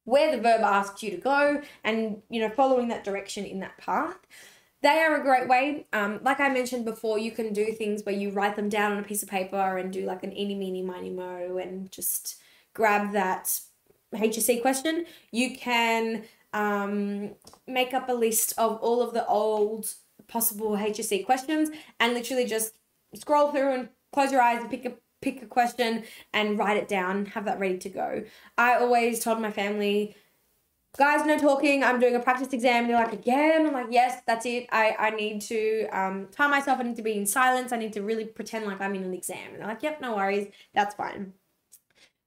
where the verb asks you to go and, you know, following that direction in that path they are a great way. Um, like I mentioned before, you can do things where you write them down on a piece of paper and do like an eeny, meeny, miny, mo and just grab that HSC question. You can um, make up a list of all of the old possible HSC questions and literally just scroll through and close your eyes and pick a pick a question and write it down, have that ready to go. I always told my family guys, no talking. I'm doing a practice exam. They're like, again? I'm like, yes, that's it. I, I need to um, time myself. I need to be in silence. I need to really pretend like I'm in an exam. And they're like, yep, no worries. That's fine.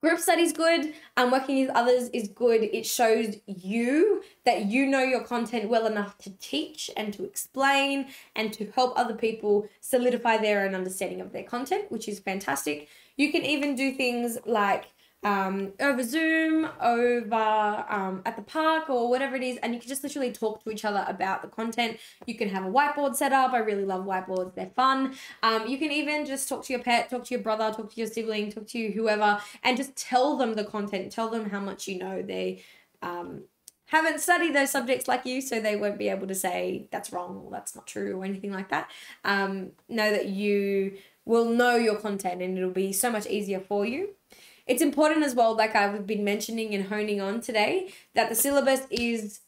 group studies good and working with others is good it shows you that you know your content well enough to teach and to explain and to help other people solidify their own understanding of their content which is fantastic you can even do things like um, over Zoom, over um, at the park, or whatever it is, and you can just literally talk to each other about the content. You can have a whiteboard set up. I really love whiteboards, they're fun. Um, you can even just talk to your pet, talk to your brother, talk to your sibling, talk to whoever, and just tell them the content, tell them how much you know. They um, haven't studied those subjects like you, so they won't be able to say that's wrong or that's not true or anything like that. Um, know that you will know your content and it'll be so much easier for you. It's important as well, like I've been mentioning and honing on today, that the syllabus is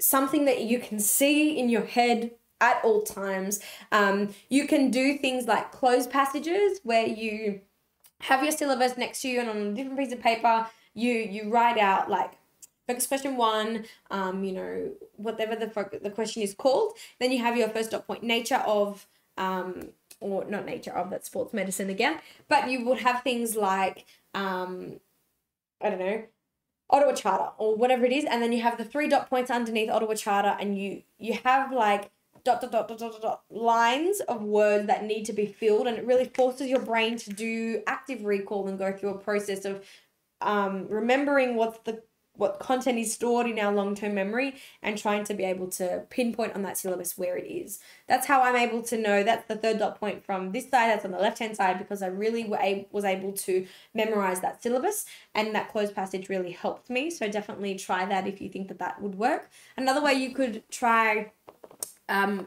something that you can see in your head at all times. Um, you can do things like closed passages where you have your syllabus next to you and on a different piece of paper you you write out like focus question one um you know whatever the fo- the question is called then you have your first dot point nature of um or not nature of that sports medicine again but you would have things like um, I don't know, Ottawa Charter or whatever it is, and then you have the three dot points underneath Ottawa Charter, and you you have like dot dot dot dot dot dot, lines of words that need to be filled, and it really forces your brain to do active recall and go through a process of um, remembering what's the what content is stored in our long-term memory and trying to be able to pinpoint on that syllabus where it is. That's how I'm able to know that's the third dot point from this side, that's on the left-hand side, because I really was able to memorize that syllabus and that closed passage really helped me. So definitely try that if you think that that would work. Another way you could try um,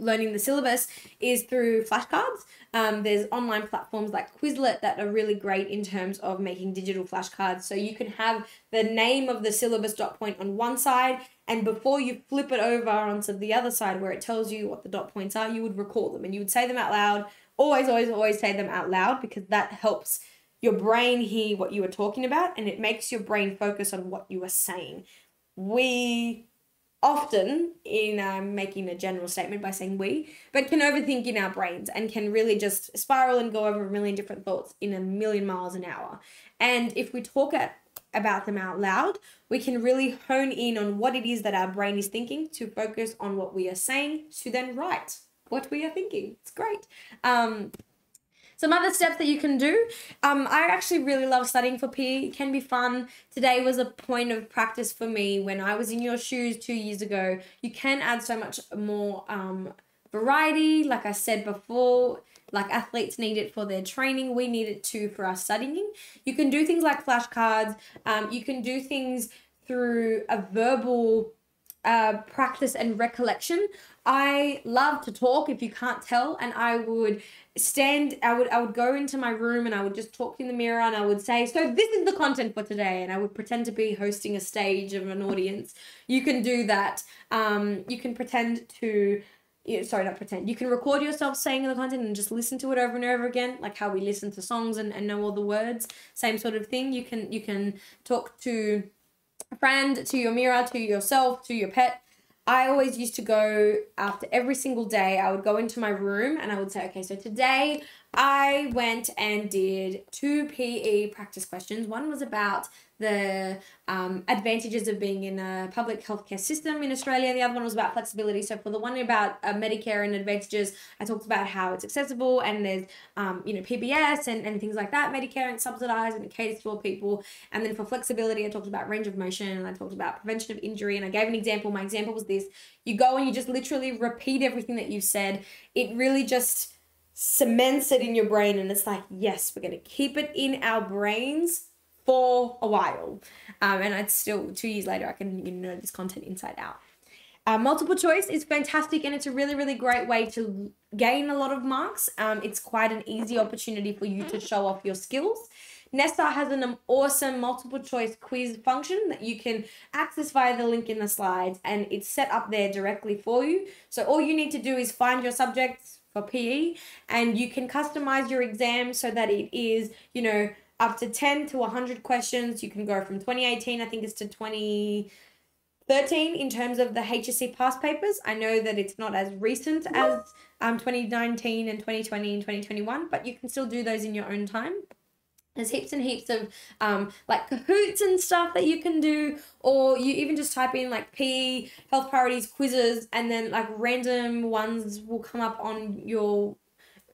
learning the syllabus is through flashcards. Um, there's online platforms like Quizlet that are really great in terms of making digital flashcards. So you can have the name of the syllabus dot point on one side, and before you flip it over onto the other side where it tells you what the dot points are, you would recall them and you would say them out loud. Always, always, always say them out loud because that helps your brain hear what you are talking about and it makes your brain focus on what you are saying. We often in um, making a general statement by saying we, but can overthink in our brains and can really just spiral and go over a million different thoughts in a million miles an hour. And if we talk at, about them out loud, we can really hone in on what it is that our brain is thinking to focus on what we are saying to then write what we are thinking. It's great. Um, some other steps that you can do. Um, I actually really love studying for PE. It can be fun. Today was a point of practice for me when I was in your shoes two years ago. You can add so much more um, variety. Like I said before, like athletes need it for their training, we need it too for our studying. You can do things like flashcards. Um, you can do things through a verbal uh, practice and recollection. I love to talk if you can't tell, and I would stand I would I would go into my room and I would just talk in the mirror and I would say, "So this is the content for today." And I would pretend to be hosting a stage of an audience. You can do that. Um you can pretend to sorry, not pretend. You can record yourself saying the content and just listen to it over and over again, like how we listen to songs and, and know all the words. Same sort of thing. You can you can talk to a friend, to your mirror, to yourself, to your pet. I always used to go after every single day, I would go into my room and I would say, okay, so today I went and did two PE practice questions. One was about the um, advantages of being in a public healthcare system in Australia. The other one was about flexibility. So for the one about uh, Medicare and advantages, I talked about how it's accessible and there's um, you know PBS and, and things like that, Medicare and subsidized and it caters to all people. And then for flexibility, I talked about range of motion and I talked about prevention of injury. And I gave an example. My example was this: you go and you just literally repeat everything that you've said. It really just cements it in your brain and it's like yes we're going to keep it in our brains for a while. Um, and it's still two years later, I can you know this content inside out. Uh, multiple choice is fantastic and it's a really, really great way to gain a lot of marks. Um, it's quite an easy opportunity for you to show off your skills. NESA has an awesome multiple choice quiz function that you can access via the link in the slides and it's set up there directly for you. So all you need to do is find your subjects for PE and you can customize your exam so that it is, you know, up to 10 to 100 questions. You can go from 2018, I think it's to 2013 in terms of the HSC past papers. I know that it's not as recent as um, 2019 and 2020 and 2021, but you can still do those in your own time. There's heaps and heaps of um, like Kahoots and stuff that you can do, or you even just type in like P health priorities quizzes, and then like random ones will come up on your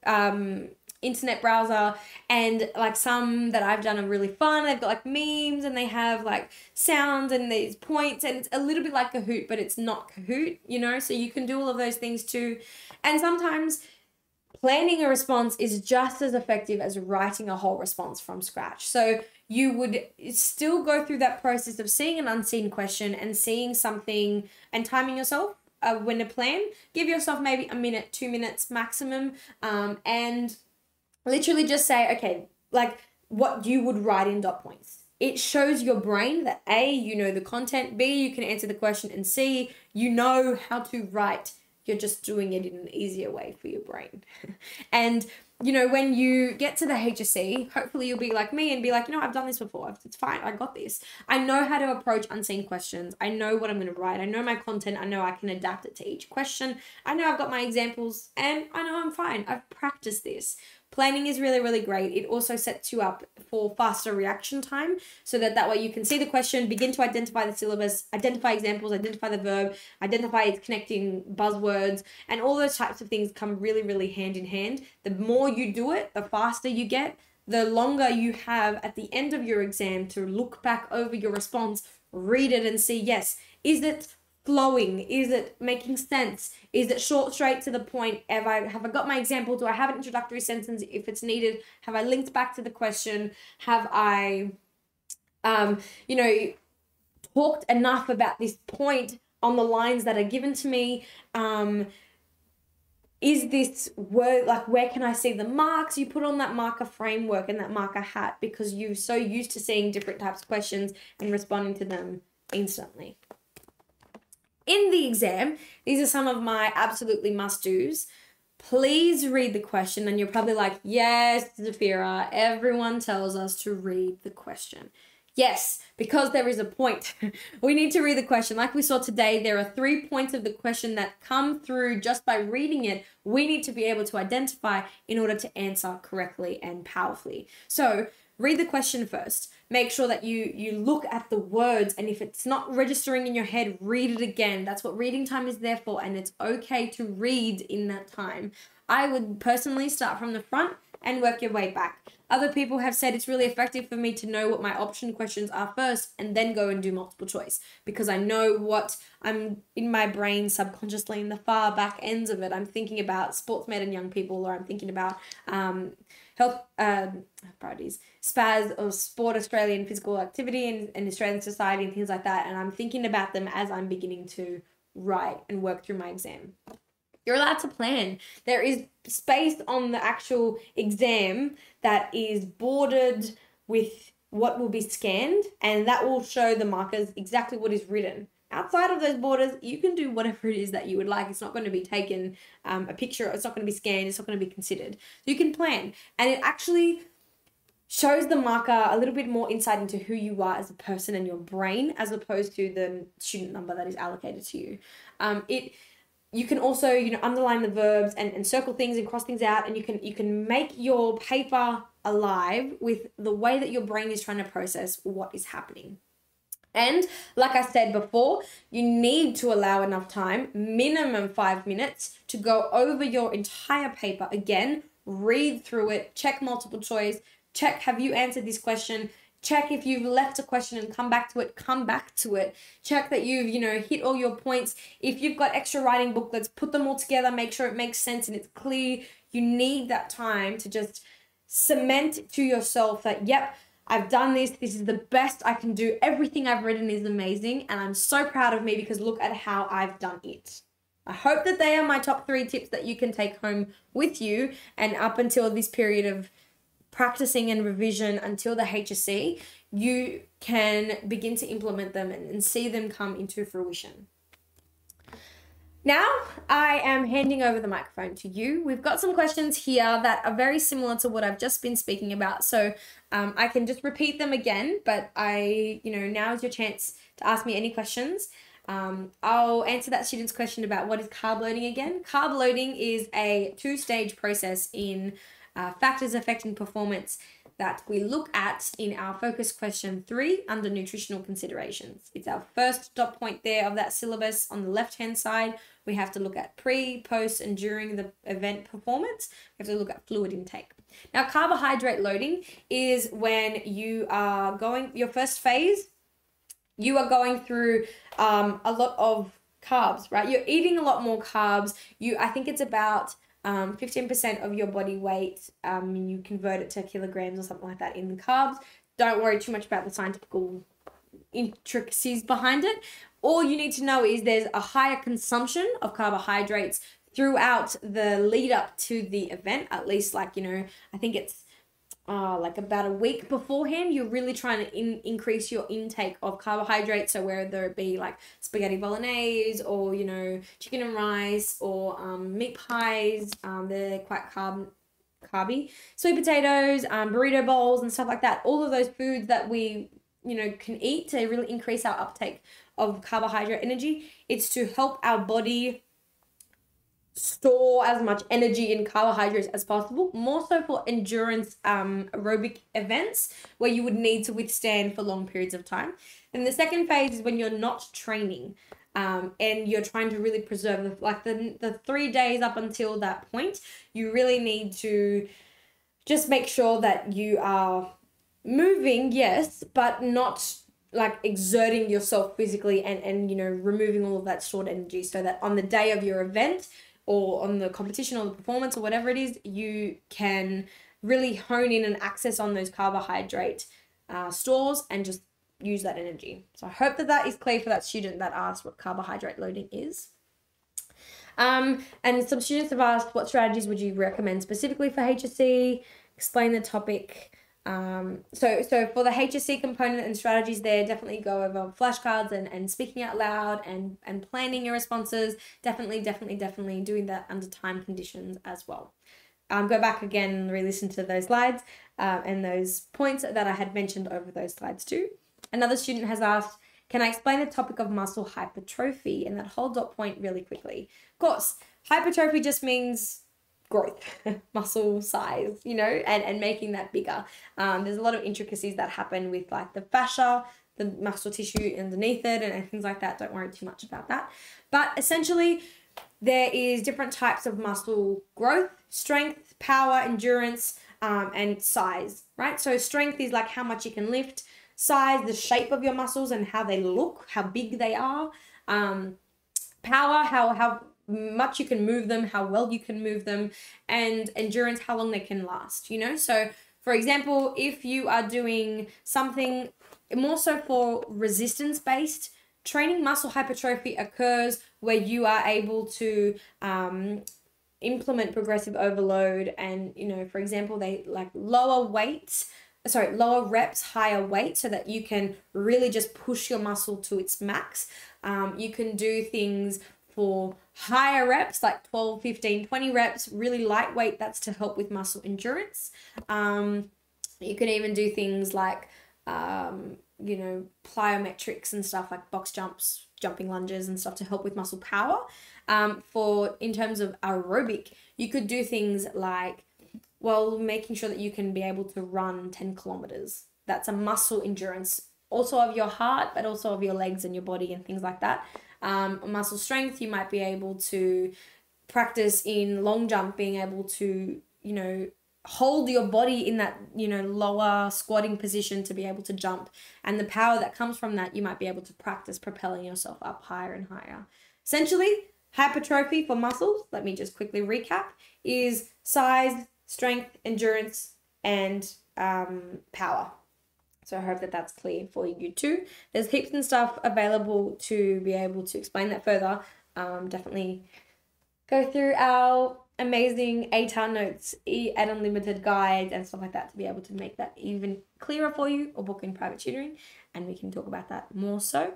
um, internet browser. And like some that I've done are really fun. They've got like memes and they have like sounds and these points, and it's a little bit like Kahoot, but it's not Kahoot, you know. So you can do all of those things too. And sometimes planning a response is just as effective as writing a whole response from scratch. So you would still go through that process of seeing an unseen question and seeing something and timing yourself uh, when to plan. Give yourself maybe a minute, two minutes maximum, um, and literally just say, okay, like what you would write in dot points. It shows your brain that A, you know the content, B, you can answer the question, and C, you know how to write you're just doing it in an easier way for your brain. and you know, when you get to the HSC, hopefully you'll be like me and be like, you know, I've done this before. It's fine. I got this. I know how to approach unseen questions. I know what I'm going to write. I know my content. I know I can adapt it to each question. I know I've got my examples and I know I'm fine. I've practiced this. Planning is really, really great. It also sets you up for faster reaction time so that that way you can see the question, begin to identify the syllabus, identify examples, identify the verb, identify its connecting buzzwords, and all those types of things come really, really hand in hand. The more you do it, the faster you get, the longer you have at the end of your exam to look back over your response, read it, and see yes, is it flowing? Is it making sense? Is it short, straight to the point? Have I have I got my example? Do I have an introductory sentence if it's needed? Have I linked back to the question? Have I, um, you know, talked enough about this point on the lines that are given to me? Um, is this word like where can I see the marks? You put on that marker framework and that marker hat because you're so used to seeing different types of questions and responding to them instantly in the exam, these are some of my absolutely must do's. Please read the question, and you're probably like, Yes, Zafira, everyone tells us to read the question. Yes, because there is a point. we need to read the question. Like we saw today, there are three points of the question that come through just by reading it. We need to be able to identify in order to answer correctly and powerfully. So, read the question first make sure that you you look at the words and if it's not registering in your head read it again. That's what reading time is there for and it's okay to read in that time. I would personally start from the front and work your way back. Other people have said it's really effective for me to know what my option questions are first and then go and do multiple choice because i know what i'm in my brain subconsciously in the far back ends of it. I'm thinking about sports med and young people or i'm thinking about um, health um, priorities, SPAS or Sport Australian Physical Activity and, and Australian Society and things like that. And I'm thinking about them as I'm beginning to write and work through my exam. You're allowed to plan. There is space on the actual exam that is bordered with what will be scanned, and that will show the markers exactly what is written outside of those borders, you can do whatever it is that you would like. It's not going to be taken um, a picture, it's not going to be scanned, it's not going to be considered. So you can plan. And it actually shows the marker a little bit more insight into who you are as a person and your brain as opposed to the student number that is allocated to you. Um, it you can also you know underline the verbs and, and circle things and cross things out and you can you can make your paper alive with the way that your brain is trying to process what is happening and like I said before, you need to allow enough time, minimum five minutes, to go over your entire paper again, read through it, check multiple choice, check have you answered this question, check if you've left a question and come back to it come back to it. Check that you've you know hit all your points. If you've got extra writing booklets put them all together make sure it makes sense and it's clear. You need that time to just cement to yourself that yep I've done this. This is the best I can do. Everything I've written is amazing. And I'm so proud of me because look at how I've done it. I hope that they are my top three tips that you can take home with you. And up until this period of practicing and revision until the HSC, you can begin to implement them and, and see them come into fruition. Now I am handing over the microphone to you. We've got some questions here that are very similar to what I've just been speaking about. So um, I can just repeat them again, but I, you know, now is your chance to ask me any questions. Um, I'll answer that student's question about what is carb loading again. Carb loading is a two stage process in uh, factors affecting performance that we look at in our focus question three under nutritional considerations. It's our first dot point there of that syllabus on the left hand side. We have to look at pre, post, and during the event performance. We have to look at fluid intake. Now, carbohydrate loading is when you are going, your first phase, you are going through um, a lot of carbs, right? You're eating a lot more carbs. You, I think it's about um, 15% of your body weight, um, you convert it to kilograms or something like that in the carbs. Don't worry too much about the scientific intricacies behind it. All you need to know is there's a higher consumption of carbohydrates throughout the lead up to the event, at least like, you know, I think it's uh, like about a week beforehand, you're really trying to in- increase your intake of carbohydrates. So whether it be like spaghetti bolognese or you know chicken and rice or um, meat pies, um, they're quite carb carby. Sweet potatoes, um, burrito bowls, and stuff like that. All of those foods that we you know can eat to really increase our uptake of carbohydrate energy. It's to help our body store as much energy in carbohydrates as possible, more so for endurance um, aerobic events where you would need to withstand for long periods of time. And the second phase is when you're not training um, and you're trying to really preserve, like the, the three days up until that point, you really need to just make sure that you are moving, yes, but not like exerting yourself physically and and you know removing all of that stored energy so that on the day of your event or on the competition or the performance or whatever it is, you can really hone in and access on those carbohydrate uh, stores and just use that energy. So I hope that that is clear for that student that asked what carbohydrate loading is. Um, and some students have asked what strategies would you recommend specifically for HSC? Explain the topic. Um, so, so for the HSC component and strategies there, definitely go over flashcards and, and speaking out loud and, and planning your responses. Definitely, definitely, definitely doing that under time conditions as well. Um, go back again and re-listen to those slides uh, and those points that I had mentioned over those slides too. Another student has asked, can I explain the topic of muscle hypertrophy and that whole dot point really quickly? Of course, hypertrophy just means growth, muscle size, you know, and, and making that bigger. Um, there's a lot of intricacies that happen with like the fascia, the muscle tissue underneath it, and, things like that. Don't worry too much about that. But essentially, there is different types of muscle growth, strength, power, endurance, um, and size, right? So strength is like how much you can lift, size, the shape of your muscles and how they look, how big they are. Um, power, how how much you can move them, how well you can move them, and endurance, how long they can last, you know? So, for example, if you are doing something more so for resistance based, training muscle hypertrophy occurs where you are able to um, implement progressive overload and, you know, for example, they like lower weights sorry, lower reps, higher weight, so that you can really just push your muscle to its max. Um, you can do things for higher reps, like 12, 15, 20 reps, really lightweight. That's to help with muscle endurance. Um, you can even do things like, um, you know, plyometrics and stuff like box jumps, jumping lunges and stuff to help with muscle power. Um, for in terms of aerobic, you could do things like, well, making sure that you can be able to run 10 kilometers. That's a muscle endurance, also of your heart, but also of your legs and your body and things like that um, muscle strength. You might be able to practice in long jump, being able to, you know, hold your body in that, you know, lower squatting position to be able to jump. And the power that comes from that, you might be able to practice propelling yourself up higher and higher. Essentially, hypertrophy for muscles, let me just quickly recap, is size, strength, endurance, and um, power. So I hope that that's clear for you too. There's heaps and stuff available to be able to explain that further. Um, definitely go through our amazing ATAR notes and unlimited guides and stuff like that to be able to make that even clearer for you or book in private tutoring and we can talk about that more so.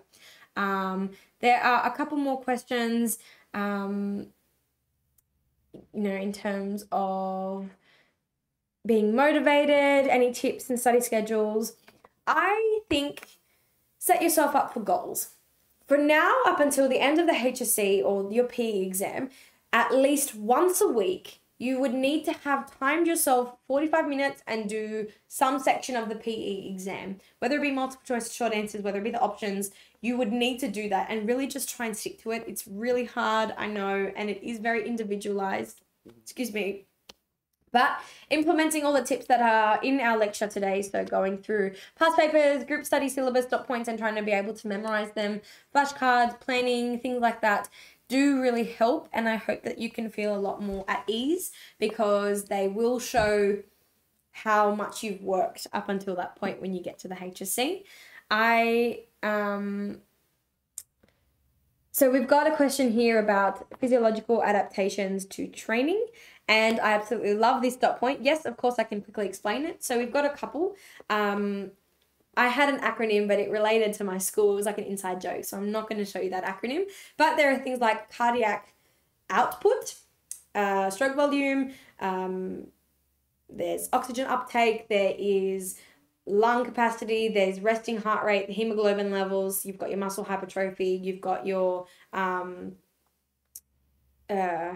Um, there are a couple more questions, um, you know, in terms of being motivated, any tips and study schedules. I think set yourself up for goals. For now, up until the end of the HSC or your PE exam, at least once a week, you would need to have timed yourself 45 minutes and do some section of the PE exam, whether it be multiple choice short answers, whether it be the options, you would need to do that and really just try and stick to it. It's really hard, I know, and it is very individualized. Excuse me. But implementing all the tips that are in our lecture today, so going through past papers, group study syllabus, dot points, and trying to be able to memorize them, flashcards, planning, things like that, do really help and I hope that you can feel a lot more at ease because they will show how much you've worked up until that point when you get to the HSC. I um so we've got a question here about physiological adaptations to training and I absolutely love this dot point. Yes, of course I can quickly explain it. So we've got a couple. Um, I had an acronym, but it related to my school. It was like an inside joke, so I'm not going to show you that acronym. But there are things like cardiac output, uh, stroke volume, um, there's oxygen uptake, there is lung capacity, there's resting heart rate, the hemoglobin levels, you've got your muscle hypertrophy, you've got your um, uh,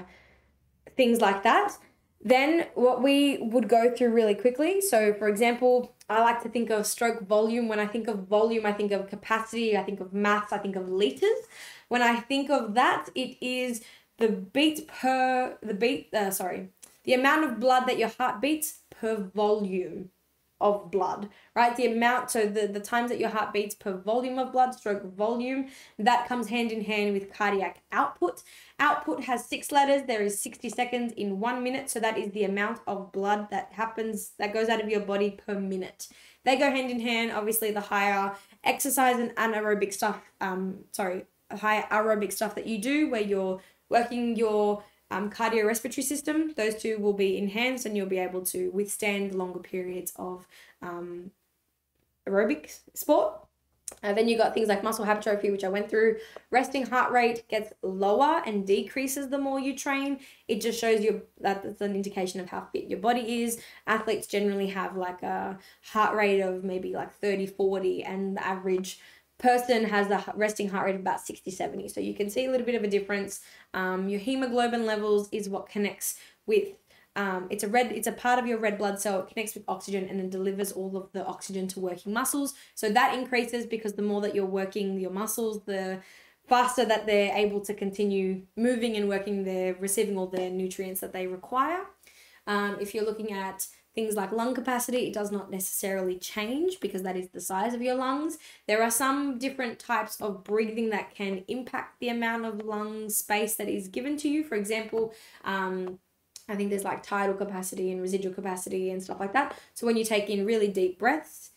things like that. Then what we would go through really quickly. So, for example, I like to think of stroke volume. When I think of volume, I think of capacity, I think of mass, I think of liters. When I think of that, it is the beat per the beat uh, sorry, the amount of blood that your heart beats per volume of blood, right? The amount, so the, the times that your heart beats per volume of blood, stroke volume, that comes hand in hand with cardiac output. Output has six letters. There is 60 seconds in one minute. So that is the amount of blood that happens, that goes out of your body per minute. They go hand in hand. Obviously, the higher exercise and anaerobic stuff, um, sorry, higher aerobic stuff that you do where you're working your um, cardiorespiratory system, those two will be enhanced and you'll be able to withstand longer periods of um, aerobic sport. Uh, then you've got things like muscle hypertrophy, which I went through. Resting heart rate gets lower and decreases the more you train. It just shows you that that's an indication of how fit your body is. Athletes generally have like a heart rate of maybe like 30, 40, and the average person has a resting heart rate of about 60, 70. So you can see a little bit of a difference. Um, your hemoglobin levels is what connects with um, it's a red it's a part of your red blood cell it connects with oxygen and then delivers all of the oxygen to working muscles so that increases because the more that you're working your muscles the faster that they're able to continue moving and working they're receiving all the nutrients that they require um, if you're looking at Things like lung capacity, it does not necessarily change because that is the size of your lungs. There are some different types of breathing that can impact the amount of lung space that is given to you. For example, um, I think there's like tidal capacity and residual capacity and stuff like that. So when you take in really deep breaths,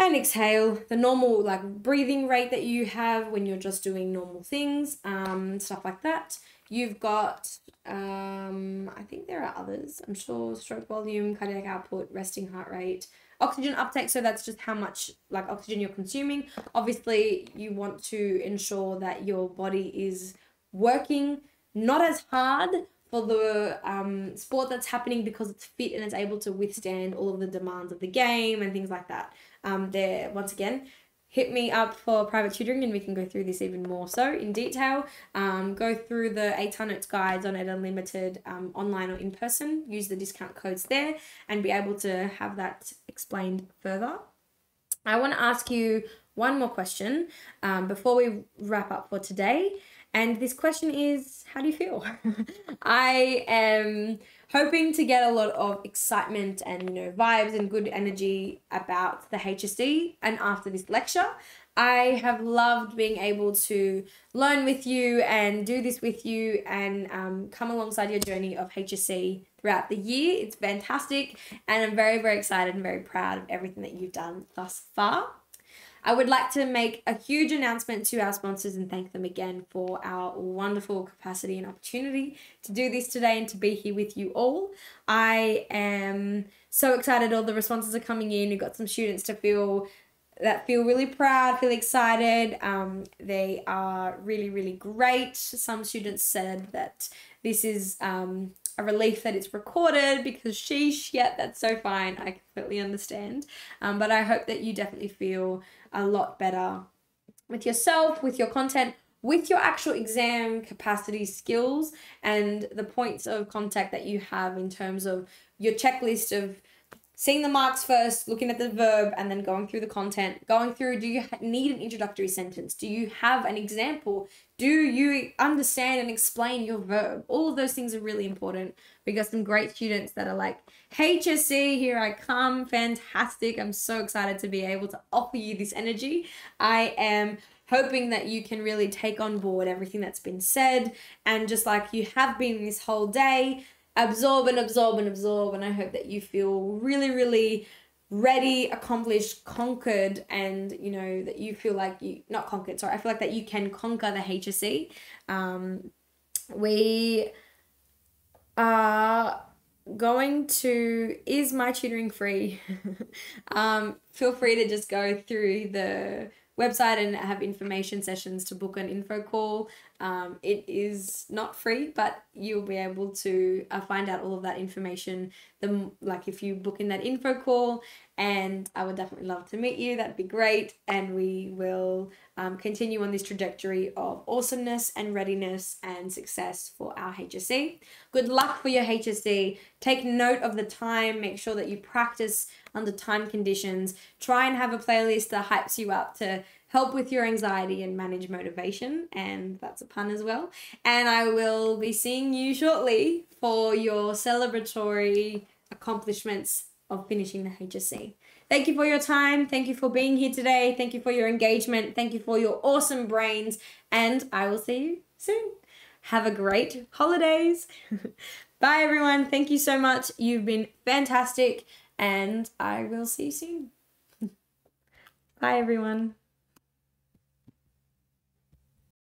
and exhale the normal like breathing rate that you have when you're just doing normal things um stuff like that You've got, um, I think there are others. I'm sure stroke volume, cardiac output, resting heart rate, oxygen uptake. So that's just how much like oxygen you're consuming. Obviously, you want to ensure that your body is working not as hard for the um, sport that's happening because it's fit and it's able to withstand all of the demands of the game and things like that. Um, there, once again, hit me up for private tutoring and we can go through this even more so in detail. Um, go through the Notes guides on Ed Unlimited um, online or in person, use the discount codes there and be able to have that explained further. I want to ask you one more question um, before we wrap up for today. And this question is How do you feel? I am hoping to get a lot of excitement and you know vibes and good energy about the HSC and after this lecture. I have loved being able to learn with you and do this with you and um, come alongside your journey of HSC throughout the year. It's fantastic, and I'm very, very excited and very proud of everything that you've done thus far. I would like to make a huge announcement to our sponsors and thank them again for our wonderful capacity and opportunity to do this today and to be here with you all. I am so excited all the responses are coming in. We've got some students to feel that feel really proud, feel excited. Um, they are really, really great. Some students said that this is um, a relief that it's recorded because sheesh, yeah, that's so fine. I completely understand. Um, but I hope that you definitely feel a lot better with yourself, with your content, with your actual exam capacity skills and the points of contact that you have in terms of your checklist of seeing the marks first, looking at the verb, and then going through the content. Going through, do you need an introductory sentence? Do you have an example? Do you understand and explain your verb? All of those things are really important. We got some great students that are like, HSC, here I come, fantastic. I'm so excited to be able to offer you this energy. I am hoping that you can really take on board everything that's been said and just like you have been this whole day absorb and absorb and absorb. And I hope that you feel really, really ready, accomplished, conquered, and you know that you feel like you not conquered. Sorry, I feel like that you can conquer the HSC. Um, we are going to is my tutoring free? Um feel free to just go through the website and have information sessions to book an info call. Um, it is not free, but you'll be able to uh, find out all of that information. The like if you book in that info call, and I would definitely love to meet you. That'd be great, and we will um, continue on this trajectory of awesomeness and readiness and success for our HSC. Good luck for your HSC. Take note of the time. Make sure that you practice under time conditions. Try and have a playlist that hypes you up to help with your anxiety and manage motivation. And that's a pun as well. And I will be seeing you shortly for your celebratory accomplishments of finishing the HSC. Thank you for your time. Thank you for being here today. Thank you for your engagement. Thank you for your awesome brains. And I will see you soon. Have a great holidays. Bye, everyone. Thank you so much. You've been fantastic. And I will see you soon. Bye, everyone.